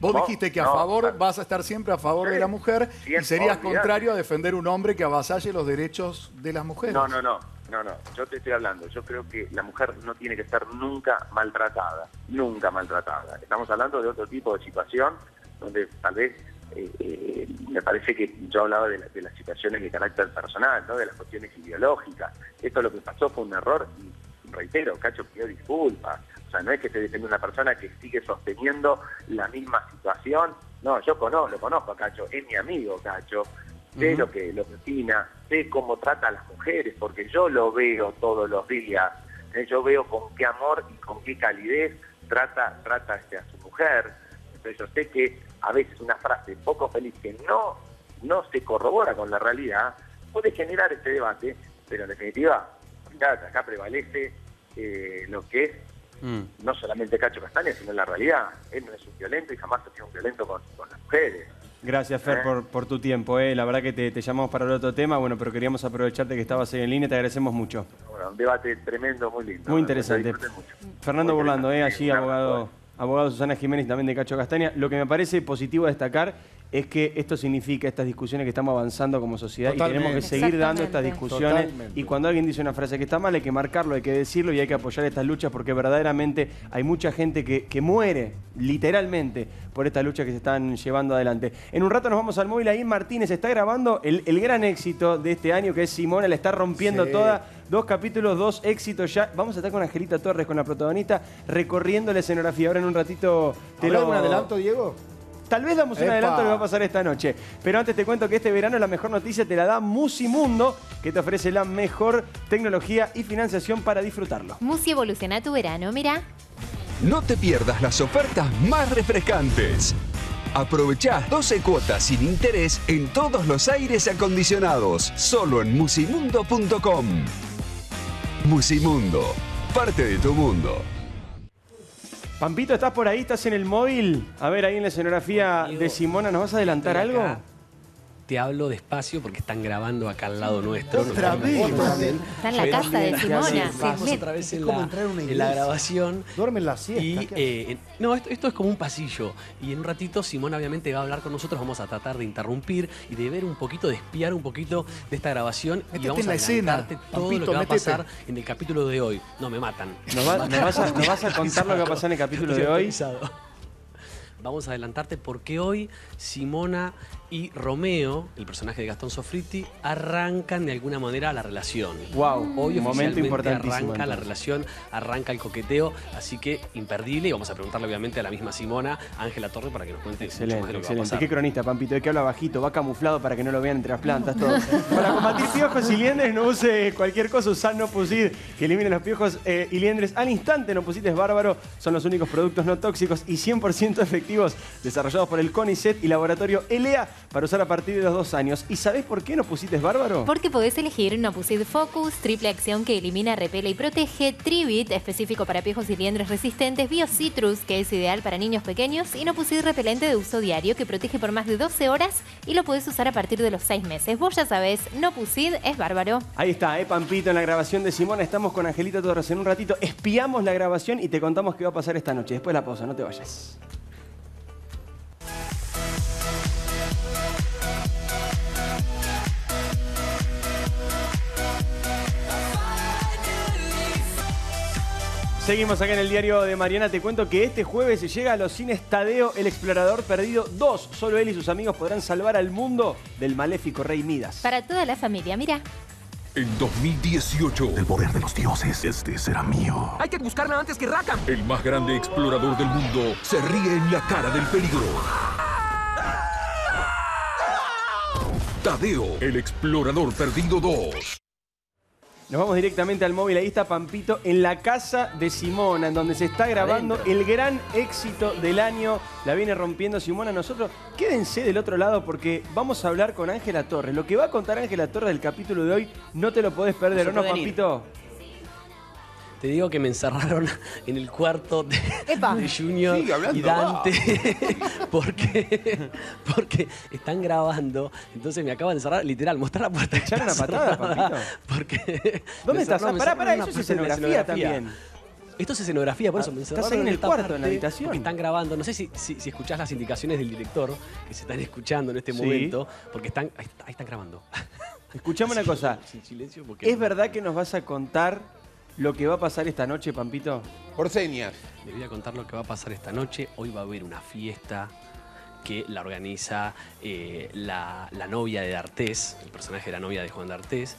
Vos dijiste que a favor vas a estar siempre a favor de la mujer y serías contrario a defender un hombre que avasalle los derechos de las mujeres. No, no, no, no, no. Yo te estoy hablando. Yo creo que la mujer no tiene que estar nunca maltratada, nunca maltratada. Estamos hablando de otro tipo de situación donde tal vez eh, me parece que yo hablaba de, las situaciones de carácter personal, ¿no? de las cuestiones ideológicas. Esto lo que pasó fue un error y reitero, Cacho pidió disculpas. O sea, no es que se defiende una persona que sigue sosteniendo la misma situación. No, yo conozco, lo conozco a Cacho, es mi amigo Cacho. Sé lo que lo que opina, sé cómo trata a las mujeres, porque yo lo veo todos los días. ¿eh? Yo veo con qué amor y con qué calidez trata, trata este, a su mujer. Entonces yo sé que a veces una frase poco feliz que no, no se corrobora con la realidad, puede generar este debate, pero en definitiva, acá prevalece eh, lo que es mm. no solamente Cacho Castaña, sino la realidad. Él no es un violento y jamás ha sido un violento con, las mujeres. Gracias, Fer, ¿Eh? por, tu tiempo. ¿eh? La verdad que te, llamamos para el otro tema, bueno, pero queríamos aprovecharte que estabas ahí en línea, te agradecemos mucho. Bueno, un debate tremendo, muy lindo. Muy interesante. Fernando Burlando, ¿eh? allí abogado abogado Susana Jiménez también de Cacho Castaña. Lo que me parece positivo destacar es que esto significa estas discusiones que estamos avanzando como sociedad y tenemos que seguir dando estas discusiones. Y cuando alguien dice una frase que está mal, hay que marcarlo, hay que decirlo y hay que apoyar estas luchas porque verdaderamente hay mucha gente que, muere, literalmente, por estas luchas que se están llevando adelante. En un rato nos vamos al móvil, ahí Martínez está grabando el, gran éxito de este año que es Simona, la está rompiendo toda. Dos capítulos, dos éxitos ya. Vamos a estar con Angelita Torres, con la protagonista, recorriendo la escenografía. Ahora en un ratito te lo... un adelanto, Diego? Tal vez damos un adelanto de lo que va a pasar esta noche. Pero antes te cuento que este verano la mejor noticia te la da Musimundo, que te ofrece la mejor tecnología y financiación para disfrutarlo. Musi evoluciona tu verano, mira. No te pierdas las ofertas más refrescantes. Aprovechá 12 cuotas sin interés en todos los aires acondicionados, solo en musimundo.com. Musimundo, parte de tu mundo. Pampito, ¿estás por ahí? ¿Estás en el móvil? A ver, ahí en la escenografía de Simona, ¿nos vas a adelantar algo? Te hablo despacio porque están grabando acá al lado nuestro. Otra vez. Está en la casa de Simona. Vamos otra vez en la, en la grabación. Duermen la siesta. Y, eh, no, esto, esto, es como un pasillo. Y en un ratito Simona obviamente va a hablar con nosotros. Vamos a tratar de interrumpir y de ver un poquito, de espiar un poquito de esta grabación. y vamos a adelantarte todo lo que va a pasar en el capítulo de hoy. No, me matan. ¿Nos, vas, a, ¿Nos vas a contar lo que va a pasar en el capítulo de hoy? Vamos a adelantarte porque hoy Simona y Romeo, el personaje de Gastón Sofriti, arrancan de alguna manera la relación. Wow, hoy un momento importante. Arranca la relación, arranca el coqueteo, así que imperdible. Y vamos a preguntarle obviamente a la misma Simona, Ángela Torre, para que nos cuente excelente, de lo que excelente. ¿Qué cronista, Pampito? ¿De qué habla bajito? Va camuflado para que no lo vean entre las plantas, todo. para combatir piojos y liendres, no use cualquier cosa, usar no pusid, que elimine los piojos eh, y liendres al instante. No es bárbaro, son los únicos productos no tóxicos y 100% efectivos desarrollados por el CONICET y laboratorio ELEA para usar a partir de los dos años. ¿Y sabés por qué no pusiste bárbaro? Porque podés elegir Nopusid Focus, triple acción que elimina, repele y protege, Tribit, específico para piejos y liendres resistentes, BioCitrus, que es ideal para niños pequeños, y Nopusid repelente de uso diario que protege por más de 12 horas y lo puedes usar a partir de los 6 meses. Vos ya sabés, Nopusid es bárbaro. Ahí está, eh, Pampito, en la grabación de Simona. Estamos con Angelita Torres en un ratito. Espiamos la grabación y te contamos qué va a pasar esta noche. Después la pausa, no te vayas. Seguimos acá en el diario de Mariana. Te cuento que este jueves llega a los cines Tadeo, el explorador perdido 2. Solo él y sus amigos podrán salvar al mundo del maléfico rey Midas. Para toda la familia, mira. En 2018, el poder de los dioses, este será mío. Hay que buscarla antes que Raka. El más grande explorador del mundo se ríe en la cara del peligro. Tadeo, el explorador perdido 2. Nos vamos directamente al móvil. Ahí está Pampito en la casa de Simona, en donde se está grabando el gran éxito del año. La viene rompiendo Simona. Nosotros, quédense del otro lado porque vamos a hablar con Ángela Torres. Lo que va a contar Ángela Torres del capítulo de hoy no te lo podés perder, ¿o no, Pampito? Te digo que me encerraron en el cuarto de, Junior y Dante porque, porque están grabando. Entonces me acaban de encerrar, literal, mostrar la puerta. Echar una patada, papito. Porque ¿Dónde estás? Pará, pará, eso es escenografía, también. Esto es escenografía, por eso me encerraron Estás ahí en el cuarto, en la habitación. Porque están grabando. No sé si, si, escuchás las indicaciones del director que se están escuchando en este momento, porque están, ahí, están grabando. Escuchame una cosa. ¿Es verdad que nos vas a contar lo que va a pasar esta noche, Pampito? Por señas. Les voy a contar lo que va a pasar esta noche. Hoy va a haber una fiesta que la organiza eh, la, novia de D'Artés, el personaje de la novia de Juan D'Artés.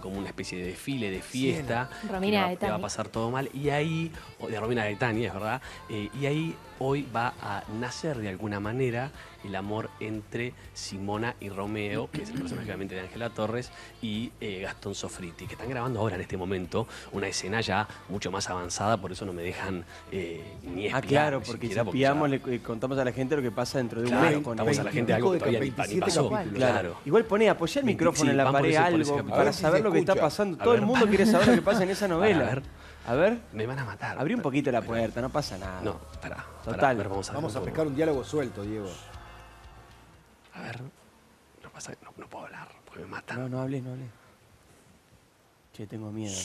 Como una especie de desfile, de fiesta. Romina va, va, a pasar todo mal. Y ahí, de Romina Gaetani, es verdad. Eh, y ahí hoy va a nacer de alguna manera el amor entre Simona y Romeo, que es el personaje obviamente de Ángela Torres, y eh, Gastón Sofriti, que están grabando ahora en este momento una escena ya mucho más avanzada, por eso no me dejan eh, ni espiar. Ah, claro, porque si espiamos, le contamos a la gente lo que pasa dentro de un mes. Contamos a la gente algo que todavía ni, pasó. Claro. Igual pone, apoyar el micrófono en la pared, algo, para saber lo que está pasando. Todo el mundo quiere saber lo que pasa en esa novela. A ver. Me van a matar. Abrí un poquito la puerta, no pasa nada. No, pará. Total. vamos a, vamos a pescar un diálogo suelto, Diego. A ver. No pasa, no, no puedo hablar, porque me matan. No, no hables, no hables. Che, tengo miedo.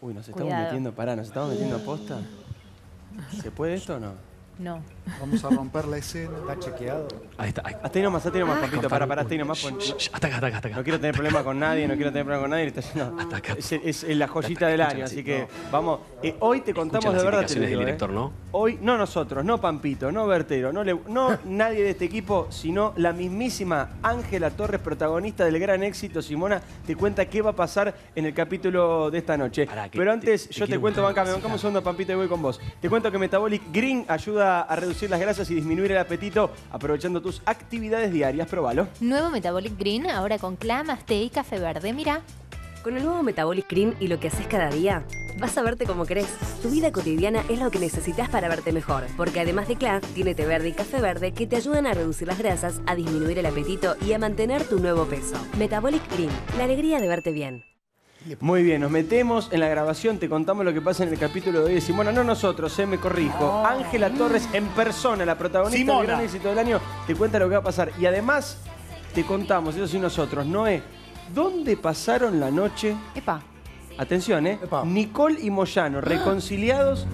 Uy, nos estamos metiendo, pará, nos estamos metiendo a posta. ¿Se puede esto o no? No. Vamos a romper la escena. Está chequeado. Ahí está. Hasta ahí nomás, hasta ahí nomás, papito. Para, para, hasta ahí nomás. Hasta acá, hasta acá, hasta acá. No quiero tener problema con nadie, no quiero tener problema con nadie. Hasta acá. Es, la joyita del año, así que vamos. Eh, hoy te contamos de verdad. Te del director, ¿eh? ¿no? Hoy, no nosotros, no Pampito, no Bertero, no, no nadie de este equipo, sino la mismísima Ángela Torres, protagonista del gran éxito. Simona, te cuenta qué va a pasar en el capítulo de esta noche. Pero antes, yo te cuento, bancame, bancame un segundo, Pampito, y voy con vos. Te cuento que Metabolic Green ayuda a reducir las grasas y disminuir el apetito aprovechando tus actividades diarias. Probalo. Nuevo Metabolic Green, ahora con clamas, té y café verde. Mira. Con el nuevo Metabolic Green y lo que haces cada día, vas a verte como querés. Tu vida cotidiana es lo que necesitas para verte mejor, porque además de CLA, tiene té verde y café verde que te ayudan a reducir las grasas, a disminuir el apetito y a mantener tu nuevo peso. Metabolic Green, la alegría de verte bien. Muy bien, nos metemos en la grabación, te contamos lo que pasa en el capítulo de hoy de Simona, no nosotros, eh, me corrijo. Ángela Torres en persona, la protagonista Simona. del gran éxito del año, te cuenta lo que va a pasar. Y además, te contamos, eso sí nosotros, Noé, ¿dónde pasaron la noche? Epa. Atención, ¿eh? Nicole y Moyano, reconciliados,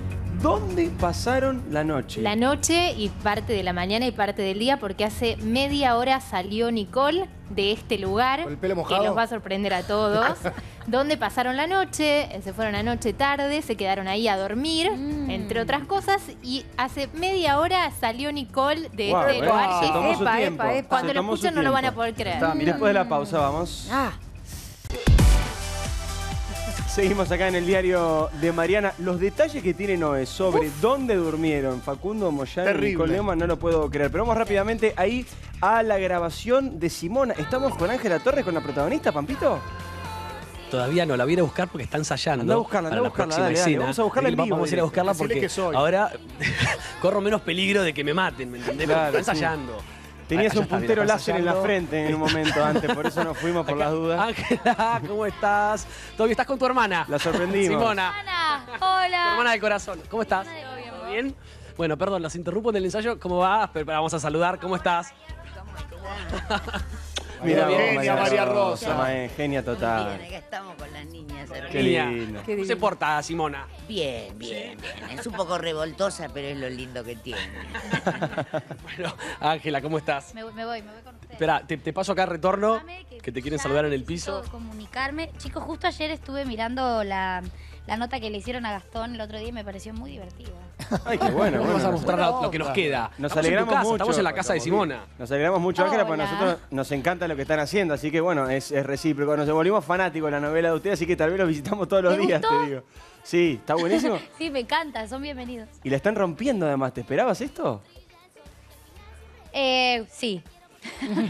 ¿dónde pasaron la noche? La noche y parte de la mañana y parte del día, porque hace media hora salió Nicole de este lugar. ¿Con el pelo Que mojado? nos va a sorprender a todos. donde pasaron la noche, se fueron anoche tarde, se quedaron ahí a dormir, Mm. entre otras cosas. Y hace media hora salió Nicole de este eh, lugar. se tomó su Epa, tiempo, epa, epa. se Cuando lo escuchan no lo van a poder creer. Está, y después de la pausa, vamos. Ah. Seguimos acá en el diario de Mariana. Los detalles que tiene Noé sobre dónde durmieron Facundo Moyano y Terrible. Nicole Neumann no lo puedo creer. Pero vamos rápidamente ahí a la grabación de Simona. ¿Estamos con Ángela Torres, con la protagonista, Pampito? Todavía no, la voy a ir a buscar porque está ensayando. Anda a buscarla, para anda a la buscarla, próxima dale, dale, vamos a buscarla en Vamos- vivo Vamos a ir a buscarla porque que soy. ahora corro menos peligro de que me maten, ¿me entendés? Claro, está sí. Tenías un puntero láser en la frente en un momento antes, por eso nos fuimos por Acá- las dudas. Ángela, ¿cómo estás? ¿Todavía estás con tu hermana? La sorprendimos. Simona, tu Hola. hermana del corazón. ¿Cómo estás? ¿Todo bien? Bueno, perdón, los interrumpo en el ensayo. ¿Cómo va? Pero vamos a saludar. ¿Cómo estás? Mira, Bien, vos, Genia, María Rosa. Mae, Genia total. Bien, acá estamos con las niñas. Qué lindo. ¿Cómo se porta, Simona? Bien, bien, bien. Es un poco revoltosa, pero es lo lindo que tiene. Bueno, Ángela, ¿cómo estás? Me, voy, me voy, me voy con ustedes. Espera, te, te paso acá retorno, Dame que te quieren saludar en el piso. comunicarme. Chicos, justo ayer estuve mirando la, la nota que le hicieron a Gastón el otro día y me pareció muy divertida. Ay, qué bueno. Vamos a mostrar lo, lo que nos queda. Nos Estamos en tu alegramos casa, mucho. Estamos en la casa de Simona. Nos alegramos mucho, Ángela, porque nosotros nos encanta lo que están haciendo, así que bueno, es, es recíproco. Nos volvimos fanáticos de la novela de ustedes, así que tal vez los visitamos todos los ¿Te días, gustó? te digo. Sí, está buenísimo. sí, me encanta, son bienvenidos. y la están rompiendo además. ¿Te esperabas esto? Eh, sí.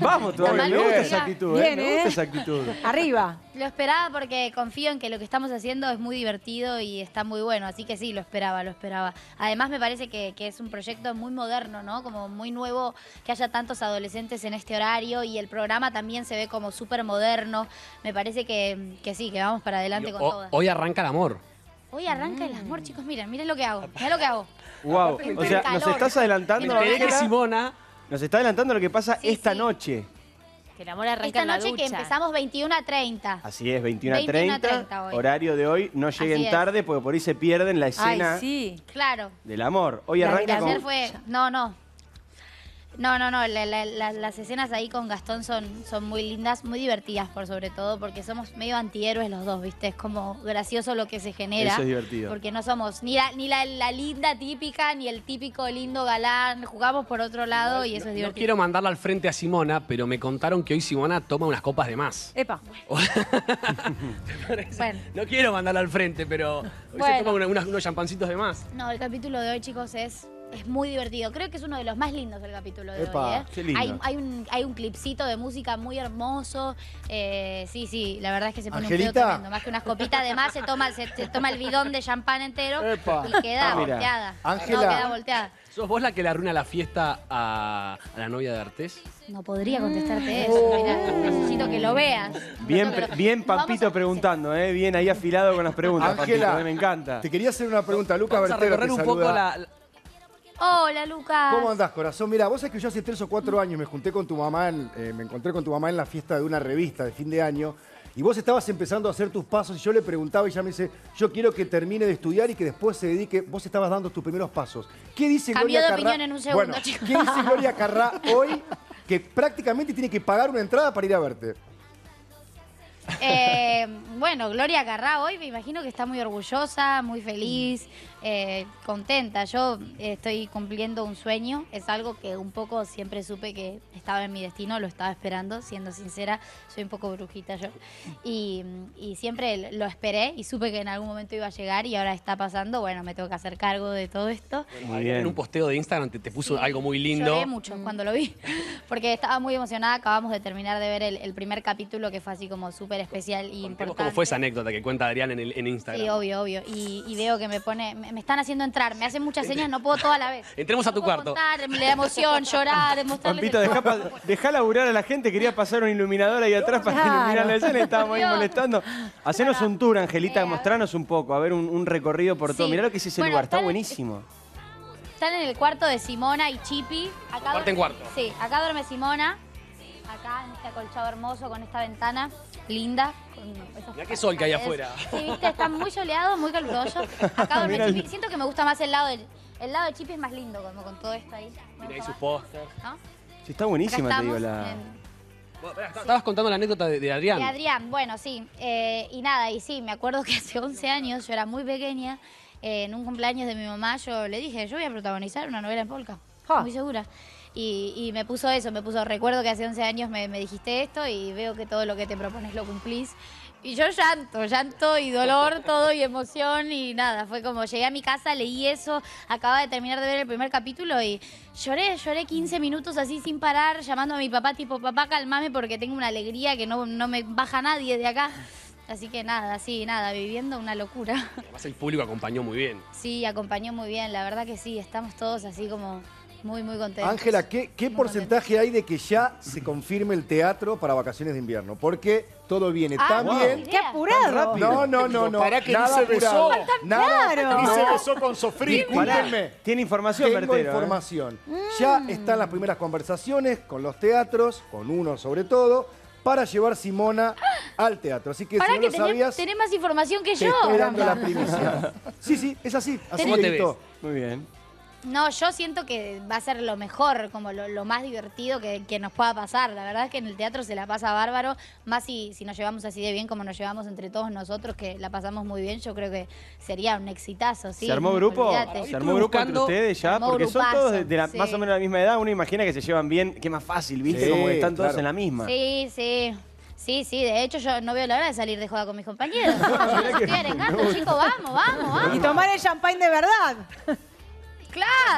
Vamos todavía, me gusta esa actitud, ¿eh? Me gusta ¿eh? esa actitud. Arriba. Lo esperaba porque confío en que lo que estamos haciendo es muy divertido y está muy bueno, así que sí, lo esperaba, lo esperaba. Además me parece que, que es un proyecto muy moderno, ¿no? Como muy nuevo que haya tantos adolescentes en este horario y el programa también se ve como súper moderno. Me parece que, que sí, que vamos para adelante con O- todas. hoy arranca el amor. Hoy arranca el amor, chicos, miren, miren lo que hago, miren lo que hago. Wow, o sea, nos estás adelantando, Me enteré que Simona nos está adelantando lo que pasa Sí, esta sí. noche. Que el amor arranca Esta en la noche que ducha. empezamos 21 a 30. Así es, 21 a 21 a 30, 30 hoy. horario de hoy. No lleguen es. tarde porque por ahí se pierden la Ay, escena sí. Claro. del amor. Hoy La arranca la con... Ayer fue. No, no. No, no, no. la- la- la- las escenas ahí con Gastón son, son muy lindas, muy divertidas por sobre todo, porque somos medio antihéroes los dos, ¿viste? Es como gracioso lo que se genera. Eso es divertido. Porque no somos ni la, ni la, la linda típica, ni el típico lindo galán. Jugamos por otro lado y eso es No divertido. quiero mandarla al frente a Simona, pero me contaron que hoy Simona toma unas copas de más. Epa. Bueno. No quiero mandarla al frente, pero hoy se Bueno. toma una- unas- unos champancitos de más. No, el capítulo de hoy, chicos, es, es muy divertido. Creo que es uno de los más lindos del capítulo de Epa, hoy. ¿eh? qué lindo. Hay, hay un, hay un clipcito de música muy hermoso. Eh, sí, sí, la verdad es que se pone un Angelita. pedo tremendo. Más que unas copitas, además se toma, se, se toma el bidón de champán entero Epa. y queda Ah, volteada. Ángela. No, queda volteada. ¿Sos vos la que le arruina la fiesta a, a la novia de Artés? No podría contestarte eso. Mirá, necesito que lo veas. Bien, No, pero- pre- bien Pampito a- preguntando, ¿eh? Bien ahí afilado con las preguntas, Ángela. ¿eh? me encanta. Te quería hacer una pregunta, Lucas Vamos a Bertero recorrer te un poco la... Hola, Lucas. ¿Cómo andás, corazón? Mira, vos sabés que yo hace tres o cuatro años me junté con tu mamá, en- eh, me encontré con tu mamá en la fiesta de una revista de fin de año y vos estabas empezando a hacer tus pasos y yo le preguntaba y ella me dice, yo quiero que termine de estudiar y que después se dedique, vos estabas dando tus primeros pasos. ¿Qué dice Cambió Gloria de Carrá? opinión en un segundo, Bueno, chicos. ¿qué dice Gloria Carrá hoy que prácticamente tiene que pagar una entrada para ir a verte? Eh, bueno, Gloria Carrá hoy me imagino que está muy orgullosa, muy feliz, eh, contenta. Yo estoy cumpliendo un sueño, es algo que un poco siempre supe que estaba en mi destino, lo estaba esperando, siendo sincera, soy un poco brujita yo. Y, y siempre lo esperé y supe que en algún momento iba a llegar y ahora está pasando, bueno, me tengo que hacer cargo de todo esto. Muy En un posteo de Instagram te, te puso algo muy lindo. Lloré mucho cuando lo vi, porque estaba muy emocionada. Acabamos de terminar de ver el, el primer capítulo que fue así como súper especial y Contemos importante. ¿Cómo fue esa anécdota que cuenta Adrián en, el, en Instagram? Sí, obvio, obvio. Y, y veo que me pone, me, me están haciendo entrar, me hacen muchas señas, no puedo toda la vez. Entremos a tu cuarto. Contar, la emoción, llorar, mostrarles Pampito, el- dejá, pa- dejá laburar a la gente. Quería pasar un iluminador ahí atrás para Claro. iluminar la escena y estábamos ahí molestando. Hacenos un tour, Angelita, mostranos un poco, a ver un, un recorrido por todo. Sí. Mirá lo que es ese Bueno, lugar, está buenísimo. Están en el cuarto de Simona y Chipi. Acá Cuarto en cuarto. Sí, acá duerme Simona. Acá en este acolchado hermoso con esta ventana linda. Mirá qué sol que hay afuera. Sí, viste, está muy soleado, muy caluroso. Acá el- Chipi. Siento que me gusta más el lado del. El lado de Chipi es más lindo, como con todo esto ahí. Mira ahí sus pósters. ¿no? Sí, está buenísima, te digo, estamos la... en- Estabas contando la anécdota de, de Adrián. De Adrián, bueno, sí. Eh, y nada, y sí, me acuerdo que hace 11 años, yo era muy pequeña, eh, en un cumpleaños de mi mamá, yo le dije, yo voy a protagonizar una novela en polka. Muy segura. Y, y me puso eso, me puso, recuerdo que hace 11 años me, me dijiste esto y veo que todo lo que te propones lo cumplís. Y yo llanto, llanto y dolor, todo y emoción y nada. Fue como llegué a mi casa, leí eso, acababa de terminar de ver el primer capítulo y lloré, lloré 15 minutos así sin parar, llamando a mi papá tipo, papá, calmame porque tengo una alegría que no, no me baja nadie de acá. Así que nada, sí, nada, viviendo una locura. Además el público acompañó muy bien. Sí, acompañó muy bien, la verdad que sí, estamos todos así como muy, muy contentos. Ángela, ¿qué, qué porcentaje hay de que ya se confirme el teatro para vacaciones de invierno? Porque todo viene Ah, tan wow. bien. ¡Qué apurado! No, no, no, no. Pará que ni nada se besó. Nada, claro. Ni se besó con. Discúlpenme. Tiene información, Tengo Bertero, ¿eh? información. Ya Mm. están las primeras conversaciones con los teatros, con uno sobre todo, para llevar Simona al teatro. Así que Pará si no que lo tenés, sabías, tenés más información que te yo. estoy dando la primicia. Sí, sí, es así. Así ¿Cómo te. Muy bien. No, yo siento que va a ser lo mejor, como lo, lo más divertido que, que nos pueda pasar. La verdad es que en el teatro se la pasa bárbaro, más si, si nos llevamos así de bien como nos llevamos entre todos nosotros, que la pasamos muy bien, yo creo que sería un exitazo, ¿sí? ¿Se armó no, grupo? ¿Se armó grupo entre ustedes ya? Porque son todos de, de la- sí. más o menos la misma edad. Uno imagina que se llevan bien, que más fácil, ¿viste? Sí, Como que están todos claro. en la misma. Sí, sí. Sí, sí, de hecho yo no veo la hora de salir de joda con mis compañeros. Yo los estoy arengando, chicos, vamos, vamos, vamos. Y tomar el champagne de verdad.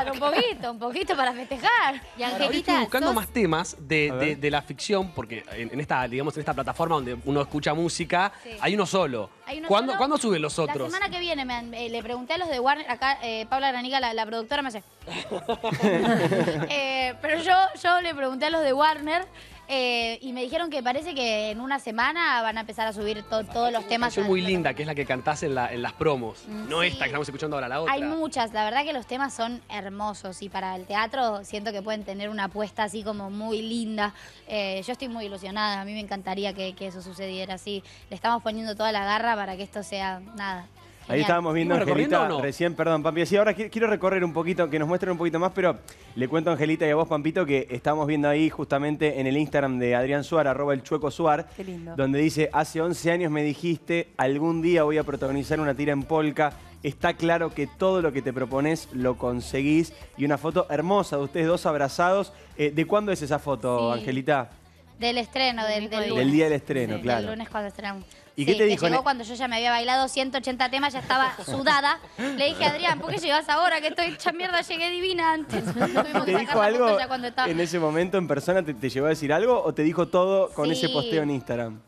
Claro, un poquito, un poquito para festejar. Y Ahora, hoy estoy buscando más temas de, de- de la ficción, porque en, en esta, digamos, en esta plataforma donde uno escucha música, Sí. hay uno solo. Hay uno ¿Cuándo, solo. ¿cuándo suben los La otros? semana que viene me han- eh, le pregunté a los de Warner, acá eh, Paula Granica, la, la productora, me hace. Eh, pero yo, yo le pregunté a los de Warner eh, y me dijeron que parece que en una semana van a empezar a subir to- todos los temas. a- muy linda, que es la que cantás en, la- en las promos. Mm, no sí. esta que estamos escuchando ahora, la otra. Hay muchas, la verdad que los temas son hermosos y para el teatro siento que pueden tener una apuesta así como muy linda. Eh, yo estoy muy ilusionada, a mí me encantaría que, que eso sucediera así. Le estamos poniendo toda la garra para que esto sea nada. Ahí estábamos viendo a ¿Seguimos Angelita no? recién, perdón, Pampi. Sí, ahora qui- quiero recorrer un poquito, que nos muestren un poquito más, pero le cuento a Angelita y a vos, Pampito, que estamos viendo ahí justamente en el Instagram de Adrián Suar, arroba el chueco Suar, Qué lindo. donde dice, hace 11 años me dijiste, algún día voy a protagonizar una tira en polka. Está claro que todo lo que te propones lo conseguís. Y una foto hermosa de ustedes dos abrazados. Eh, ¿De cuándo es esa foto, Sí. Angelita? Del estreno, del, del día del estreno, Sí, claro. Del lunes cuando estrenamos. ¿Y Sí, qué te dijo? Llegó cuando yo ya me había bailado 180 temas, ya estaba sudada. Le dije, Adrián, ¿por qué llegas ahora? Que estoy hecha mierda, llegué divina antes. Tuvimos ¿Te dijo algo cuando estaba- en ese momento en persona? ¿Te, te llegó a decir algo o te dijo todo con Sí. ese posteo en Instagram?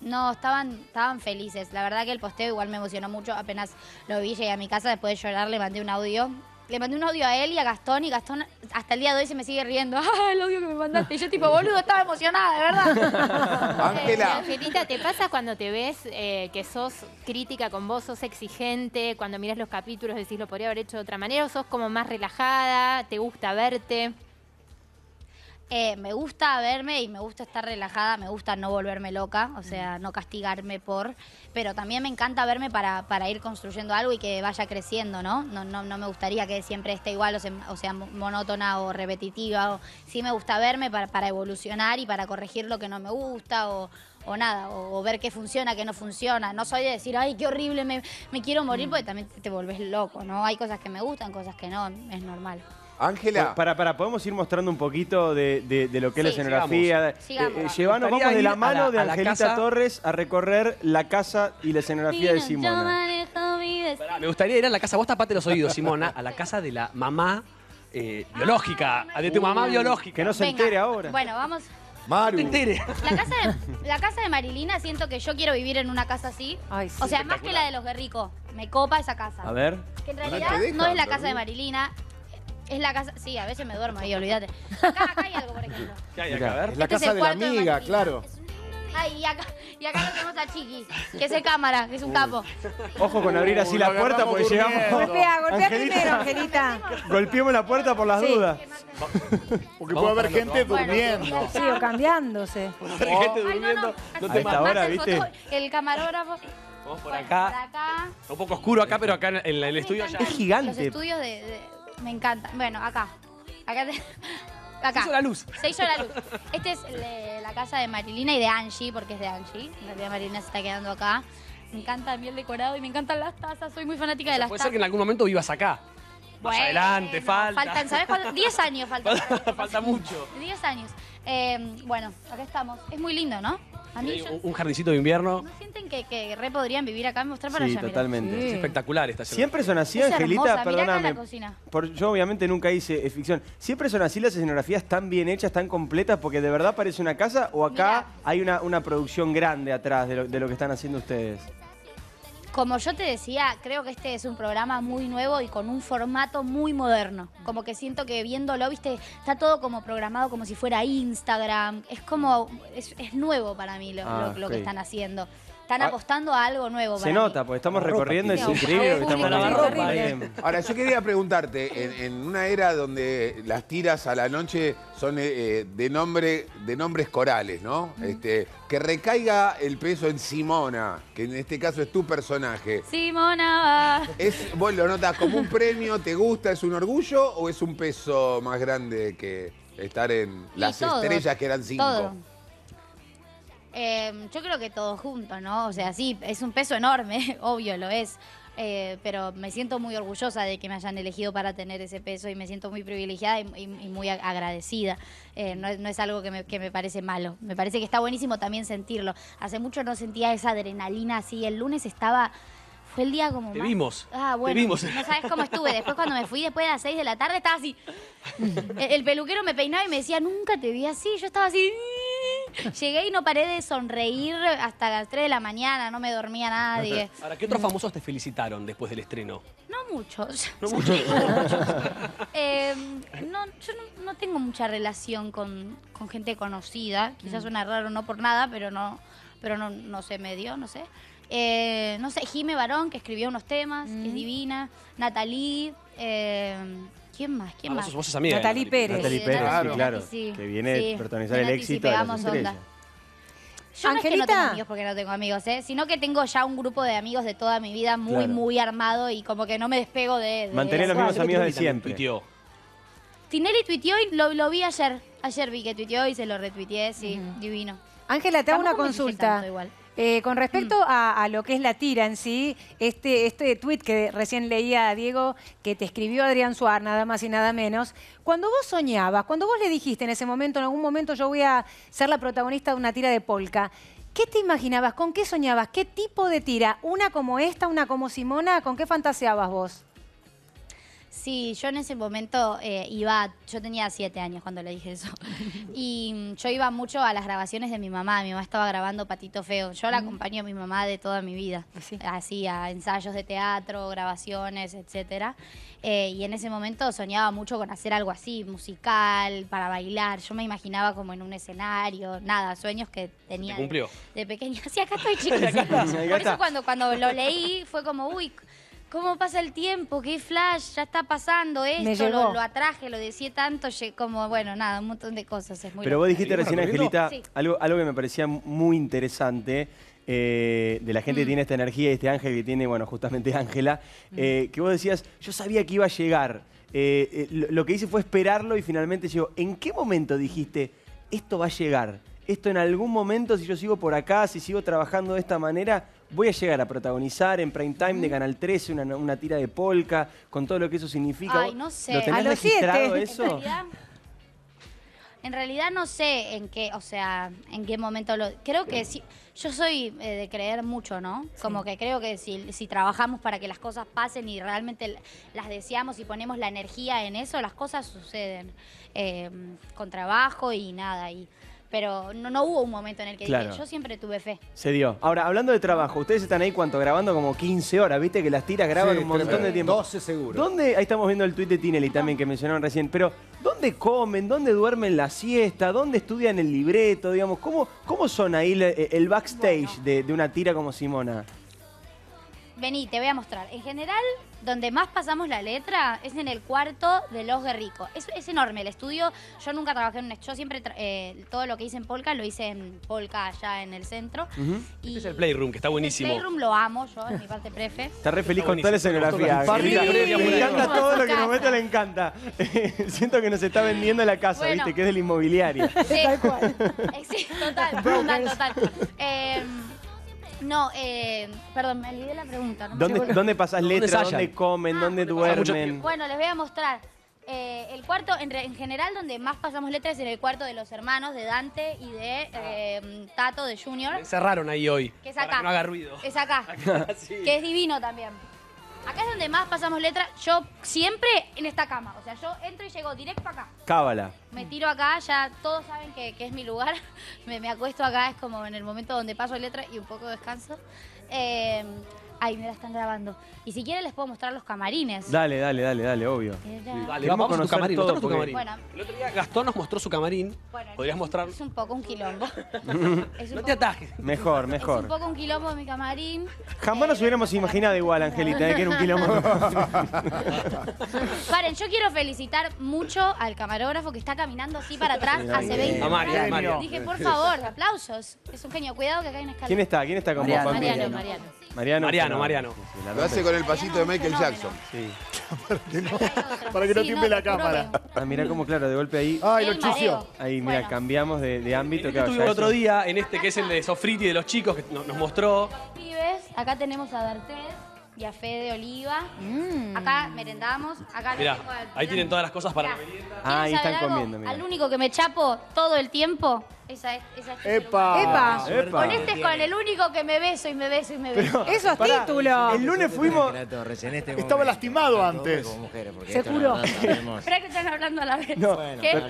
No, estaban, estaban felices. La verdad que el posteo igual me emocionó mucho. Apenas lo vi, llegué a mi casa, después de llorar le mandé un audio. Le mandé un audio a él y a Gastón y Gastón hasta el día de hoy se me sigue riendo. ¡Ah, el audio que me mandaste! Y yo tipo, boludo, estaba emocionada, de verdad. Ángela. Angelita, ¿te pasa cuando te ves eh, que sos crítica con vos, sos exigente, cuando miras los capítulos decís lo podría haber hecho de otra manera o sos como más relajada, te gusta verte? Eh, me gusta verme y me gusta estar relajada, me gusta no volverme loca, o sea, no castigarme por, pero también me encanta verme para, para ir construyendo algo y que vaya creciendo, ¿no? No, no, no me gustaría que siempre esté igual, o sea, o sea, monótona o repetitiva, o, sí me gusta verme para, para evolucionar y para corregir lo que no me gusta o, o nada, o, o ver qué funciona, qué no funciona. No soy de decir, ay, qué horrible, me, me quiero morir, porque también te, te volvés loco, ¿no? Hay cosas que me gustan, cosas que no, es normal. Ángela. Para, para, podemos ir mostrando un poquito de, de- de lo que es la escenografía. Sigamos. Eh, eh, llevanos, vamos de la a mano la- de Angelita Torres a recorrer la casa y la escenografía de Simona. Pará, Me gustaría ir a la casa, vos tapate los oídos, Simona, a la casa de la mamá eh, biológica, de tu mamá biológica. Que no se Venga. entere ahora. Bueno, vamos. Maru. te. La casa, de, la casa de Marilina, siento que yo quiero vivir en una casa así. Ay, sí. O sea, más que la de los Guerrico. me copa esa casa. A ver. Que en No realidad no, es la casa de. Marilina. Es la casa. Sí, a veces me duermo ahí, olvídate. Acá, acá hay algo, por ejemplo. ¿Qué hay acá? A ver. es la Este es casa el de la de amiga, Marilina. claro. Ay, y acá, y acá lo tenemos a Chiqui, que es el cámara, que es un capo. Ojo con abrir así Uy, la puerta porque llegamos. durmiendo. Golpea, golpea Angelita. primero, Angelita. Golpeemos la puerta por las Sí. dudas. Porque puede haber gente Bueno, durmiendo. Sí, o cambiándose. Hay gente durmiendo. No A te esta mates. hora, el, ¿viste? el camarógrafo. Vamos por Por acá. acá. Un poco oscuro acá, pero acá en, en la- el estudio ya. Es gigante. Los estudios de, de- Me encantan. Bueno, acá. Acá. te- acá. Se hizo la luz. Se hizo la luz. Esta es la casa de Marilina y de Angie, porque es de Angie. En realidad Marilina se está quedando acá. Me encanta bien decorado y me encantan las tazas. Soy muy fanática de las Puede tazas. ser que en algún momento vivas acá. Más adelante, falta. Faltan, ¿sabes cuánto? 10 años faltan. Falta mucho. 10 años. Eh, bueno, acá estamos. Es muy lindo, ¿no? A mí yo- un, un jardincito de invierno. ¿no sienten que, que re podrían vivir acá? Me mostrar para Sí, allá, totalmente. Es espectacular esta ciudad. Siempre son así, Es Angelita, hermosa, mirá acá perdóname. la cocina. Por- yo obviamente nunca hice eh, ficción. ¿Siempre son así las escenografías tan bien hechas, tan completas, porque de verdad parece una casa o acá hay una, una producción grande atrás de lo, de lo que están haciendo ustedes? Como yo te decía, creo que este es un programa muy nuevo y con un formato muy moderno. Como que siento que viéndolo, viste, está todo como programado como si fuera Instagram. Es como, es, es nuevo para mí lo, Ah, lo- lo ok. que están haciendo. Están Ah. apostando a algo nuevo Se para nota, porque estamos recorriendo, es increíble lo que estamos Lavarropa, haciendo. Bien. Ahora, yo quería preguntarte, en, en una era donde las tiras a la noche son eh, eh, de, nombre, de nombres corales, ¿no? Este, que recaiga el peso en Simona, que en este caso es tu personaje. Simona. ¿Es, ¿Vos lo notas como un premio? ¿Te gusta? ¿Es un orgullo? ¿O es un peso más grande que estar en las todo, estrellas que eran cinco? todo. Eh, yo creo que todo junto, ¿no? O sea, sí, es un peso enorme, obvio lo es. Eh, pero me siento muy orgullosa de que me hayan elegido para tener ese peso y me siento muy privilegiada y, y- y muy ag- agradecida. Eh, no, es- no es algo que me, que me parece malo. Me parece que está buenísimo también sentirlo. Hace mucho no sentía esa adrenalina así. El lunes estaba. Fue el día como. Te más- vimos. Ah, Te bueno. vimos. No sabes cómo estuve. Después, cuando me fui después de las 6 de la tarde, estaba así. El, el peluquero me peinaba y me decía, nunca te vi así. Yo estaba así. Llegué y no paré de sonreír hasta las 3 de la mañana. No me dormía nadie. Ahora, ¿qué otros famosos te felicitaron después del estreno? No muchos. No muchos. Eh, no, yo no, no tengo mucha relación con, con gente conocida. Quizás suena raro, no por nada, pero no, pero no, no se me dio, no sé. Eh, no sé, Jime Barón, que escribió unos temas, que es divina. Natalie. eh, ¿Quién más? ¿Quién Ah, vos más? sos- vos sos amiga Natalie Natalie Pérez. Natalie Sí, Pérez, Natalie, sí, claro. sí. Que viene Sí, a protagonizar el éxito de las estrellas. Yo no es que no tengo amigos porque no tengo amigos, ¿eh? sino que tengo ya un grupo de amigos de toda mi vida muy, Claro. muy armado y como que no me despego de... de Mantener los mismos amigos de siempre. tuiteó. Tinelli tuiteó y lo, lo vi ayer. Ayer vi que tuiteó y se lo retuiteé, sí, divino. Ángela, te hago una consulta. igual. Eh, con respecto a, a lo que es la tira en sí, este, este tuit que recién leía a Diego, que te escribió Adrián Suar, nada más y nada menos, cuando vos soñabas, cuando vos le dijiste en ese momento, en algún momento yo voy a ser la protagonista de una tira de polka, ¿qué te imaginabas? ¿Con qué soñabas? ¿Qué tipo de tira? ¿Una como esta, una como Simona? ¿Con qué fantaseabas vos? Sí, yo en ese momento eh, iba, yo tenía siete años cuando le dije eso, y mm, yo iba mucho a las grabaciones de mi mamá, mi mamá estaba grabando Patito Feo, yo la acompaño a mi mamá de toda mi vida, así a ensayos de teatro, grabaciones, etcétera, Eh, y en ese momento soñaba mucho con hacer algo así, musical, para bailar, yo me imaginaba como en un escenario, nada, sueños que tenía ¿Te cumplió? De, de pequeña, sí, acá estoy acá por eso cuando, cuando lo leí fue como, uy, ¿Cómo pasa el tiempo? ¿Qué flash? Ya está pasando esto, llegó. lo, lo atraje, lo decía tanto, como, bueno, nada, un montón de cosas. Es muy Pero loco. vos dijiste recién, Angelita, Sí. algo, algo que me parecía muy interesante eh, de la gente Mm. que tiene esta energía y este ángel que tiene, bueno, justamente Ángela, Mm. eh, que vos decías, yo sabía que iba a llegar. Eh, eh, lo, lo que hice fue esperarlo y finalmente llegó. ¿En qué momento dijiste, esto va a llegar? Esto en algún momento, si yo sigo por acá, si sigo trabajando de esta manera, voy a llegar a protagonizar en prime time de Canal 13 una, una tira de polka, con todo lo que eso significa. Ay, ¿Vos no sé. ¿Lo tenés A los registrado siete. eso? En realidad, en realidad no sé en qué, o sea, en qué momento lo... Creo que sí, yo soy eh, de creer mucho, ¿no? Como que creo que si, si trabajamos para que las cosas pasen y realmente las deseamos y ponemos la energía en eso, las cosas suceden eh, con trabajo y nada. Y pero no, no hubo un momento en el que Claro. dije, yo siempre tuve fe. Se dio. Ahora, hablando de trabajo, ustedes están ahí, ¿cuánto? Grabando como 15 horas, ¿viste? Que las tiras graban Sí, un montón tremendo. de tiempo. 12 seguro. ¿Dónde, ahí estamos viendo el tuit de Tinelli también que mencionaron recién, pero ¿dónde comen? ¿Dónde duermen la siesta? ¿Dónde estudian el libreto? Digamos, ¿cómo, cómo son ahí el, el backstage de, de una tira como Simona? Vení, te voy a mostrar. En general, donde más pasamos la letra es en el cuarto de Los Guerricos. Es, es enorme el estudio. Yo nunca trabajé en un... Yo siempre, tra- eh, todo lo que hice en Polka lo hice en Polka allá en el centro. Este es el Playroom, que está buenísimo. Playroom lo amo yo, es mi parte prefe. Está re feliz Está con toda la escenografía. Le muy encanta todo lo que nos mete, le encanta. Siento que nos está vendiendo la casa, Bueno. ¿viste? Que es de la inmobiliaria. Sí. Eh, sí, total, total, total. Eh, no, eh, perdón, me olvidé la pregunta. ¿no? ¿Dónde, ¿Dónde pasas ¿Dónde letra? ensayan? ¿Dónde comen? ¿Dónde mucho duermen? Bueno, les voy a mostrar. Eh, el cuarto, en, re- en general, donde más pasamos letras es en el cuarto de los hermanos, de Dante y de eh, Tato, de Junior. Cerraron ahí hoy. Que es para acá. que no haga ruido. Es acá. Acá, sí. Que es divino también. Acá es donde más pasamos letras. Yo siempre en esta cama. O sea, yo entro y llego directo acá. Cábala. Me tiro acá, ya todos saben que, que es mi lugar. Me, me acuesto acá, es como en el momento donde paso letra y un poco descanso. Eh, ay, me la están grabando. Y si quieren les puedo mostrar los camarines. Dale, dale, dale, dale, obvio. Dale, Queremos vamos a tu conocer camarín. todo mostranos tu porque- camarín. Bueno. El otro día Gastón nos mostró su camarín. Bueno, ¿Podrías mostrar? Es un poco un quilombo. Es un No te poco- atajes. Mejor, Es un mejor. poco un quilombo de mi camarín. Jamás nos hubiéramos imaginado igual, Angelita, ¿eh? que era un quilombo. Paren, yo quiero felicitar mucho al camarógrafo que está caminando así para atrás hace bien. 20 A Mario, años. a Mario. Dije, por favor, aplausos. Es un genio. Cuidado que acá hay una escalera. ¿Quién está? ¿Quién está con Mariano, vos? Mariano, Mariano. Mariano. Mariano, Mariano. Sí, la Lo hace con el pasito de Michael Jackson. Sí. Para que no Sí, tiemble no, la te juro cámara. Ah, mirá cómo, claro, de golpe ahí. Ay, lo El chució. Ahí, mira, Bueno. cambiamos de, de ámbito. Este estuvimos el otro eso- día en este que es el de Sofriti de los chicos que no- nos mostró. Pibes, acá tenemos a D'Artés y a Fede Oliva. Acá merendamos. Acá Mirá, ahí tienen todas las cosas para Mirá. la merienda. Ah, ahí ¿Quieren están comiendo, mirá. Al único que me chapo todo el tiempo, esa es, esa es este ¡Epa! ¡Epa! Epa. Con este es con el único que me beso y me beso y me beso. Eso es Pará, título. El lunes fuimos. Estaba lastimado antes. Se curó. Espera que están hablando a la vez. No, ¿Qué?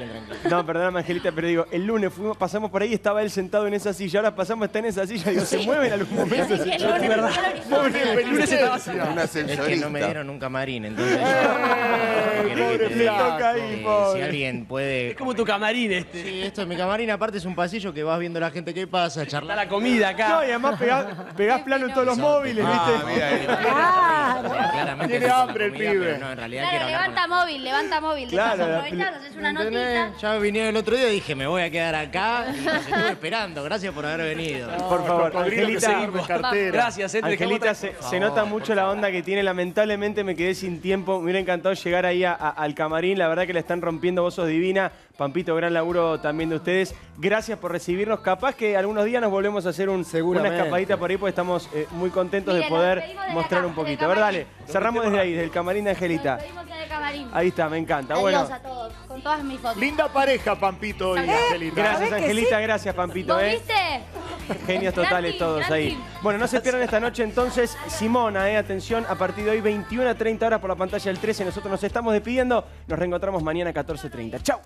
no, perdóname, Angelita, pero digo, el lunes fuimos, pasamos por ahí y estaba él sentado en esa silla. Ahora pasamos, está en esa silla. Digo, se mueve en algún momento. Sí, el lunes- el lunes- Pobre, el lunes estaba Una Es que no me ascensorista. dieron un camarín, entonces Eh, pobre te- Le toca ahí, eh, si pobre. alguien puede... Es como tu camarín este. Sí, esto es mi camarín, aparte es un pasillo que vas viendo la gente que pasa, Está charlar. la comida acá. No, y además pegás, pegás plano en todos los móviles, Ah, ¿viste? Claro. Claramente Tiene es una hambre el comida, pibe. pero no, en realidad Claro, quiero hablar con levanta móvil, levanta móvil. Claro, la- haces una ¿Entendés? notita. Ya vinieron el otro día y dije, me voy a quedar acá y los estuve esperando. Gracias por haber venido. Por favor, Cocodrilo que Angelita. en cartera. Gracias, Entre. Angelita, se, se nota mucho la onda que tiene. Lamentablemente me quedé sin tiempo. Me hubiera encantado llegar ahí a- a- al camarín. La verdad que la están rompiendo. Vos sos divina. Pampito, gran laburo también de ustedes. Gracias por recibirnos. Capaz que algunos días nos volvemos a hacer un, una escapadita por ahí porque estamos eh, muy contentos Miren, de poder mostrar acá, un poquito. A ver, dale. Cerramos desde ahí, desde el camarín de Angelita. Nos camarín. Ahí está, me encanta. Adiós Bueno, a todos, con todas mis fotos. Linda pareja, Pampito y Angelita. gracias ¿Sabés que Angelita, sí? gracias Pampito. ¿Vos ¿eh? viste? Genios totales todos ahí. Bueno, no se pierdan esta noche entonces Simona, eh, atención, a partir de hoy 21 a 30 horas por la pantalla del 13. Nosotros nos estamos despidiendo. Nos reencontramos mañana a 14.30. ¡Chao!